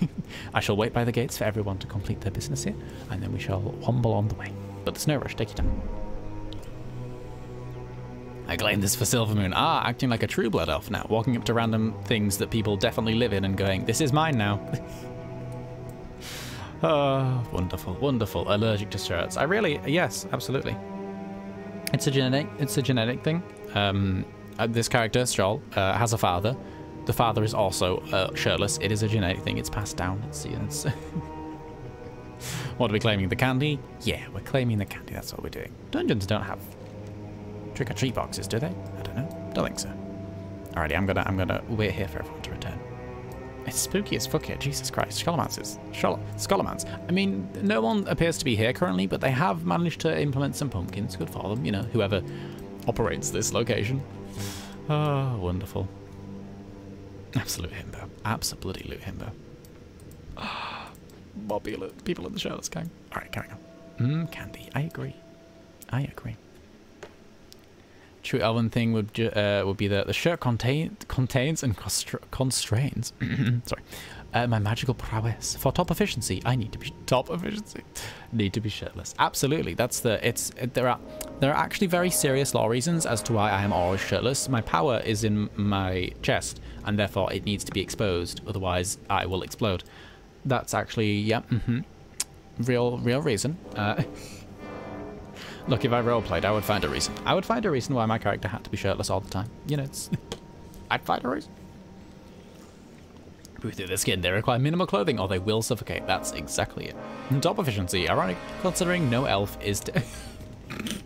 I shall wait by the gates for everyone to complete their business here, and then we shall womble on the way. But there's no rush, take your time. I claim this for Silvermoon. Ah, acting like a true blood elf now, walking up to random things that people definitely live in and going, this is mine now. oh, wonderful, wonderful. Allergic to shirts. I really, yes, absolutely. It's a genetic, it's a genetic thing. Um, uh, this character, Stroll, uh, has a father. The father is also uh, shirtless. It is a genetic thing. It's passed down. It's, it's what are we claiming? The candy? Yeah, we're claiming the candy. That's what we're doing. Dungeons don't have trick or treat boxes, do they? I don't know. Don't think so. Alrighty, I'm gonna I'm gonna wait here for everyone to return. It's spooky as fuck here. Jesus Christ. Scholomance Scholomance. I mean, no one appears to be here currently, but they have managed to implement some pumpkins. Good for them, you know, whoever operates this location. Oh, wonderful. Absolute himbo. Absolutely loot himbo. More people, people in the show. Let's go. All right, carrying on. Mmm, candy. I agree. I agree. True Elven thing would uh, would be that the shirt contain contains and constra- constrains. sorry, uh, my magical prowess for top efficiency. I need to be top efficiency. Need to be shirtless. Absolutely, that's the. It's it, there are there are actually very serious law reasons as to why I am always shirtless. My power is in my chest, and therefore it needs to be exposed. Otherwise, I will explode. That's actually yeah, mm-hmm, real real reason. Uh, Look, if I roleplayed, I would find a reason. I would find a reason why my character had to be shirtless all the time. You know, it's... I'd find a reason. Through their skin. They require minimal clothing or they will suffocate. That's exactly it. And top efficiency. Ironic, considering no elf is... dead.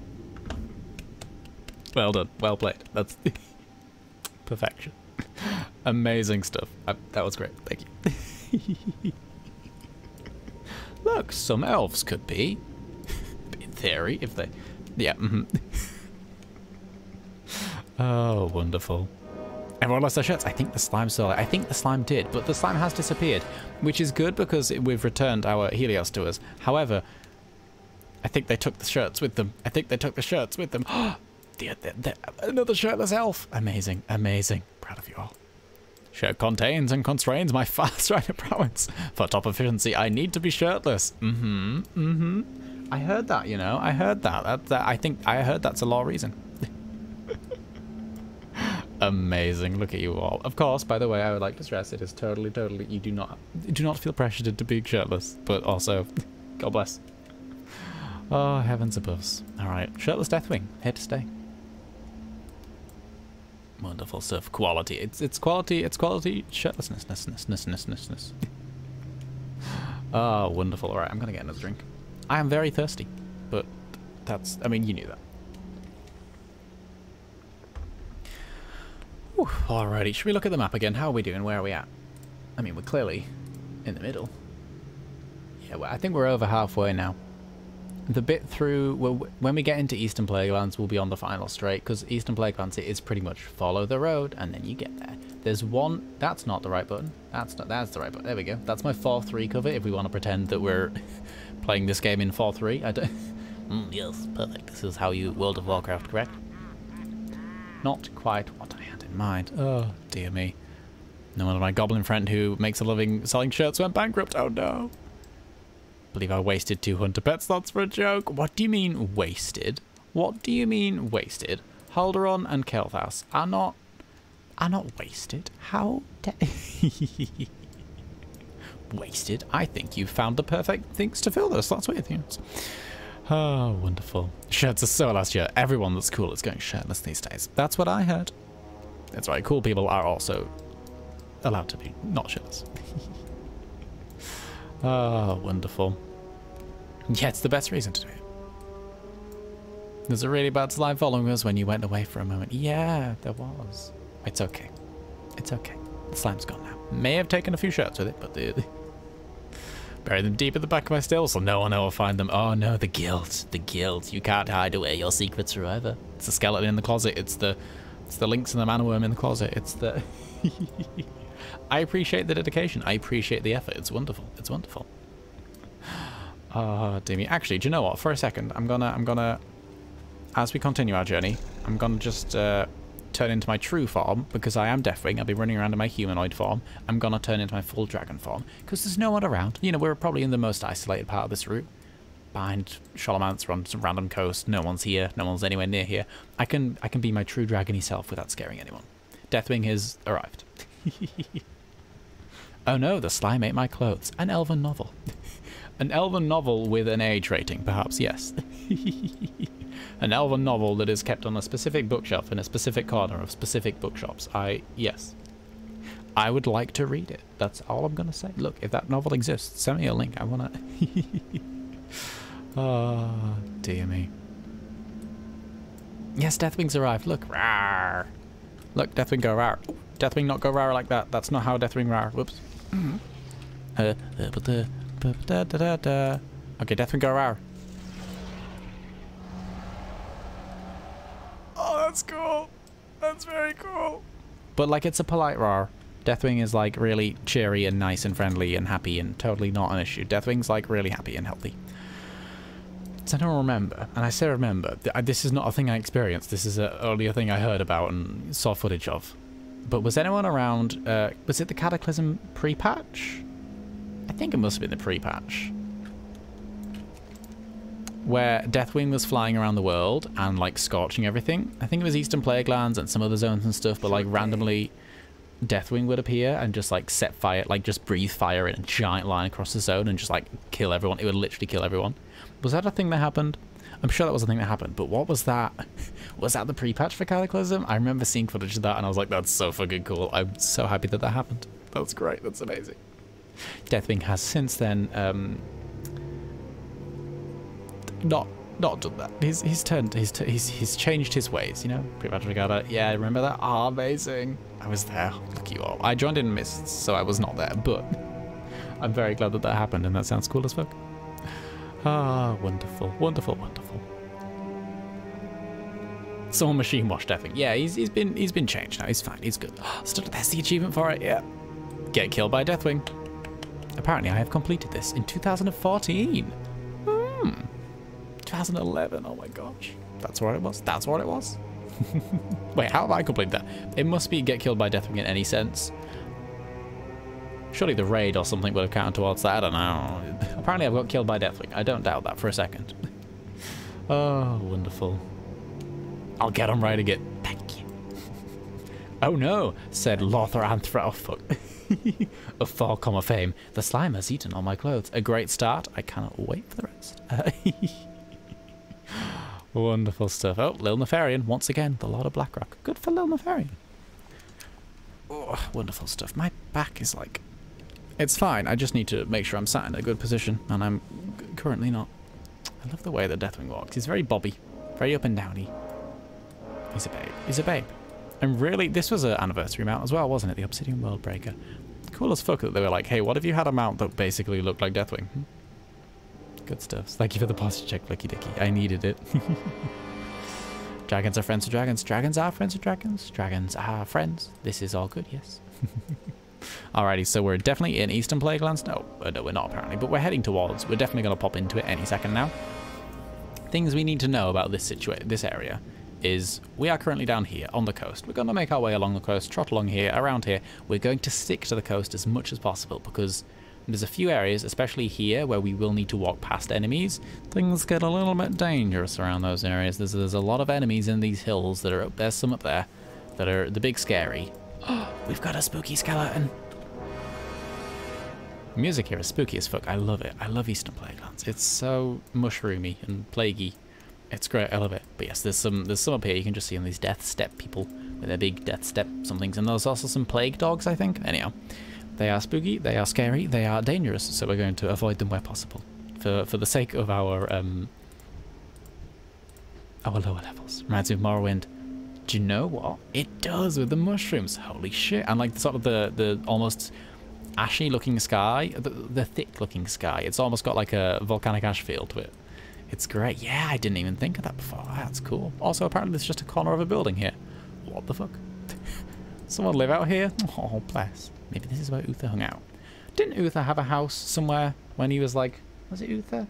well done. Well played. That's... Perfection. Amazing stuff. I, that was great. Thank you. Look, some elves could be theory, if they... Yeah, mm -hmm. Oh, wonderful. Everyone lost their shirts. I think the slime saw it. I think the slime did, but the slime has disappeared, which is good because we've returned our Helios to us. However, I think they took the shirts with them. I think they took the shirts with them. the, the, the, another shirtless elf. Amazing, amazing. Proud of you all. Shirt contains and constrains my fast rider prowess. For top efficiency, I need to be shirtless. Mm-hmm, mm-hmm. I heard that, you know. I heard that. That, that I think I heard that's a law reason. Amazing. Look at you all. Of course, by the way, I would like to stress it is totally, totally. You do not, do not feel pressured into being shirtless, but also, God bless. Oh heavens above. All right, shirtless Deathwing, here to stay. Wonderful stuff. Quality. It's it's quality. It's quality. Shirtlessness. Oh, wonderful. All right, I'm gonna get another drink. I am very thirsty, but that's, I mean, you knew that. Whew, alrighty, should we look at the map again? How are we doing? Where are we at? I mean, we're clearly in the middle. Yeah, well, I think we're over halfway now. The bit through, well, when we get into Eastern Plaguelands, we'll be on the final straight, because Eastern Plaguelands it is pretty much follow the road, and then you get there. There's one, that's not the right button. That's not, that's the right button. There we go. That's my 4-3 cover, if we want to pretend that we're playing this game in 4-3. I don't... Mm, yes, perfect. This is how you World of Warcraft, correct? Not quite what I had in mind. Oh, dear me. No wonder my goblin friend who makes a living selling shirts went bankrupt. Oh no. Believe I wasted two hunter pet slots for a joke. What do you mean wasted? What do you mean wasted? Halduron and Kael'thas are not are not wasted. How wasted. I think you found the perfect things to fill this. That's you think. Oh, ah, wonderful. Shirts are so last year. Everyone that's cool is going shirtless these days. That's what I heard. That's right. Cool people are also allowed to be not shirtless. oh, wonderful. Yeah, it's the best reason to do it. There's a really bad slime following us when you went away for a moment. Yeah, there was. It's okay. It's okay. The slime's gone now. May have taken a few shots with it, but the, Bury them deep in the back of my still so no one will find them. Oh no, the guilt. The guilt. You can't hide away your secrets forever. It's the skeleton in the closet. It's the it's the lynx and the man worm in the closet. It's the I appreciate the dedication. I appreciate the effort. It's wonderful. It's wonderful. Oh, dear me. Actually, do you know what? For a second, I'm gonna, I'm gonna, as we continue our journey, I'm gonna just uh, turn into my true form because I am Deathwing. I'll be running around in my humanoid form. I'm gonna turn into my full dragon form because there's no one around. You know, we're probably in the most isolated part of this route. Behind Sholomance, on some random coast. No one's here. No one's anywhere near here. I can, I can be my true dragony self without scaring anyone. Deathwing has arrived. oh no, the slime ate my clothes. An elven novel. An elven novel with an age rating, perhaps, yes. an elven novel that is kept on a specific bookshelf in a specific corner of specific bookshops. I, yes. I would like to read it. That's all I'm going to say. Look, if that novel exists, send me a link. I want to... oh, dear me. Yes, Deathwing's arrived. Look. Rawr. Look, Deathwing go rawr. Deathwing not go rawr like that. That's not how Deathwing rawr. Whoops. Uh, uh, but the... Da, da, da, da. Okay, Deathwing go rawr. Oh, that's cool. That's very cool. But like, it's a polite rawr. Deathwing is like really cheery and nice and friendly and happy and totally not an issue. Deathwing's like really happy and healthy. So I don't remember, and I say remember, this is not a thing I experienced. This is an earlier thing I heard about and saw footage of. But was anyone around? Uh, was it the Cataclysm pre-patch? I think it must have been the pre-patch. Where Deathwing was flying around the world and like scorching everything. I think it was Eastern Plaguelands and some other zones and stuff, but like randomly Deathwing would appear and just like set fire, like just breathe fire in a giant line across the zone and just like kill everyone. It would literally kill everyone. Was that a thing that happened? I'm sure that was a thing that happened, but what was that? Was that the pre-patch for Cataclysm? I remember seeing footage of that and I was like, that's so fucking cool. I'm so happy that that happened. That's great. That's amazing. Deathwing has since then um, not not done that. He's he's turned he's he's he's changed his ways. You know, pre-patch Regatta. Yeah, remember that? Ah, amazing. I was there. Look you all. I joined in mists, so I was not there, but I'm very glad that that happened, and that sounds cool as fuck. Ah, wonderful, wonderful, wonderful. Someone machine washed Deathwing. Yeah, he's he's been he's been changed now. He's fine. He's good. Still, there's the achievement for it. Yeah. Get killed by Deathwing. Apparently, I have completed this in 2014. Hmm. 2011. Oh my gosh. That's what it was. That's what it was. Wait, how have I completed that? It must be get killed by Deathwing in any sense. Surely the raid or something would have counted towards that. I don't know. Apparently, I've got killed by Deathwing. I don't doubt that for a second. oh, wonderful. I'll get him right again. Thank you. Oh no, said Lothar Anthra. Oh fuck. of far comma fame. The slime has eaten all my clothes. A great start. I cannot wait for the rest. Wonderful stuff. Oh, Lil Nefarian, once again, the Lord of Blackrock. Good for Lil Nefarian. Oh, wonderful stuff. My back is like... It's fine, I just need to make sure I'm sat in a good position, and I'm currently not. I love the way the Deathwing walks. He's very bobby, very up and downy. He's a babe. He's a babe. And really, this was an anniversary mount as well, wasn't it? The Obsidian World Breaker. Cool as fuck that they were like, hey, what if you had a mount that basically looked like Deathwing? Good stuff. Thank you for the posture check, Flicky Dicky. I needed it. dragons are friends of dragons. Dragons are friends of dragons. Dragons are friends. This is all good, yes. Alrighty, so we're definitely in Eastern Plaguelands. No, uh, no, we're not apparently, but we're heading towards. We're definitely going to pop into it any second now. Things we need to know about this situation, this area, is we are currently down here on the coast. We're going to make our way along the coast, trot along here, around here. We're going to stick to the coast as much as possible because there's a few areas, especially here, where we will need to walk past enemies. Things get a little bit dangerous around those areas. There's, there's a lot of enemies in these hills that are up there, some up there, that are the big scary. We've got a spooky skeleton. Music here is spooky as fuck. I love it. I love Eastern Plaguelands. It's so mushroomy and plaguey. It's great. I love it. But yes, there's some there's some up here. You can just see on these death step people with their big death step somethings, and there's also some plague dogs. I think. Anyhow, they are spooky. They are scary. They are dangerous. So we're going to avoid them where possible, for for the sake of our um our lower levels. Reminds me of Morrowind. Do you know what it does with the mushrooms? Holy shit! And like sort of the the almost ashy looking sky, the, the thick looking sky. It's almost got like a volcanic ash feel to it. It's great. Yeah, I didn't even think of that before. That's cool. Also, apparently there's just a corner of a building here. What the fuck? Someone live out here? Oh, bless. Maybe this is where Uther hung out. Didn't Uther have a house somewhere when he was like, was it Uther?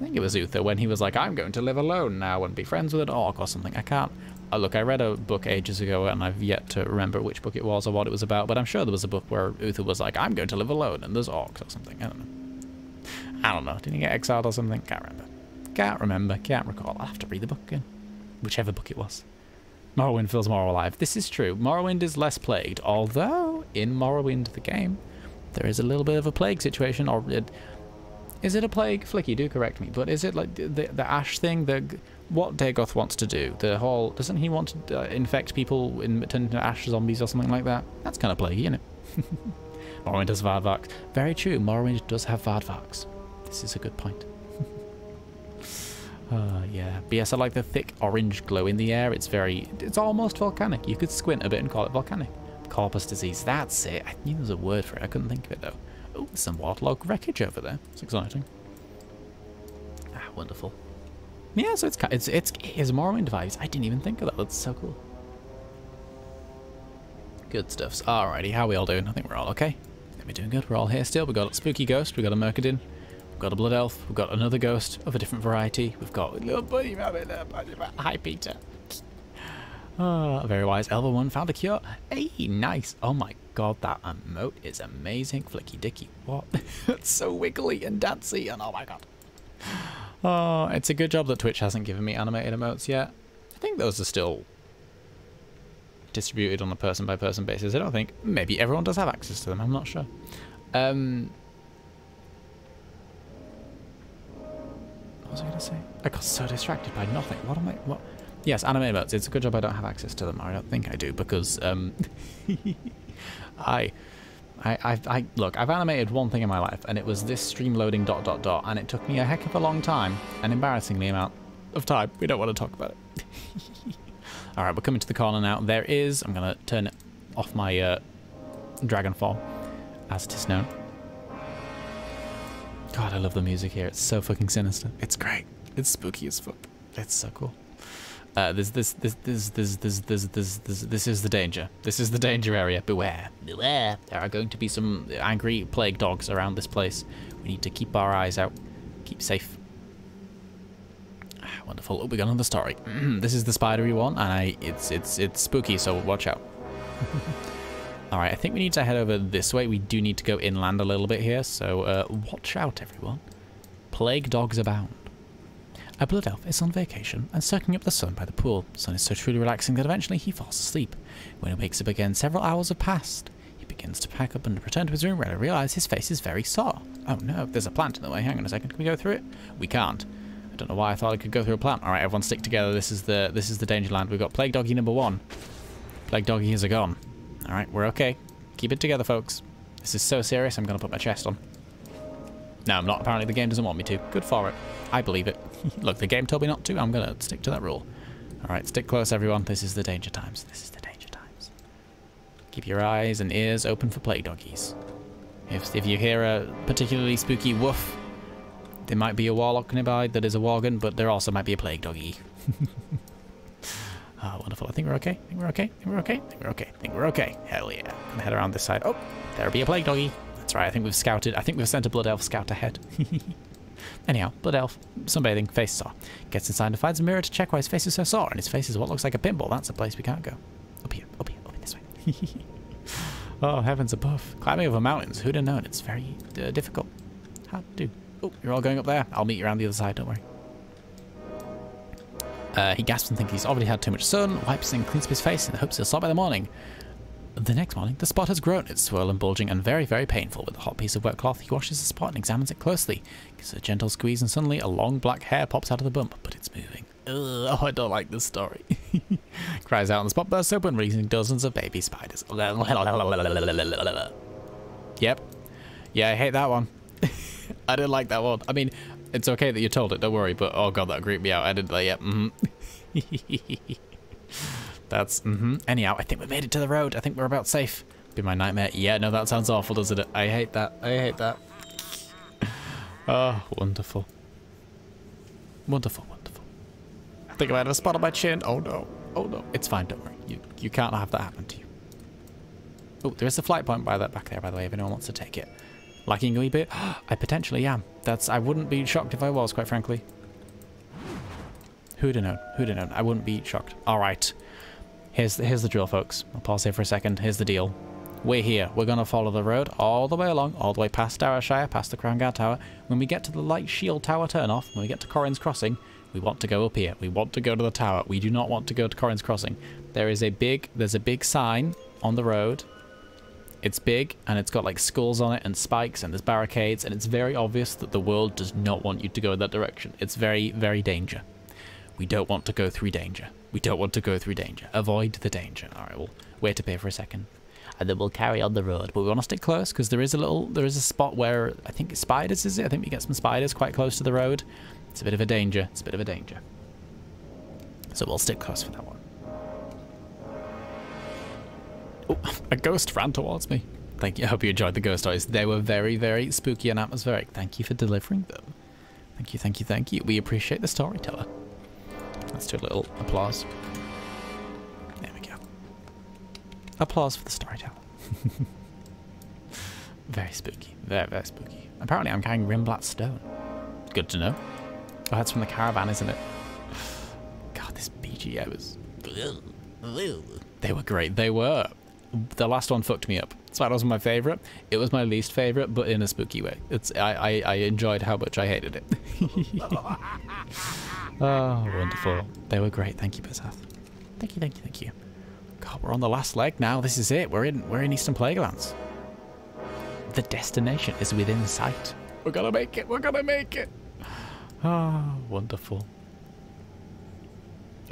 I think it was Uther when he was like, I'm going to live alone now and be friends with an orc or something. I can't. Oh, look, I read a book ages ago and I've yet to remember which book it was or what it was about, but I'm sure there was a book where Uther was like, I'm going to live alone and there's orcs or something. I don't know. I don't know. Did he get exiled or something? Can't remember. Can't remember. Can't recall. I'll have to read the book again. Whichever book it was. Morrowind feels more alive. This is true. Morrowind is less plagued, although in Morrowind the game, there is a little bit of a plague situation. Or it, is it a plague? Flicky, do correct me. But is it like the the ash thing? The what Dagoth wants to do? The whole doesn't he want to uh, infect people and turn into ash zombies or something like that? That's kind of plaguey, isn't it? Morrowind has Vardvarks. Very true. Morrowind does have Vardvarks. This is a good point. Uh, yeah. But yes, I like the thick orange glow in the air. It's very, it's almost volcanic. You could squint a bit and call it volcanic. Corprus disease, that's it. I knew there was a word for it. I couldn't think of it though. Oh, there's some waterlogged wreckage over there. It's exciting. Ah, wonderful. Yeah, so it's it's it's it is Morrowind vibes. I didn't even think of that. That's so cool. Good stuffs. Alrighty, how are we all doing? I think we're all okay. We're doing good. We're all here still. We got a spooky ghost. We got a Murkidan. We've got a blood elf. We've got another ghost of a different variety. We've got a little buddy rabbit. Hi, Peter. Oh, very wise. Elva one found a cure. Hey, nice. Oh my god, that emote is amazing. Flicky dicky. What? it's so wiggly and dancy and oh my god. Oh, it's a good job that Twitch hasn't given me animated emotes yet. I think those are still distributed on a person by person basis. I don't think. Maybe everyone does have access to them. I'm not sure. Um, was I going to say? I got so distracted by nothing. What am I? What? Yes, anime emotes. It's a good job I don't have access to them. I don't think I do because um, I, I, I, I, look. I've animated one thing in my life, and it was this stream loading dot dot dot, and it took me a heck of a long time, an embarrassingly amount of time. We don't want to talk about it. All right, we're coming to the corner now. There is. I'm gonna turn off my uh, Dragonfall, as it is known. God, I love the music here. It's so fucking sinister. It's great. It's spooky as fuck. It's so cool. Uh, this, this, this, this, this, this, this, this, this, this is the danger. This is the danger area. Beware. Beware. There are going to be some angry plague dogs around this place. We need to keep our eyes out. Keep safe. Ah, wonderful. Oh, we got another story. this is the spidery one, and I, it's, it's, it's spooky, so watch out. All right, I think we need to head over this way. We do need to go inland a little bit here, so uh, watch out, everyone. Plague dogs abound. A blood elf is on vacation and soaking up the sun by the pool. Sun is so truly relaxing that eventually he falls asleep. When he wakes up again, several hours have passed. He begins to pack up and return to his room where he realizes his face is very sore. Oh no, there's a plant in the way. Hang on a second, can we go through it? We can't. I don't know why I thought I could go through a plant. All right, everyone stick together. This is the this is the danger land. We've got plague doggy number one. Plague doggy is a gone. All right, we're okay. Keep it together, folks. This is so serious, I'm going to put my chest on. No, I'm not. Apparently the game doesn't want me to. Good for it. I believe it. Look, the game told me not to. I'm going to stick to that rule. All right, stick close, everyone. This is the danger times. This is the danger times. Keep your eyes and ears open for plague doggies. If, if you hear a particularly spooky woof, there might be a warlock nearby that is a worgen, but there also might be a plague doggy. Oh, wonderful. I think we're okay. I think we're okay. I think we're okay. I think we're okay. I think we're okay. Hell yeah. Gonna head around this side. Oh, there'll be a plague doggy. That's right. I think we've scouted. I think we've sent a blood elf scout ahead. Anyhow, blood elf, sunbathing, face sore. Gets inside and finds a mirror to check why his face is so sore, and his face is what looks like a pinball. That's a place we can't go. Up here, up here, up this way. oh, heavens above. Climbing over mountains. Who'd have known? It's very uh, difficult. How do? Oh, you're all going up there. I'll meet you around the other side, don't worry. Uh, he gasps and thinks he's already had too much sun, wipes and cleans up his face in the hopes he'll stop by the morning. The next morning, the spot has grown. It's swollen, bulging, and very, very painful. With a hot piece of wet cloth, he washes the spot and examines it closely. Gives a gentle squeeze, and suddenly a long black hair pops out of the bump, but it's moving. Ugh, oh, I don't like this story. Cries out, and the spot bursts open, releasing dozens of baby spiders. yep. Yeah, I hate that one. I didn't like that one. I mean, it's okay that you told it, don't worry, but oh god, that creeped me out. I did that, yeah. Mm -hmm. That's, mm -hmm. Anyhow, I think we made it to the road. I think we're about safe. Be my nightmare. Yeah, no, that sounds awful, doesn't it? I hate that. I hate that. oh, wonderful. Wonderful, wonderful. I think I might have a spot on my chin. Oh no. Oh no. It's fine, don't worry. You you can't have that happen to you. Oh, there is a flight point by that back there, by the way, if anyone wants to take it. Lagging a wee bit? I potentially am. That's I wouldn't be shocked if I was, quite frankly. Who'd have known? Who'd have known? I wouldn't be shocked. All right. Here's the, here's the drill, folks. I'll pause here for a second. Here's the deal. We're here. We're going to follow the road all the way along, all the way past Darrowshire, past the Crown Guard Tower. When we get to the Light Shield Tower turn-off, when we get to Corin's Crossing, we want to go up here. We want to go to the tower. We do not want to go to Corin's Crossing. There is a big, there's a big sign on the road. It's big and it's got like skulls on it and spikes and there's barricades and it's very obvious that the world does not want you to go in that direction. It's very, very danger. We don't want to go through danger. We don't want to go through danger. Avoid the danger. All right, we'll wait up here for a second. And then we'll carry on the road. But we want to stick close because there is a little, there is a spot where I think spiders is it? I think we get some spiders quite close to the road. It's a bit of a danger. It's a bit of a danger. So we'll stick close for that one. Oh, a ghost ran towards me. Thank you. I hope you enjoyed the ghost stories. They were very, very spooky and atmospheric. Thank you for delivering them. Thank you, thank you, thank you. We appreciate the storyteller. Let's do a little applause. There we go. Applause for the storyteller. very spooky. Very, very spooky. Apparently I'm carrying Rimblat stone. Good to know. Oh, that's from the caravan, isn't it? God, this BGM is... They were great. They were. The last one fucked me up. Spider wasn't my favourite. It was my least favourite, but in a spooky way. It's I, I, I enjoyed how much I hated it. oh, wonderful. They were great. Thank you, Bezath. Thank you, thank you, thank you. God, we're on the last leg now. This is it. We're in we're in Eastern Plaguelands. The destination is within sight. We're gonna make it. We're gonna make it. Ah, oh, wonderful.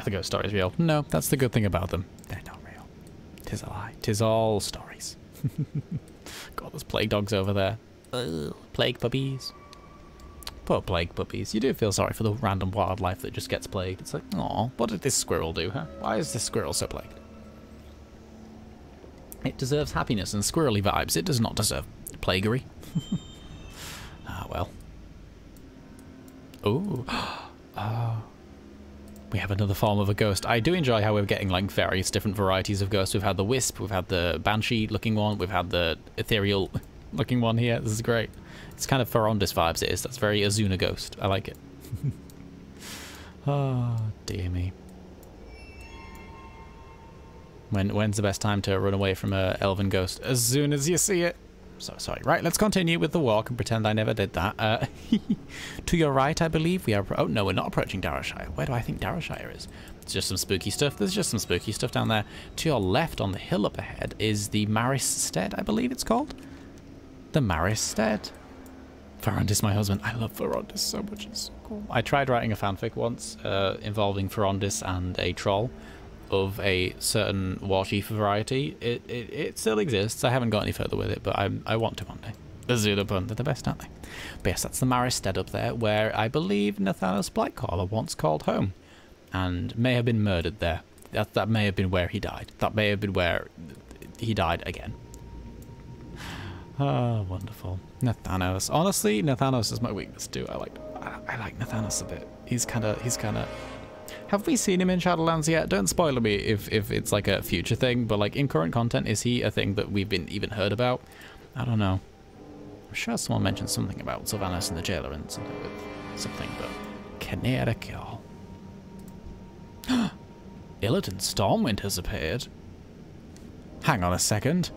The ghost story is real. No, that's the good thing about them. Tis a lie. Tis all stories. God, there's plague dogs over there. Ugh, plague puppies. Poor plague puppies. You do feel sorry for the random wildlife that just gets plagued. It's like, oh, what did this squirrel do, huh? Why is this squirrel so plagued? It deserves happiness and squirrely vibes. It does not deserve plaguery. ah, well. Ooh. oh. We have another form of a ghost. I do enjoy how we're getting like various different varieties of ghosts. We've had the wisp, we've had the banshee looking one, we've had the ethereal looking one here. This is great. It's kind of Farondis vibes it is. That's very Azsuna ghost. I like it. oh, dear me. When When's the best time to run away from a elven ghost? As soon as you see it. So sorry. Right, let's continue with the walk and pretend I never did that. Uh, to your right, I believe we are... Oh, no, we're not approaching Darrowshire. Where do I think Darrowshire is? It's just some spooky stuff. There's just some spooky stuff down there. To your left, on the hill up ahead, is the Marris Stead, I believe it's called. The Marris Stead. Farondis, my husband. I love Farondis so much. It's so cool. I tried writing a fanfic once uh, involving Farondis and a troll of a certain war variety. It, it, it still exists. I haven't got any further with it, but I, I want to one day. The they're the best, aren't they? But yes, that's the Marris Stead up there, where I believe Nathanos Blightcaller once called home, and may have been murdered there. That, that may have been where he died. That may have been where he died again. Ah, oh, wonderful. Nathanos. Honestly, Nathanos is my weakness too. I like I like Nathanos a bit. He's kind of he's kind of have we seen him in Shadowlands yet? Don't spoil me if, if it's like a future thing, but like in current content, is he a thing that we've been even heard about? I don't know. I'm sure someone mentioned something about Sylvanas and the Jailer and something with something, but Canera Kill. Illidan Stormwind has appeared. Hang on a second.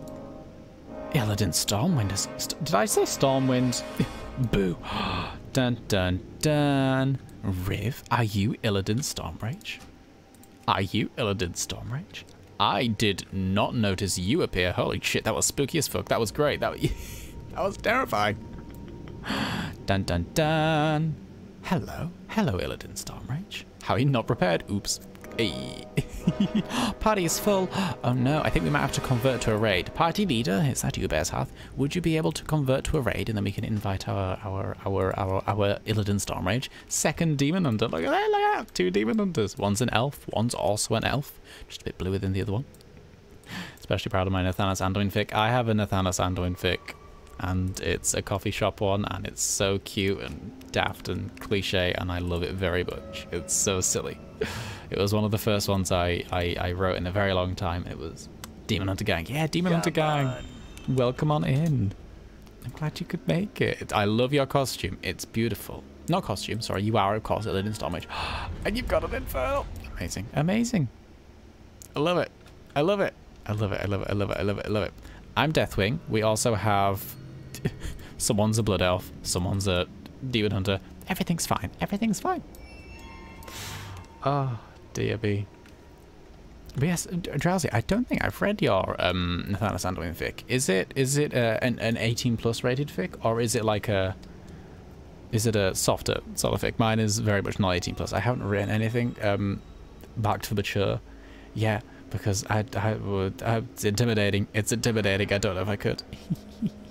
Illidan Stormwind has... St did I say Stormwind? Boo. dun dun dun. Riv, are you Illidan Stormrage? Are you Illidan Stormrage? I did not notice you appear. Holy shit, that was spooky as fuck. That was great. That was, that was terrifying. Dun dun dun. Hello. Hello, Illidan Stormrage. How are you not prepared? Oops. Hey. Party is full. Oh no, I think we might have to convert to a raid. Party leader, is that you, Bear's Hearth? Would you be able to convert to a raid and then we can invite our our our our, our Illidan Stormrage? Second Demon Hunter. Look at that, look at that. Two Demon Hunters. One's an elf, one's also an elf. Just a bit bluer than the other one. Especially proud of my Nathanos Anduin fic. I have a Nathanos Anduin fic and it's a coffee shop one and it's so cute and daft and cliche and I love it very much. It's so silly. It was one of the first ones I, I, I wrote in a very long time. It was Demon Hunter Gang. Yeah, Demon Hunter Gang. Welcome on in. I'm glad you could make it. I love your costume. It's beautiful. Not costume, sorry. You are, of course, Illidan Stormrage. And you've got an Infernal. Amazing. Amazing. I love it. I love it. I love it. I love it. I love it. I love it. I love it. I'm Deathwing. We also have... someone's a Blood Elf. Someone's a Demon Hunter. Everything's fine. Everything's fine. Oh, dear me. But yes, Drowsy, I don't think I've read your um, Nathanos Anduin fic. Is it is it uh, an, an 18 plus rated fic, or is it like a is it a softer sort of fic? Mine is very much not 18 plus. I haven't written anything um, back to the mature yet because I, I would I, it's intimidating. It's intimidating. I don't know if I could.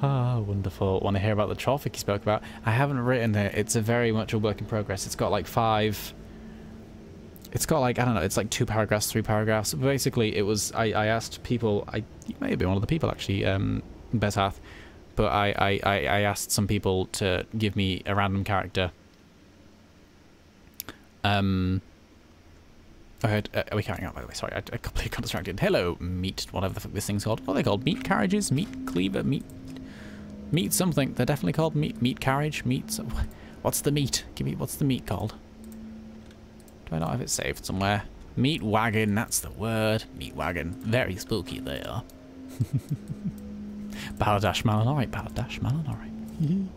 Ah, wonderful. Want to hear about the traffic you spoke about? I haven't written it. It's a very much a work in progress. It's got like five it's got like I don't know, it's like two paragraphs, three paragraphs. Basically, it was I, I asked people. I you may have been one of the people actually, um, Besath, but I, I I asked some people to give me a random character. Um. Oh, uh, are we carrying on, by the way? Sorry, I, I completely got distracted. Hello, meat, whatever the fuck this thing's called. What are they called? Meat carriages? Meat cleaver? Meat... Meat something. They're definitely called meat... Meat carriage? Meat... What's the meat? Give me... What's the meat called? Do I not have it saved somewhere? Meat wagon, that's the word. Meat wagon. Very spooky they are. Baladash Malinori, Baladash Malinori.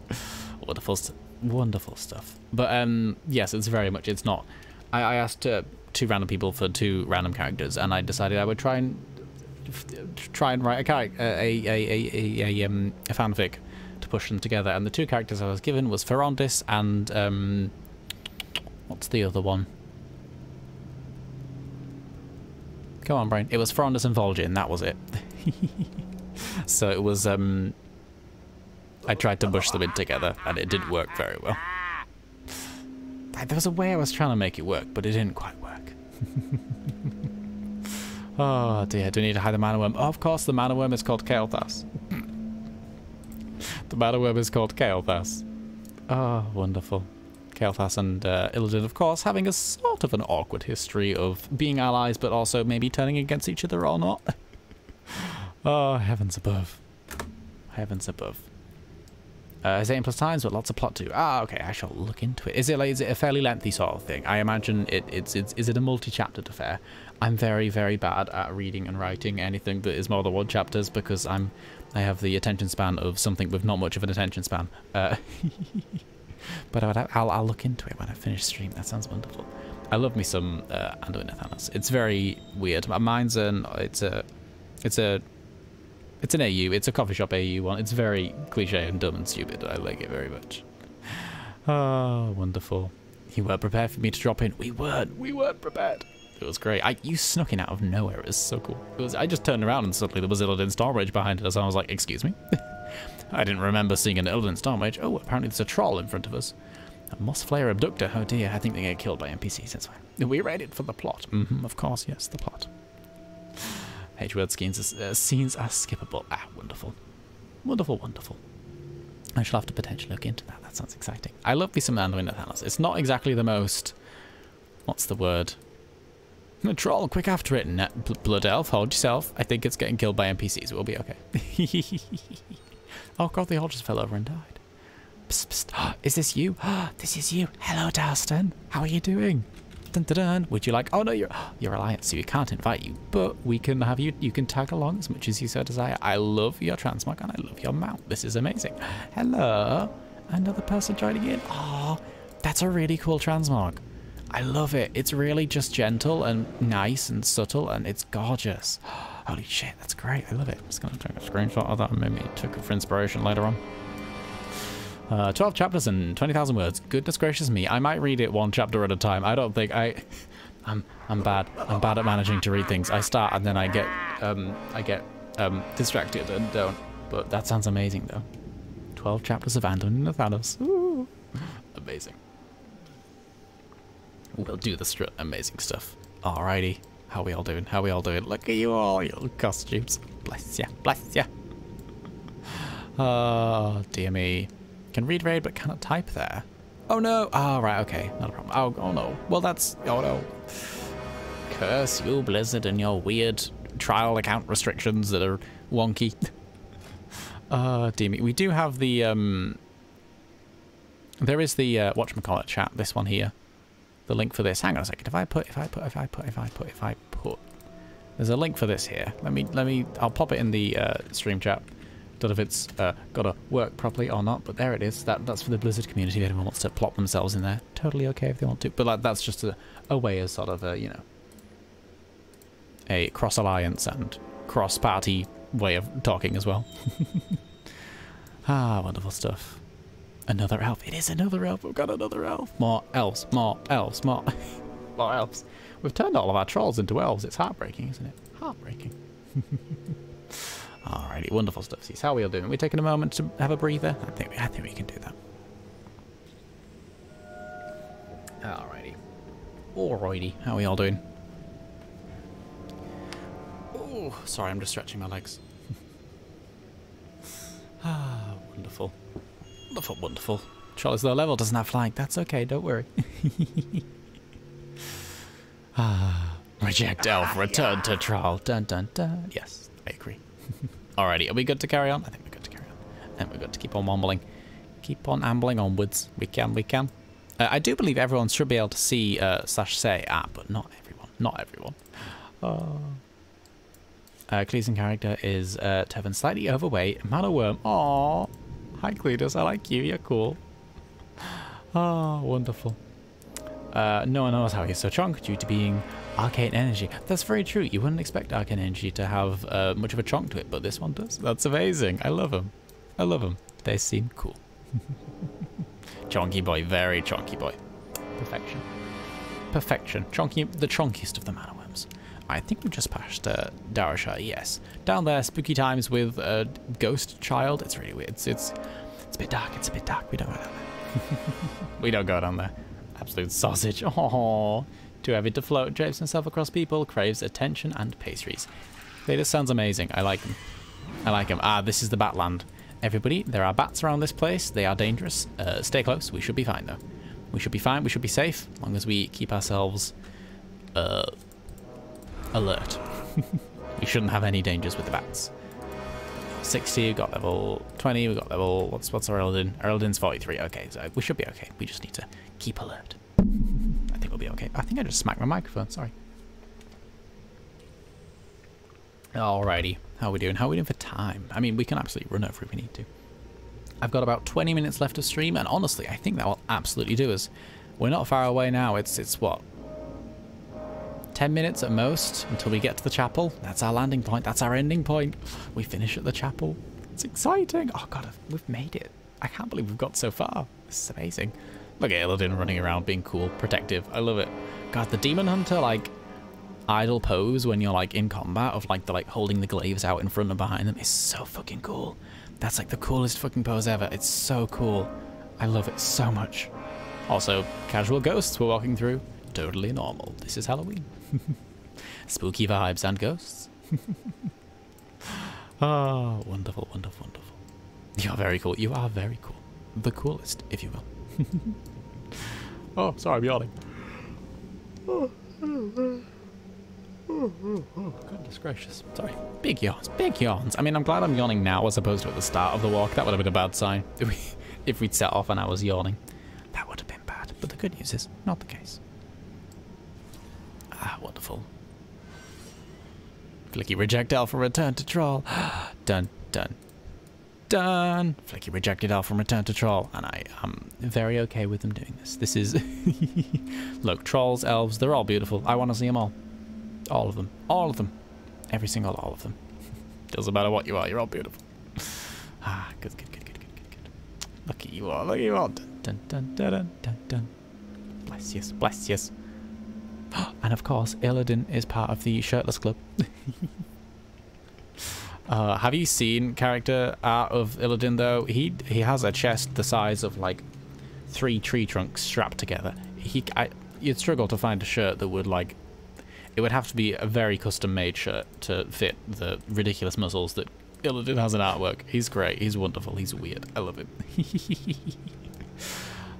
wonderful, st wonderful stuff. But um, yes, it's very much, it's not. I, I asked uh, two random people for two random characters, and I decided I would try and try and write a character, a, a, a, a, a, um, a fanfic to push them together. And the two characters I was given was Farondis and um, what's the other one? Come on, brain. It was Farondis and Vol'jin, that was it. so it was, um... I tried to mush them in together, and it didn't work very well. There was a way I was trying to make it work, but it didn't quite work. oh dear, do we need to hide the mana worm? Oh, of course, the mana worm is called Kael'thas. the mana worm is called Kael'thas. Oh, wonderful. Kael'thas and uh, Illidan, of course, having a sort of an awkward history of being allies, but also maybe turning against each other or not. oh, heavens above. Heavens above. Uh, it's 8 plus times, but lots of plot too. Ah, okay, I shall look into it. Is it like, is it a fairly lengthy sort of thing? I imagine it, it's, it's, is it a multi-chaptered affair? I'm very, very bad at reading and writing anything that is more than one chapters because I'm, I have the attention span of something with not much of an attention span. Uh, but I'll, I'll look into it when I finish stream. That sounds wonderful. I love me some uh, Anduin. It's very weird. Mine's an it's a it's a it's an AU. It's a coffee shop AU one. It's very cliche and dumb and stupid. I like it very much. Oh, wonderful. You weren't prepared for me to drop in. We weren't. We weren't prepared. It was great. I you snuck in out of nowhere. It was so cool. Was. I just turned around and suddenly there was a little Stormrage behind us. And I was like, "Excuse me." I didn't remember seeing an Illidan Stormrage. Oh, apparently there's a troll in front of us. A Mossflayer Abductor. Oh dear, I think they get killed by NPCs, that's fine. We read it for the plot. Mm -hmm, of course, yes, the plot. H-word scenes, uh, scenes are skippable. Ah, wonderful. Wonderful, wonderful. I shall have to potentially look into that. That sounds exciting. I love me some Anduin Nathanos. It's not exactly the most... What's the word? The troll, quick after it. Blood Elf, hold yourself. I think it's getting killed by NPCs. We'll be okay. Oh god, they all just fell over and died. Psst, psst. is this you? this is you. Hello, Dalston. How are you doing? Dun, dun, dun. Would you like? Oh no, you're you're alliance, so we can't invite you, but we can have you. You can tag along as much as you so desire. I love your transmog and I love your mount. This is amazing. Hello, another person joining in. Oh, that's a really cool transmog. I love it. It's really just gentle and nice and subtle, and it's gorgeous. Holy shit, that's great. I love it. I'm just going to take a screenshot of that and maybe took it for inspiration later on. Uh, 12 chapters and 20,000 words. Goodness gracious me. I might read it one chapter at a time. I don't think I... I'm I'm bad. I'm bad at managing to read things. I start and then I get um I get um distracted and don't. But that sounds amazing though. 12 chapters of Anduin Nathanos. Ooh. Amazing. We'll do the. Amazing stuff. Alrighty. How we all doing? How we all doing? Look at you all, your costumes. Bless ya, bless ya. Oh, dear me. Can read raid but cannot type there. Oh no! Oh, right, okay. Not a problem. Oh, oh no. Well, that's... Oh no. Curse you, Blizzard, and your weird trial account restrictions that are wonky. uh, dear me. We do have the, um, there is the, uh, whatchamacallit chat, this one here. The link for this. Hang on a second. If I put, if I put, if I put, if I put, if I put, there's a link for this here. Let me, let me, I'll pop it in the uh, stream chat. Don't know if it's uh, got to work properly or not, but there it is. That That's for the Blizzard community. If anyone wants to plop themselves in there, totally okay if they want to. But like, that's just a, a way of sort of, a, you know, a cross-alliance and cross-party way of talking as well. ah, wonderful stuff. Another elf. It is another elf. We've got another elf. More elves. More elves. More, more elves. We've turned all of our trolls into elves. It's heartbreaking, isn't it? Heartbreaking. Alrighty, wonderful stuff. See how we are doing. We're taking a moment to have a breather. I think we, I think we can do that. Alrighty. Alrighty. How are we all doing? Oh, sorry, I'm just stretching my legs. ah, wonderful. Wonderful, wonderful. Charlie's low level doesn't have flying. That's okay, don't worry. ah, reject elf, return to trial. Dun dun dun. Yes, I agree. Alrighty, are we good to carry on? I think we're good to carry on. And we're good to keep on mumbling. Keep on ambling onwards. We can, we can. Uh, I do believe everyone should be able to see uh, slash say ah, but not everyone. Not everyone. Uh, uh, Cleeson character is uh, Tevin, slightly overweight. Mana worm. Aww. Hi, Cletus. I like you. You're cool. Oh, wonderful. Uh, no one knows how he's so chunk due to being arcane energy. That's very true. You wouldn't expect arcane energy to have uh, much of a chunk to it, but this one does. That's amazing. I love them. I love them. They seem cool. chonky boy. Very chonky boy. Perfection. Perfection. Chonky, the chonkiest of the mana worms. I think we've just passed uh, Darrowshire, yes. Down there, spooky times with a ghost child. It's really weird. It's, it's, it's a bit dark. It's a bit dark. We don't go down there. we don't go down there. Absolute sausage. Oh, too heavy to float. Drapes himself across people. Craves attention and pastries. Just sounds amazing. I like them. I like them. Ah, this is the Batland. Everybody, there are bats around this place. They are dangerous. Uh, stay close. We should be fine, though. We should be fine. We should be safe, as long as we keep ourselves uh, alert. we shouldn't have any dangers with the bats. 60, we've got level 20, we've got level, what's what's our Erldin? Erldin's 43, okay, so we should be okay. We just need to keep alert. I think we'll be okay. I think I just smacked my microphone, sorry. Alrighty, how are we doing? How are we doing for time? I mean, we can absolutely run over if we need to. I've got about 20 minutes left of stream, and honestly, I think that will absolutely do us. We're not far away now. It's, it's what, 10 minutes at most until we get to the chapel. That's our landing point. That's our ending point. We finish at the chapel. It's exciting. Oh god, we've made it. I can't believe we've got so far. This is amazing. Look at Illidan running around being cool, protective. I love it. God, the Demon Hunter, like, idle pose when you're, like, in combat of, like, the, like, holding the glaives out in front and behind them is so fucking cool. That's, like, the coolest fucking pose ever. It's so cool. I love it so much. Also, casual ghosts we're walking through. Totally normal. This is Halloween. Spooky vibes and ghosts. oh, wonderful, wonderful, wonderful. You're very cool. You are very cool. The coolest, if you will. oh, sorry, I'm yawning. Oh, goodness gracious. Sorry. Big yawns, big yawns. I mean, I'm glad I'm yawning now as opposed to at the start of the walk. That would have been a bad sign if, we, if we'd set off and I was yawning. That would have been bad. But the good news is, not the case. Ah, wonderful. Flicky reject alpha return to troll. done, done, done. Flicky rejected alpha return to troll, and I am very okay with them doing this. This is look trolls, elves, they're all beautiful. I want to see them all, all of them, all of them, every single all of them. Doesn't matter what you are, you're all beautiful. ah, good, good, good, good, good, good, good. Look at you all, look at you all. Dun dun dun dun dun dun. Bless you, bless you. and of course, Illidan is part of the Shirtless Club. uh, have you seen character art of Illidan though? He he has a chest the size of like three tree trunks strapped together. He, I, you'd struggle to find a shirt that would like. It would have to be a very custom-made shirt to fit the ridiculous muscles that Illidan has in artwork. He's great. He's wonderful. He's weird. I love him.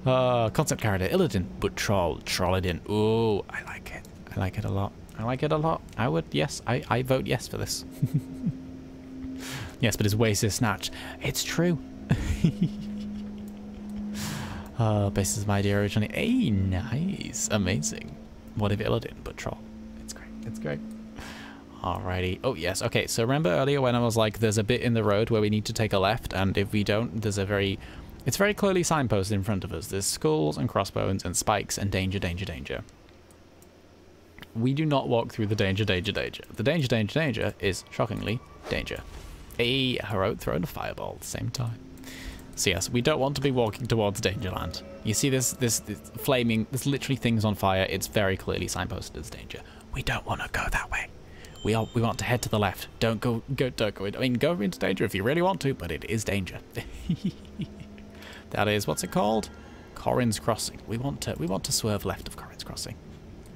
Uh, concept character, Illidan, but troll, Trollidin. Ooh, I like it. I like it a lot. I like it a lot. I would, yes, I, I vote yes for this. yes, but his waist is snatched. It's true. uh, basis of my idea originally. Hey, nice. Amazing. What if Illidan, but troll. It's great. It's great. Alrighty. Oh, yes. Okay, so remember earlier when I was like, there's a bit in the road where we need to take a left, and if we don't, there's a very... It's very clearly signposted in front of us. There's skulls and crossbones and spikes and danger, danger, danger. We do not walk through the danger, danger, danger. The danger, danger, danger is, shockingly, danger. A heroic throw and a fireball at the same time. So yes, we don't want to be walking towards Dangerland. You see this, this, this flaming, there's literally things on fire. It's very clearly signposted as danger. We don't want to go that way. We are, we want to head to the left. Don't go, go, don't go. I mean, go into danger if you really want to, but it is danger. that is, what's it called? Corin's Crossing. We want to, we want to swerve left of Corin's Crossing.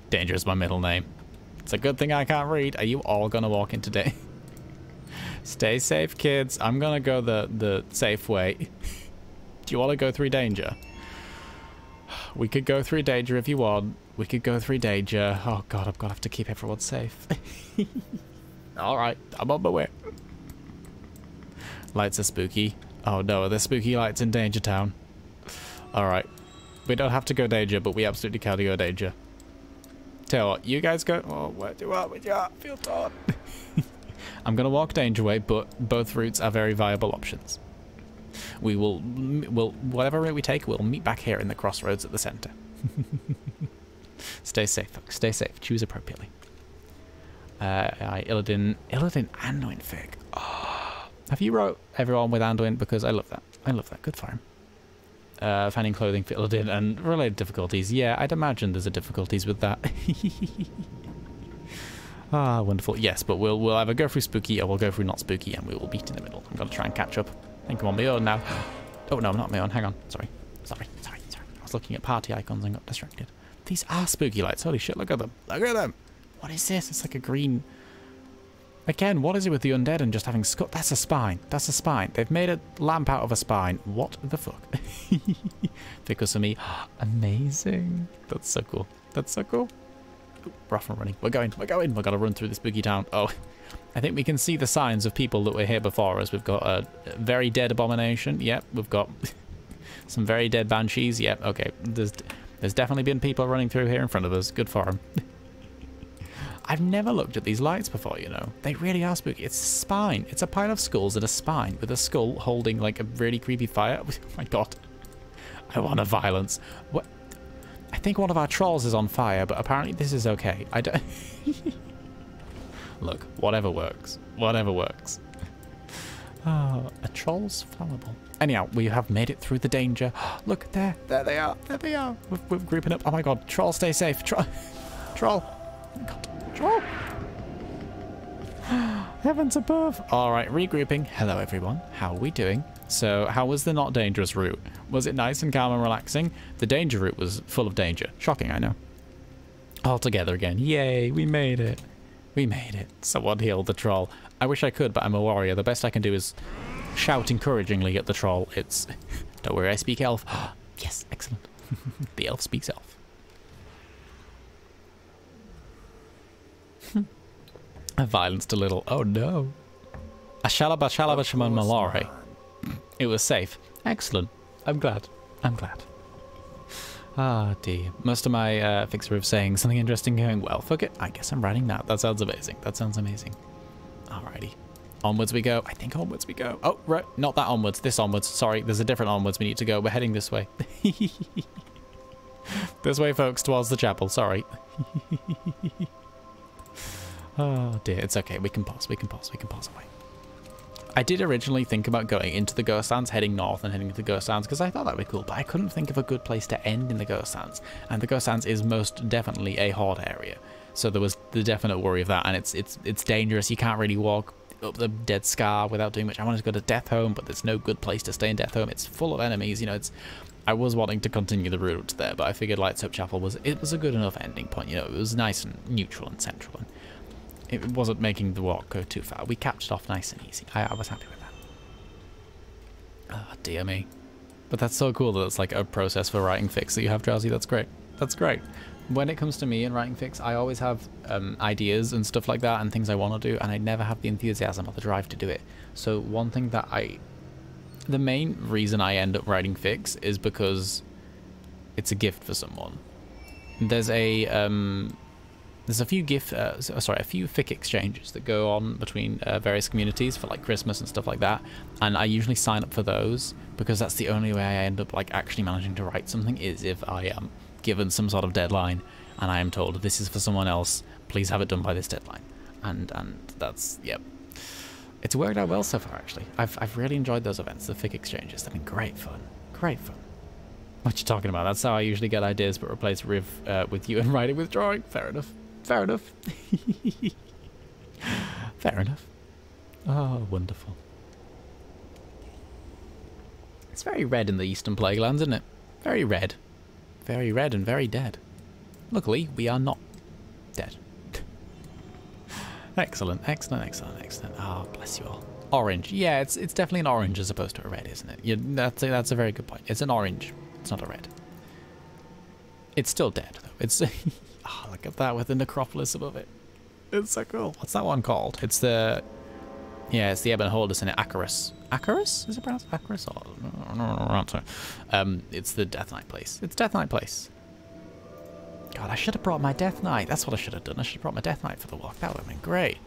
Danger is my middle name. It's a good thing I can't read. Are you all gonna walk in today? Stay safe, kids. I'm gonna go the the safe way. Do you want to go through danger? We could go through danger if you want. We could go through danger. Oh god, I'm gonna have to keep everyone safe. Alright, I'm on my way. Lights are spooky. Oh no, there's spooky lights in Danger Town. Alright. We don't have to go danger, but we absolutely can go danger. Tell what, you guys go. Oh, where do you want me to feel torn? I'm gonna walk danger way, but both routes are very viable options. We will, will whatever route we take, we'll meet back here in the crossroads at the center. Stay safe, folks. Stay safe. Choose appropriately. Uh, I, Illidan, Illidan Anduin Fig. Oh, have you wrote everyone with Anduin? Because I love that. I love that. Good for him. Uh, finding clothing for in and related difficulties. Yeah, I'd imagine there's a difficulties with that. ah, wonderful. Yes, but we'll we'll either go through spooky or we'll go through not spooky, and we will beat in the middle. I'm gonna try and catch up. I think I'm on my own now. Oh no, I'm not on my own. Hang on. Sorry. Sorry. Sorry. Sorry. I was looking at party icons and got distracted. These are spooky lights. Holy shit! Look at them. Look at them. What is this? It's like a green. Again, what is it with the undead and just having skull? That's a spine. That's a spine. They've made a lamp out of a spine. What the fuck? because of me. Amazing. That's so cool. That's so cool. Ooh, rough and running. We're going. We're going. We're going to run through this spooky town. Oh, I think we can see the signs of people that were here before us. We've got a very dead abomination. Yep. We've got some very dead banshees. Yep. Okay. There's there's definitely been people running through here in front of us. Good for them. I've never looked at these lights before, you know. They really are spooky. It's a spine. It's a pile of skulls and a spine with a skull holding like a really creepy fire. Oh my god. I want a violence. What? I think one of our trolls is on fire, but apparently this is okay. I don't... Look, whatever works. Whatever works. Oh, a troll's fallible. Anyhow, we have made it through the danger. Look, there. There they are. There they are. We're, we're grouping up. Oh my god. Troll, stay safe. Troll. Troll. My god. Troll. Heavens above. All right, regrouping. Hello, everyone. How are we doing? So, how was the not dangerous route? Was it nice and calm and relaxing? The danger route was full of danger. Shocking, I know. All together again. Yay, we made it. We made it. Someone healed the troll. I wish I could, but I'm a warrior. The best I can do is shout encouragingly at the troll. It's, don't worry, I speak elf. yes, excellent. the elf speaks elf. Violenced a little. Oh no. Ashalaba shalaba shaman malare. It was safe. Excellent. I'm glad. I'm glad. Ah, dear. Most of my uh, fixer of saying something interesting going, well, fuck it. I guess I'm writing that. That sounds amazing. That sounds amazing. Alrighty. Onwards we go. I think onwards we go. Oh, right. Not that onwards. This onwards. Sorry, there's a different onwards we need to go. We're heading this way. this way, folks, towards the chapel. Sorry. oh, dear. It's okay. We can pause. We can pause. We can pause away. I did originally think about going into the Ghostlands, heading north and heading to the Ghostlands, because I thought that would be cool, but I couldn't think of a good place to end in the Ghostlands. And the Ghostlands is most definitely a horde area. So there was the definite worry of that, and it's it's it's dangerous. You can't really walk up the Dead Scar without doing much. I wanted to go to Deatholme, but there's no good place to stay in Deatholme. It's full of enemies, you know, it's I was wanting to continue the route there, but I figured Light's Hope Chapel was it was a good enough ending point, you know, it was nice and neutral and central and it wasn't making the walk go too far. We capped it off nice and easy. I, I was happy with that. Oh, dear me. But that's so cool that it's like a process for writing fix that you have, Drowsy. That's great. That's great. when it comes to me and writing fix, I always have um, ideas and stuff like that and things I want to do, and I never have the enthusiasm or the drive to do it. So one thing that I, the main reason I end up writing fix is because it's a gift for someone. There's a um, there's a few gift, uh, sorry, a few fic exchanges that go on between uh, various communities for like Christmas and stuff like that, and I usually sign up for those because that's the only way I end up like actually managing to write something is if I am given some sort of deadline and I am told this is for someone else, please have it done by this deadline, and and that's yep. It's worked out well so far actually. I've I've really enjoyed those events, the fic exchanges. They've been great fun, great fun. What you talking about? That's how I usually get ideas, but replace Riv uh, with you and writing with drawing. Fair enough. Fair enough. Fair enough. Oh, wonderful. It's very red in the Eastern Plaguelands, isn't it? Very red. Very red and very dead. Luckily, we are not dead. excellent, excellent, excellent, excellent. Oh, bless you all. Orange. Yeah, it's it's definitely an orange as opposed to a red, isn't it? Yeah, that's a, that's a very good point. It's an orange. It's not a red. It's still dead, though. It's Oh, look at that with the necropolis above it. It's so cool. What's that one called? It's the... Yeah, it's the Ebon Holders in it. Acherus. Acherus? Is it pronounced Acherus? Oh, no, no, Um, it's the Death Knight place. It's Death Knight place. God, I should have brought my Death Knight. That's what I should have done. I should have brought my Death Knight for the walk. That would have been great.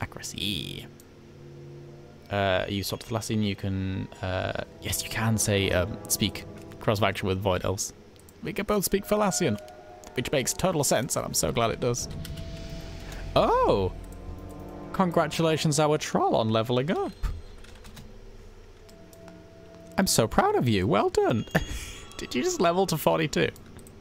Accuracy. Uh, you sort of Thalassian, you can... Uh, yes, you can say, um, speak cross-faction with Void Elves. We can both speak Thalassian which makes total sense, and I'm so glad it does. Oh! Congratulations, our troll, on leveling up. I'm so proud of you. Well done. Did you just level to 42?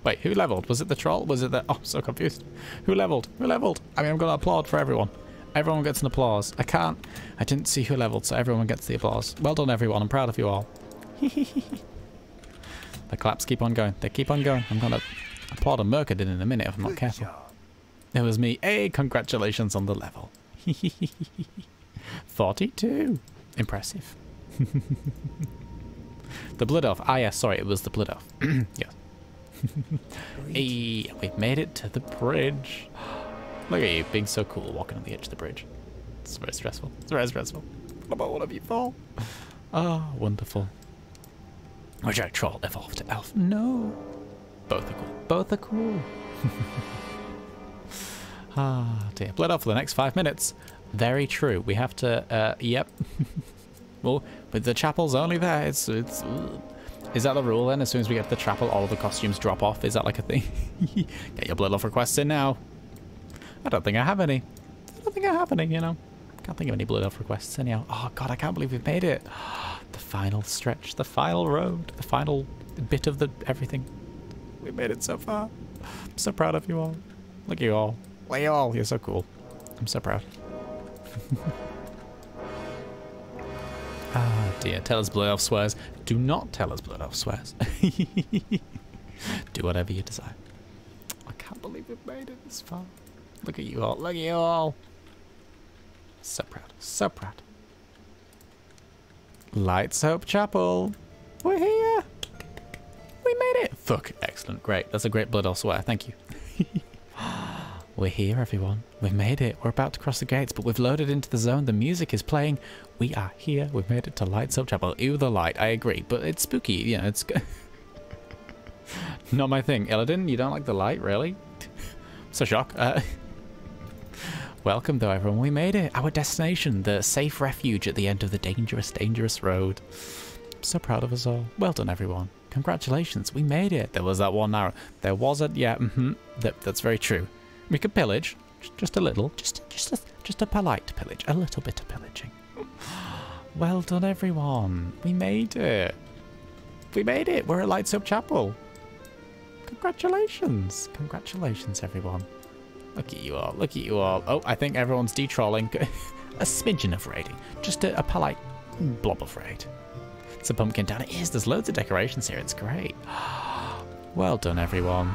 Wait, who leveled? Was it the troll? Was it the... Oh, I'm so confused. Who leveled? Who leveled? I mean, I'm going to applaud for everyone. Everyone gets an applause. I can't... I didn't see who leveled, so everyone gets the applause. Well done, everyone. I'm proud of you all. the claps keep on going. They keep on going. I'm going to Applaud a Merca in a minute if I'm not careful. It was me. Hey, congratulations on the level. 42. Impressive. the Blood Elf. Ah, yes, sorry, it was the Blood Elf. yes. hey, we've made it to the bridge. Look at you being so cool walking on the edge of the bridge. It's very stressful. It's very stressful. What about one of you fall? Ah, oh, wonderful. Which I troll evolved to elf. No. Both are cool. Both are cool. ah, dear. Blood off for the next five minutes. Very true. We have to, uh, yep. well, but the chapel's only there. It's, it's, is that the rule then? As soon as we get to the chapel, all the costumes drop off? Is that like a thing? get your blood off requests in now. I don't think I have any. I don't think I have any, you know. Can't think of any blood off requests anyhow. Oh god, I can't believe we've made it. the final stretch, the final road, the final bit of the everything. We made it so far. I'm so proud of you all. Look at you all. You all. You're so cool. I'm so proud. ah, dear. Tell us Elf swears. Do not tell us Elf swears. Do whatever you desire. I can't believe we've made it this far. Look at you all. Look at you all. So proud. So proud. Light's Hope Chapel. We're here we made it. Fuck, excellent, great. That's a great blood, I'll swear. Thank you. We're here, everyone. We've made it. We're about to cross the gates, but we've loaded into the zone. The music is playing. We are here. We've made it to Light's Hope Chapel. Ew, the light. I agree, but it's spooky. You know, it's not my thing. Illidan, you don't like the light, really? so shock. Uh, welcome, though, everyone. We made it. Our destination, the safe refuge at the end of the dangerous, dangerous road. I'm so proud of us all. Well done, everyone. Congratulations, we made it. There was that one arrow. There was a yeah. Mm-hmm. That, that's very true. We could pillage, just a little, just just a, just a polite pillage, a little bit of pillaging. Well done, everyone. We made it. We made it. We're at Light's Hope Chapel. Congratulations. Congratulations, everyone. Look at you all. Look at you all. Oh, I think everyone's de-trolling. a smidgen of raiding. Just a, a polite blob of raid. It's a pumpkin town. It is. There's loads of decorations here. It's great. Well done, everyone.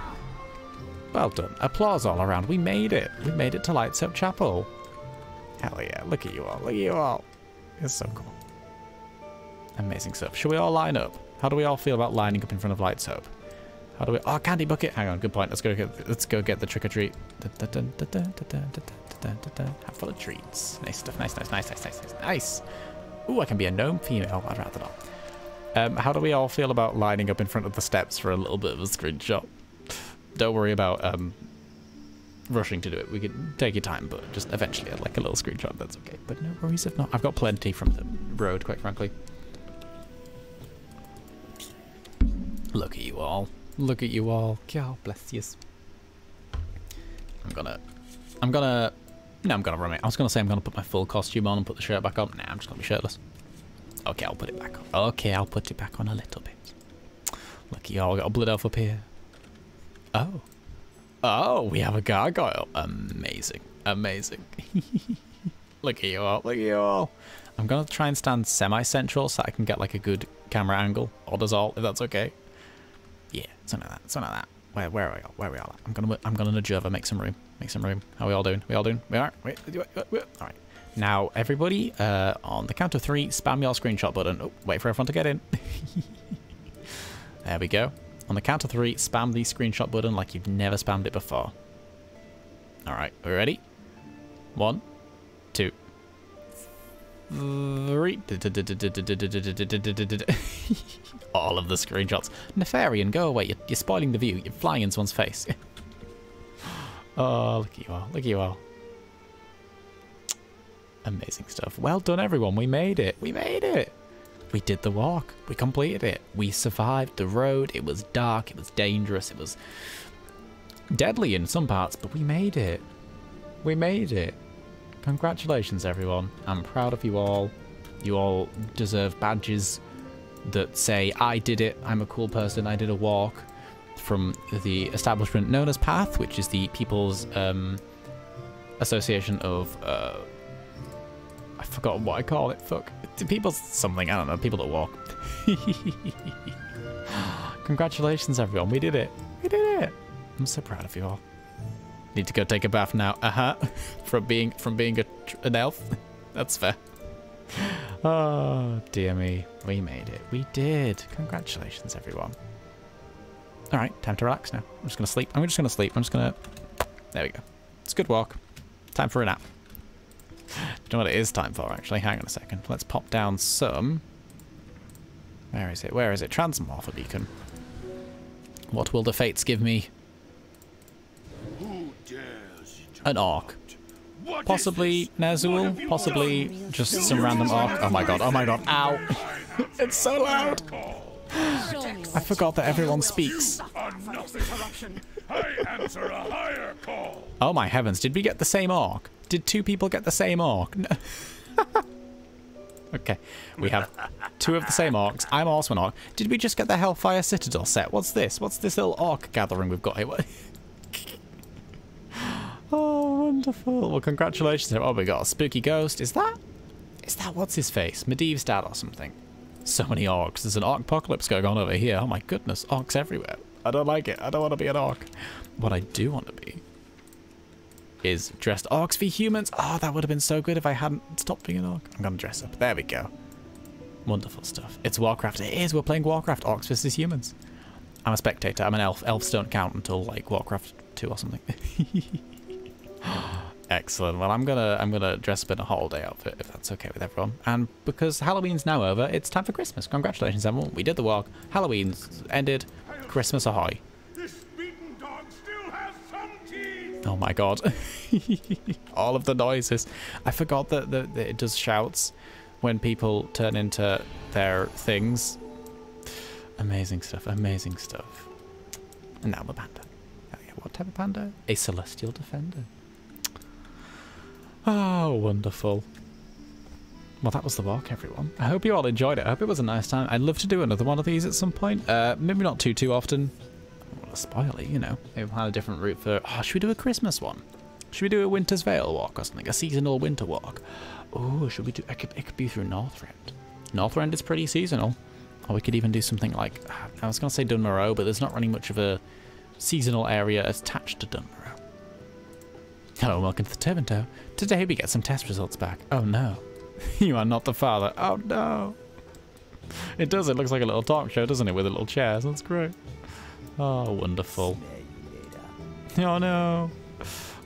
Well done. Applause all around. We made it. We made it to Light's Hope Chapel. Hell yeah. Look at you all. Look at you all. It's so cool. Amazing stuff. Should we all line up? How do we all feel about lining up in front of Light's Hope? How do we? Oh, candy bucket. Hang on. Good point. Let's go get. Let's go get the trick or treat. Have full of treats. Nice stuff. Nice, nice, nice, nice, nice, nice. Nice. Ooh, I can be a gnome female. I'd rather not. Um, how do we all feel about lining up in front of the steps for a little bit of a screenshot? Don't worry about um, rushing to do it. We can take your time, but just eventually I'd like a little screenshot. That's okay. But no worries if not. I've got plenty from the road, quite frankly. Look at you all. Look at you all. God bless you. I'm gonna... I'm gonna... No, I'm gonna run it. I was gonna say I'm gonna put my full costume on and put the shirt back on. Nah, I'm just gonna be shirtless. Okay, I'll put it back on. Okay, I'll put it back on a little bit. Look at y'all got a blood elf up here. Oh. Oh, we have a gargoyle. Amazing. Amazing. look at you all. Look at you all. I'm to try and stand semi-central so I can get like a good camera angle. Or does all, if that's okay. Yeah, something like that. Something like that. Where, where are we all? Where are we all at? I'm gonna, I'm gonna nudge over, make some room, make some room. How are we all doing? We all doing? We are. Wait. All right. Now, everybody, uh, on the count of three, spam your screenshot button. Oh, wait for everyone to get in. there we go. On the count of three, spam the screenshot button like you've never spammed it before. All right, we ready? One, two, three. All of the screenshots. Nefarian, go away. You're, you're spoiling the view. You're flying into someone's face. oh, look at you all. Look at you all. Amazing stuff. Well done, everyone. We made it. We made it. We did the walk. We completed it. We survived the road. It was dark. It was dangerous. It was deadly in some parts, but we made it. We made it. Congratulations, everyone. I'm proud of you all. You all deserve badges that say, I did it. I'm a cool person. I did a walk from the establishment known as PATH, which is the People's um, Association of... Uh, I forgot what I call it. Fuck. People something. I don't know. People that walk. Congratulations, everyone. We did it. We did it. I'm so proud of you all. Need to go take a bath now. Uh huh. from being from being a, an elf. That's fair. Oh dear me. We made it. We did. Congratulations, everyone. All right. Time to relax now. I'm just gonna sleep. I'm just gonna sleep. I'm just gonna. There we go. It's a good walk. Time for a nap. Do you know what it is time for, actually? Hang on a second. Let's pop down some... Where is it? Where is it? Transmorpher beacon. What will the fates give me? An orc. Possibly Nazul. Possibly just some random orc. Oh my god. Oh my god. Ow. it's so loud. I forgot that everyone speaks. Oh my heavens. Did we get the same orc? Did two people get the same orc? No. okay, we have two of the same orcs. I'm also an orc. Did we just get the Hellfire Citadel set? What's this? What's this little orc gathering we've got here? oh, wonderful. Well, congratulations. Oh, we got a spooky ghost. Is that... Is that what's his face? Medivh's dad or something? So many orcs. There's an orc apocalypse going on over here. Oh my goodness. Orcs everywhere. I don't like it. I don't want to be an orc. What I do want to be is dressed orcs v humans. Oh, that would have been so good if I hadn't stopped being an orc. I'm going to dress up. There we go. Wonderful stuff. It's Warcraft. It is. We're playing Warcraft. Orcs versus humans. I'm a spectator. I'm an elf. Elves don't count until like Warcraft 2 or something. Excellent. Well, I'm gonna I'm gonna dress up in a holiday outfit if that's okay with everyone. And because Halloween's now over, it's time for Christmas. Congratulations, everyone. We did the walk. Halloween's ended. Christmas ahoy. Oh my god. All of the noises. I forgot that, that, that, it does shouts when people turn into their things. Amazing stuff. Amazing stuff. And now a panda. Oh, yeah, what type of panda? A celestial defender. Oh, wonderful. Well, that was the walk, everyone. I hope you all enjoyed it. I hope it was a nice time. I'd love to do another one of these at some point. Uh, maybe not too, too often spoil it, you know. Maybe we'll a different route for... Oh, should we do a Christmas one? Should we do a Winter's Veil walk or something? A seasonal winter walk? Oh, should we do... It could, it could be through Northrend. Northrend is pretty seasonal. Or we could even do something like... Ah, I was going to say Dun Morogh, but there's not really much of a seasonal area attached to Dun Morogh. Hello and welcome to the Turbinto. Today we get some test results back. Oh no. you are not the father. Oh no. It does, it looks like a little talk show, doesn't it, with a little chair. That's great. Oh, wonderful. Oh no.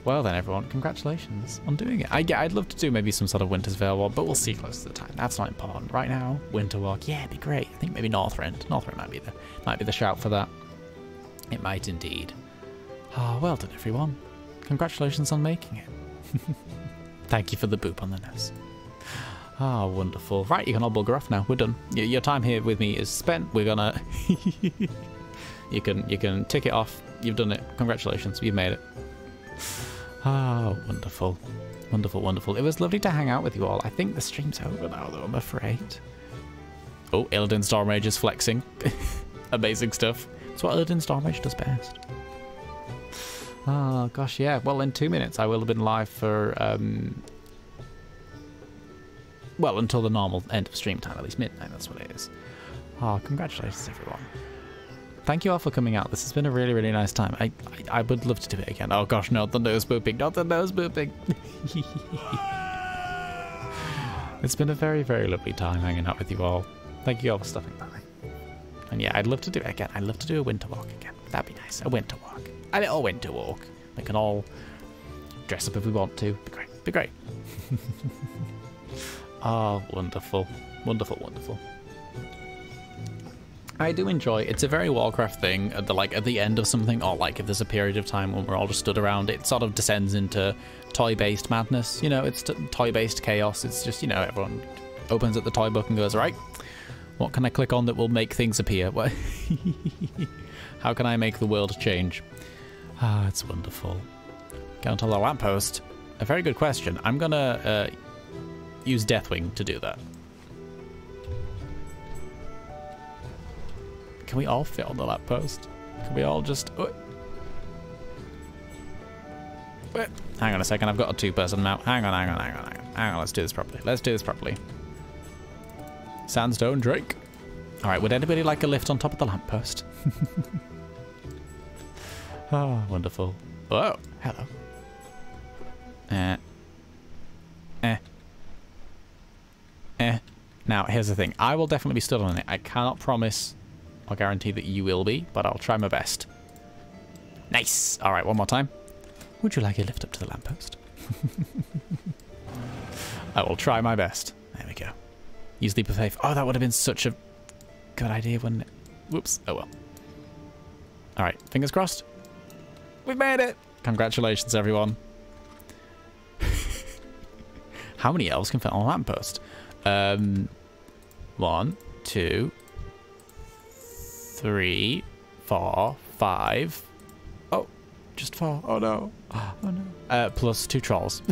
Well then, everyone, congratulations on doing it. I, yeah, I'd love to do maybe some sort of Winter's Veil walk, but we'll see close to the time. That's not important. Right now, Winter Walk, yeah, it'd be great. I think maybe Northrend. Northrend might be the might be the shout for that. It might indeed. Ah, well done, everyone. Congratulations on making it. Thank you for the boop on the nose. Ah, wonderful. Right, you can all bugger off now. We're done. Your time here with me is spent. We're gonna. you can you can tick it off. You've done it. Congratulations, you've made it. Ah, wonderful, wonderful, wonderful. It was lovely to hang out with you all. I think the stream's over now, though. I'm afraid. Oh, Illidan Stormrage is flexing. Amazing stuff. That's what Illidan Stormrage does best. Oh gosh, yeah. Well, in two minutes I will have been live for um, well until the normal end of stream time, at least midnight. That's what it is. Oh, congratulations, everyone. Thank you all for coming out. This has been a really, really nice time. I, I, I would love to do it again. Oh gosh, no, the nose booping, not the nose booping. it's been a very, very lovely time hanging out with you all. Thank you all for stopping by. And yeah, I'd love to do it again. I'd love to do a winter walk again. That'd be nice. A winter walk. A little winter walk. We can all dress up if we want to. Be great. Be great. oh, wonderful. Wonderful, wonderful. I do enjoy. It's a very Warcraft thing. At the like at the end of something, or like if there's a period of time when we're all just stood around, it sort of descends into toy-based madness. You know, it's toy-based chaos. It's just you know everyone opens up the toy book and goes right. What can I click on that will make things appear? What? How can I make the world change? Ah, it's wonderful. Get onto the lamppost. A very good question. I'm gonna uh, use Deathwing to do that. Can we all fit on the lamppost? Can we all just... Oh. Wait. Hang on a second, I've got a two-person mount. Hang on, hang on, hang on, hang on. Hang on, let's do this properly. Let's do this properly. Sandstone Drake. Alright, would anybody like a lift on top of the lamppost? oh, wonderful. Oh, hello. Eh. Eh. Eh. Now, here's the thing. I will definitely be stood on it. I cannot promise or guarantee that you will be, but I'll try my best. Nice. All right, one more time. Would you like a lift up to the lamppost? I will try my best. There we go. Use leap of faith. Oh, that would have been such a good idea, wouldn't it? Whoops. Oh well. All right, fingers crossed. We've made it. Congratulations, everyone. How many elves can fit on a lamppost? Um, one, two, three, four, five. Oh, just four. Oh no. Oh no. Uh, plus two trolls.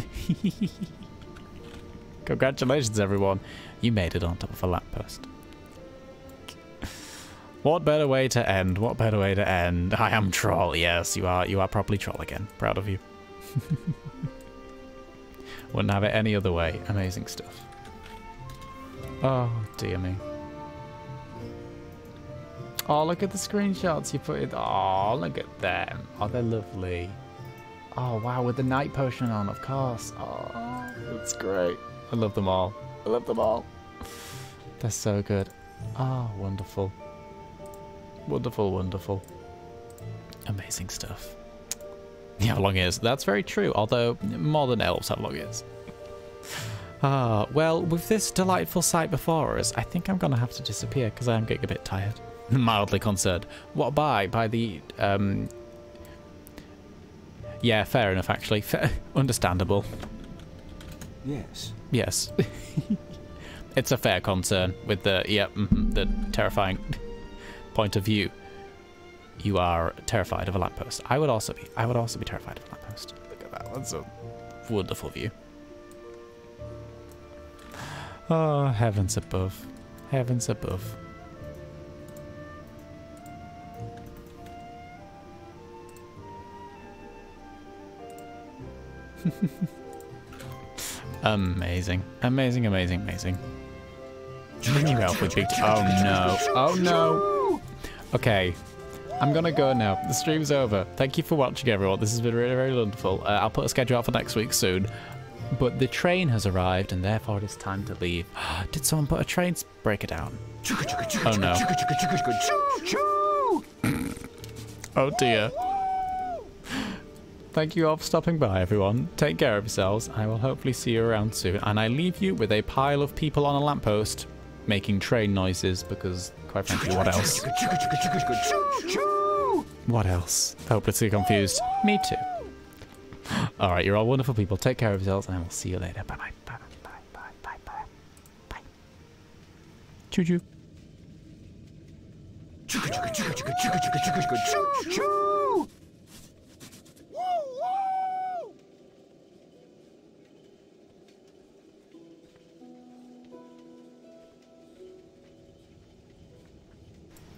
Congratulations, everyone. You made it on top of a lamppost. What better way to end? What better way to end? I am troll. Yes, you are. You are properly troll again. Proud of you. Wouldn't have it any other way. Amazing stuff. Oh, dear me. Oh, look at the screenshots you put in. Oh, look at them. Oh, they're lovely. Oh, wow, with the night potion on, of course. Oh, that's great. I love them all. I love them all. They're so good. Oh, wonderful. Wonderful, wonderful. Amazing stuff. Yeah, long ears. That's very true, although more than elves have long ears. Ah, well, with this delightful sight before us, I think I'm going to have to disappear because I am getting a bit tired. Mildly concerned. What by? By the, um... Yeah, fair enough, actually. Fair, understandable. Yes. Yes. it's a fair concern with the, yeah, mhm, the terrifying point of view. You are terrified of a lamppost. I would also be. I would also be terrified of a lamppost. Look at that. That's a wonderful view. Oh, heavens above. Heavens above. amazing. Amazing, amazing, amazing. Help with big... Oh, no. Oh, no. Okay. I'm gonna go now. The stream's over. Thank you for watching, everyone. This has been really, very wonderful. Uh, I'll put a schedule out for next week soon. But the train has arrived, and therefore it's time to leave. Did someone put a train breaker down? Oh no. Oh dear. Thank you all for stopping by, everyone. Take care of yourselves. I will hopefully see you around soon. And I leave you with a pile of people on a lamppost making train noises because, quite frankly, what else? What else? Hopelessly confused. Me too. All right, you're all wonderful people. Take care of yourselves, and I will see you later. Bye bye. Bye bye. Bye bye. Bye bye. Bye. Choo choo.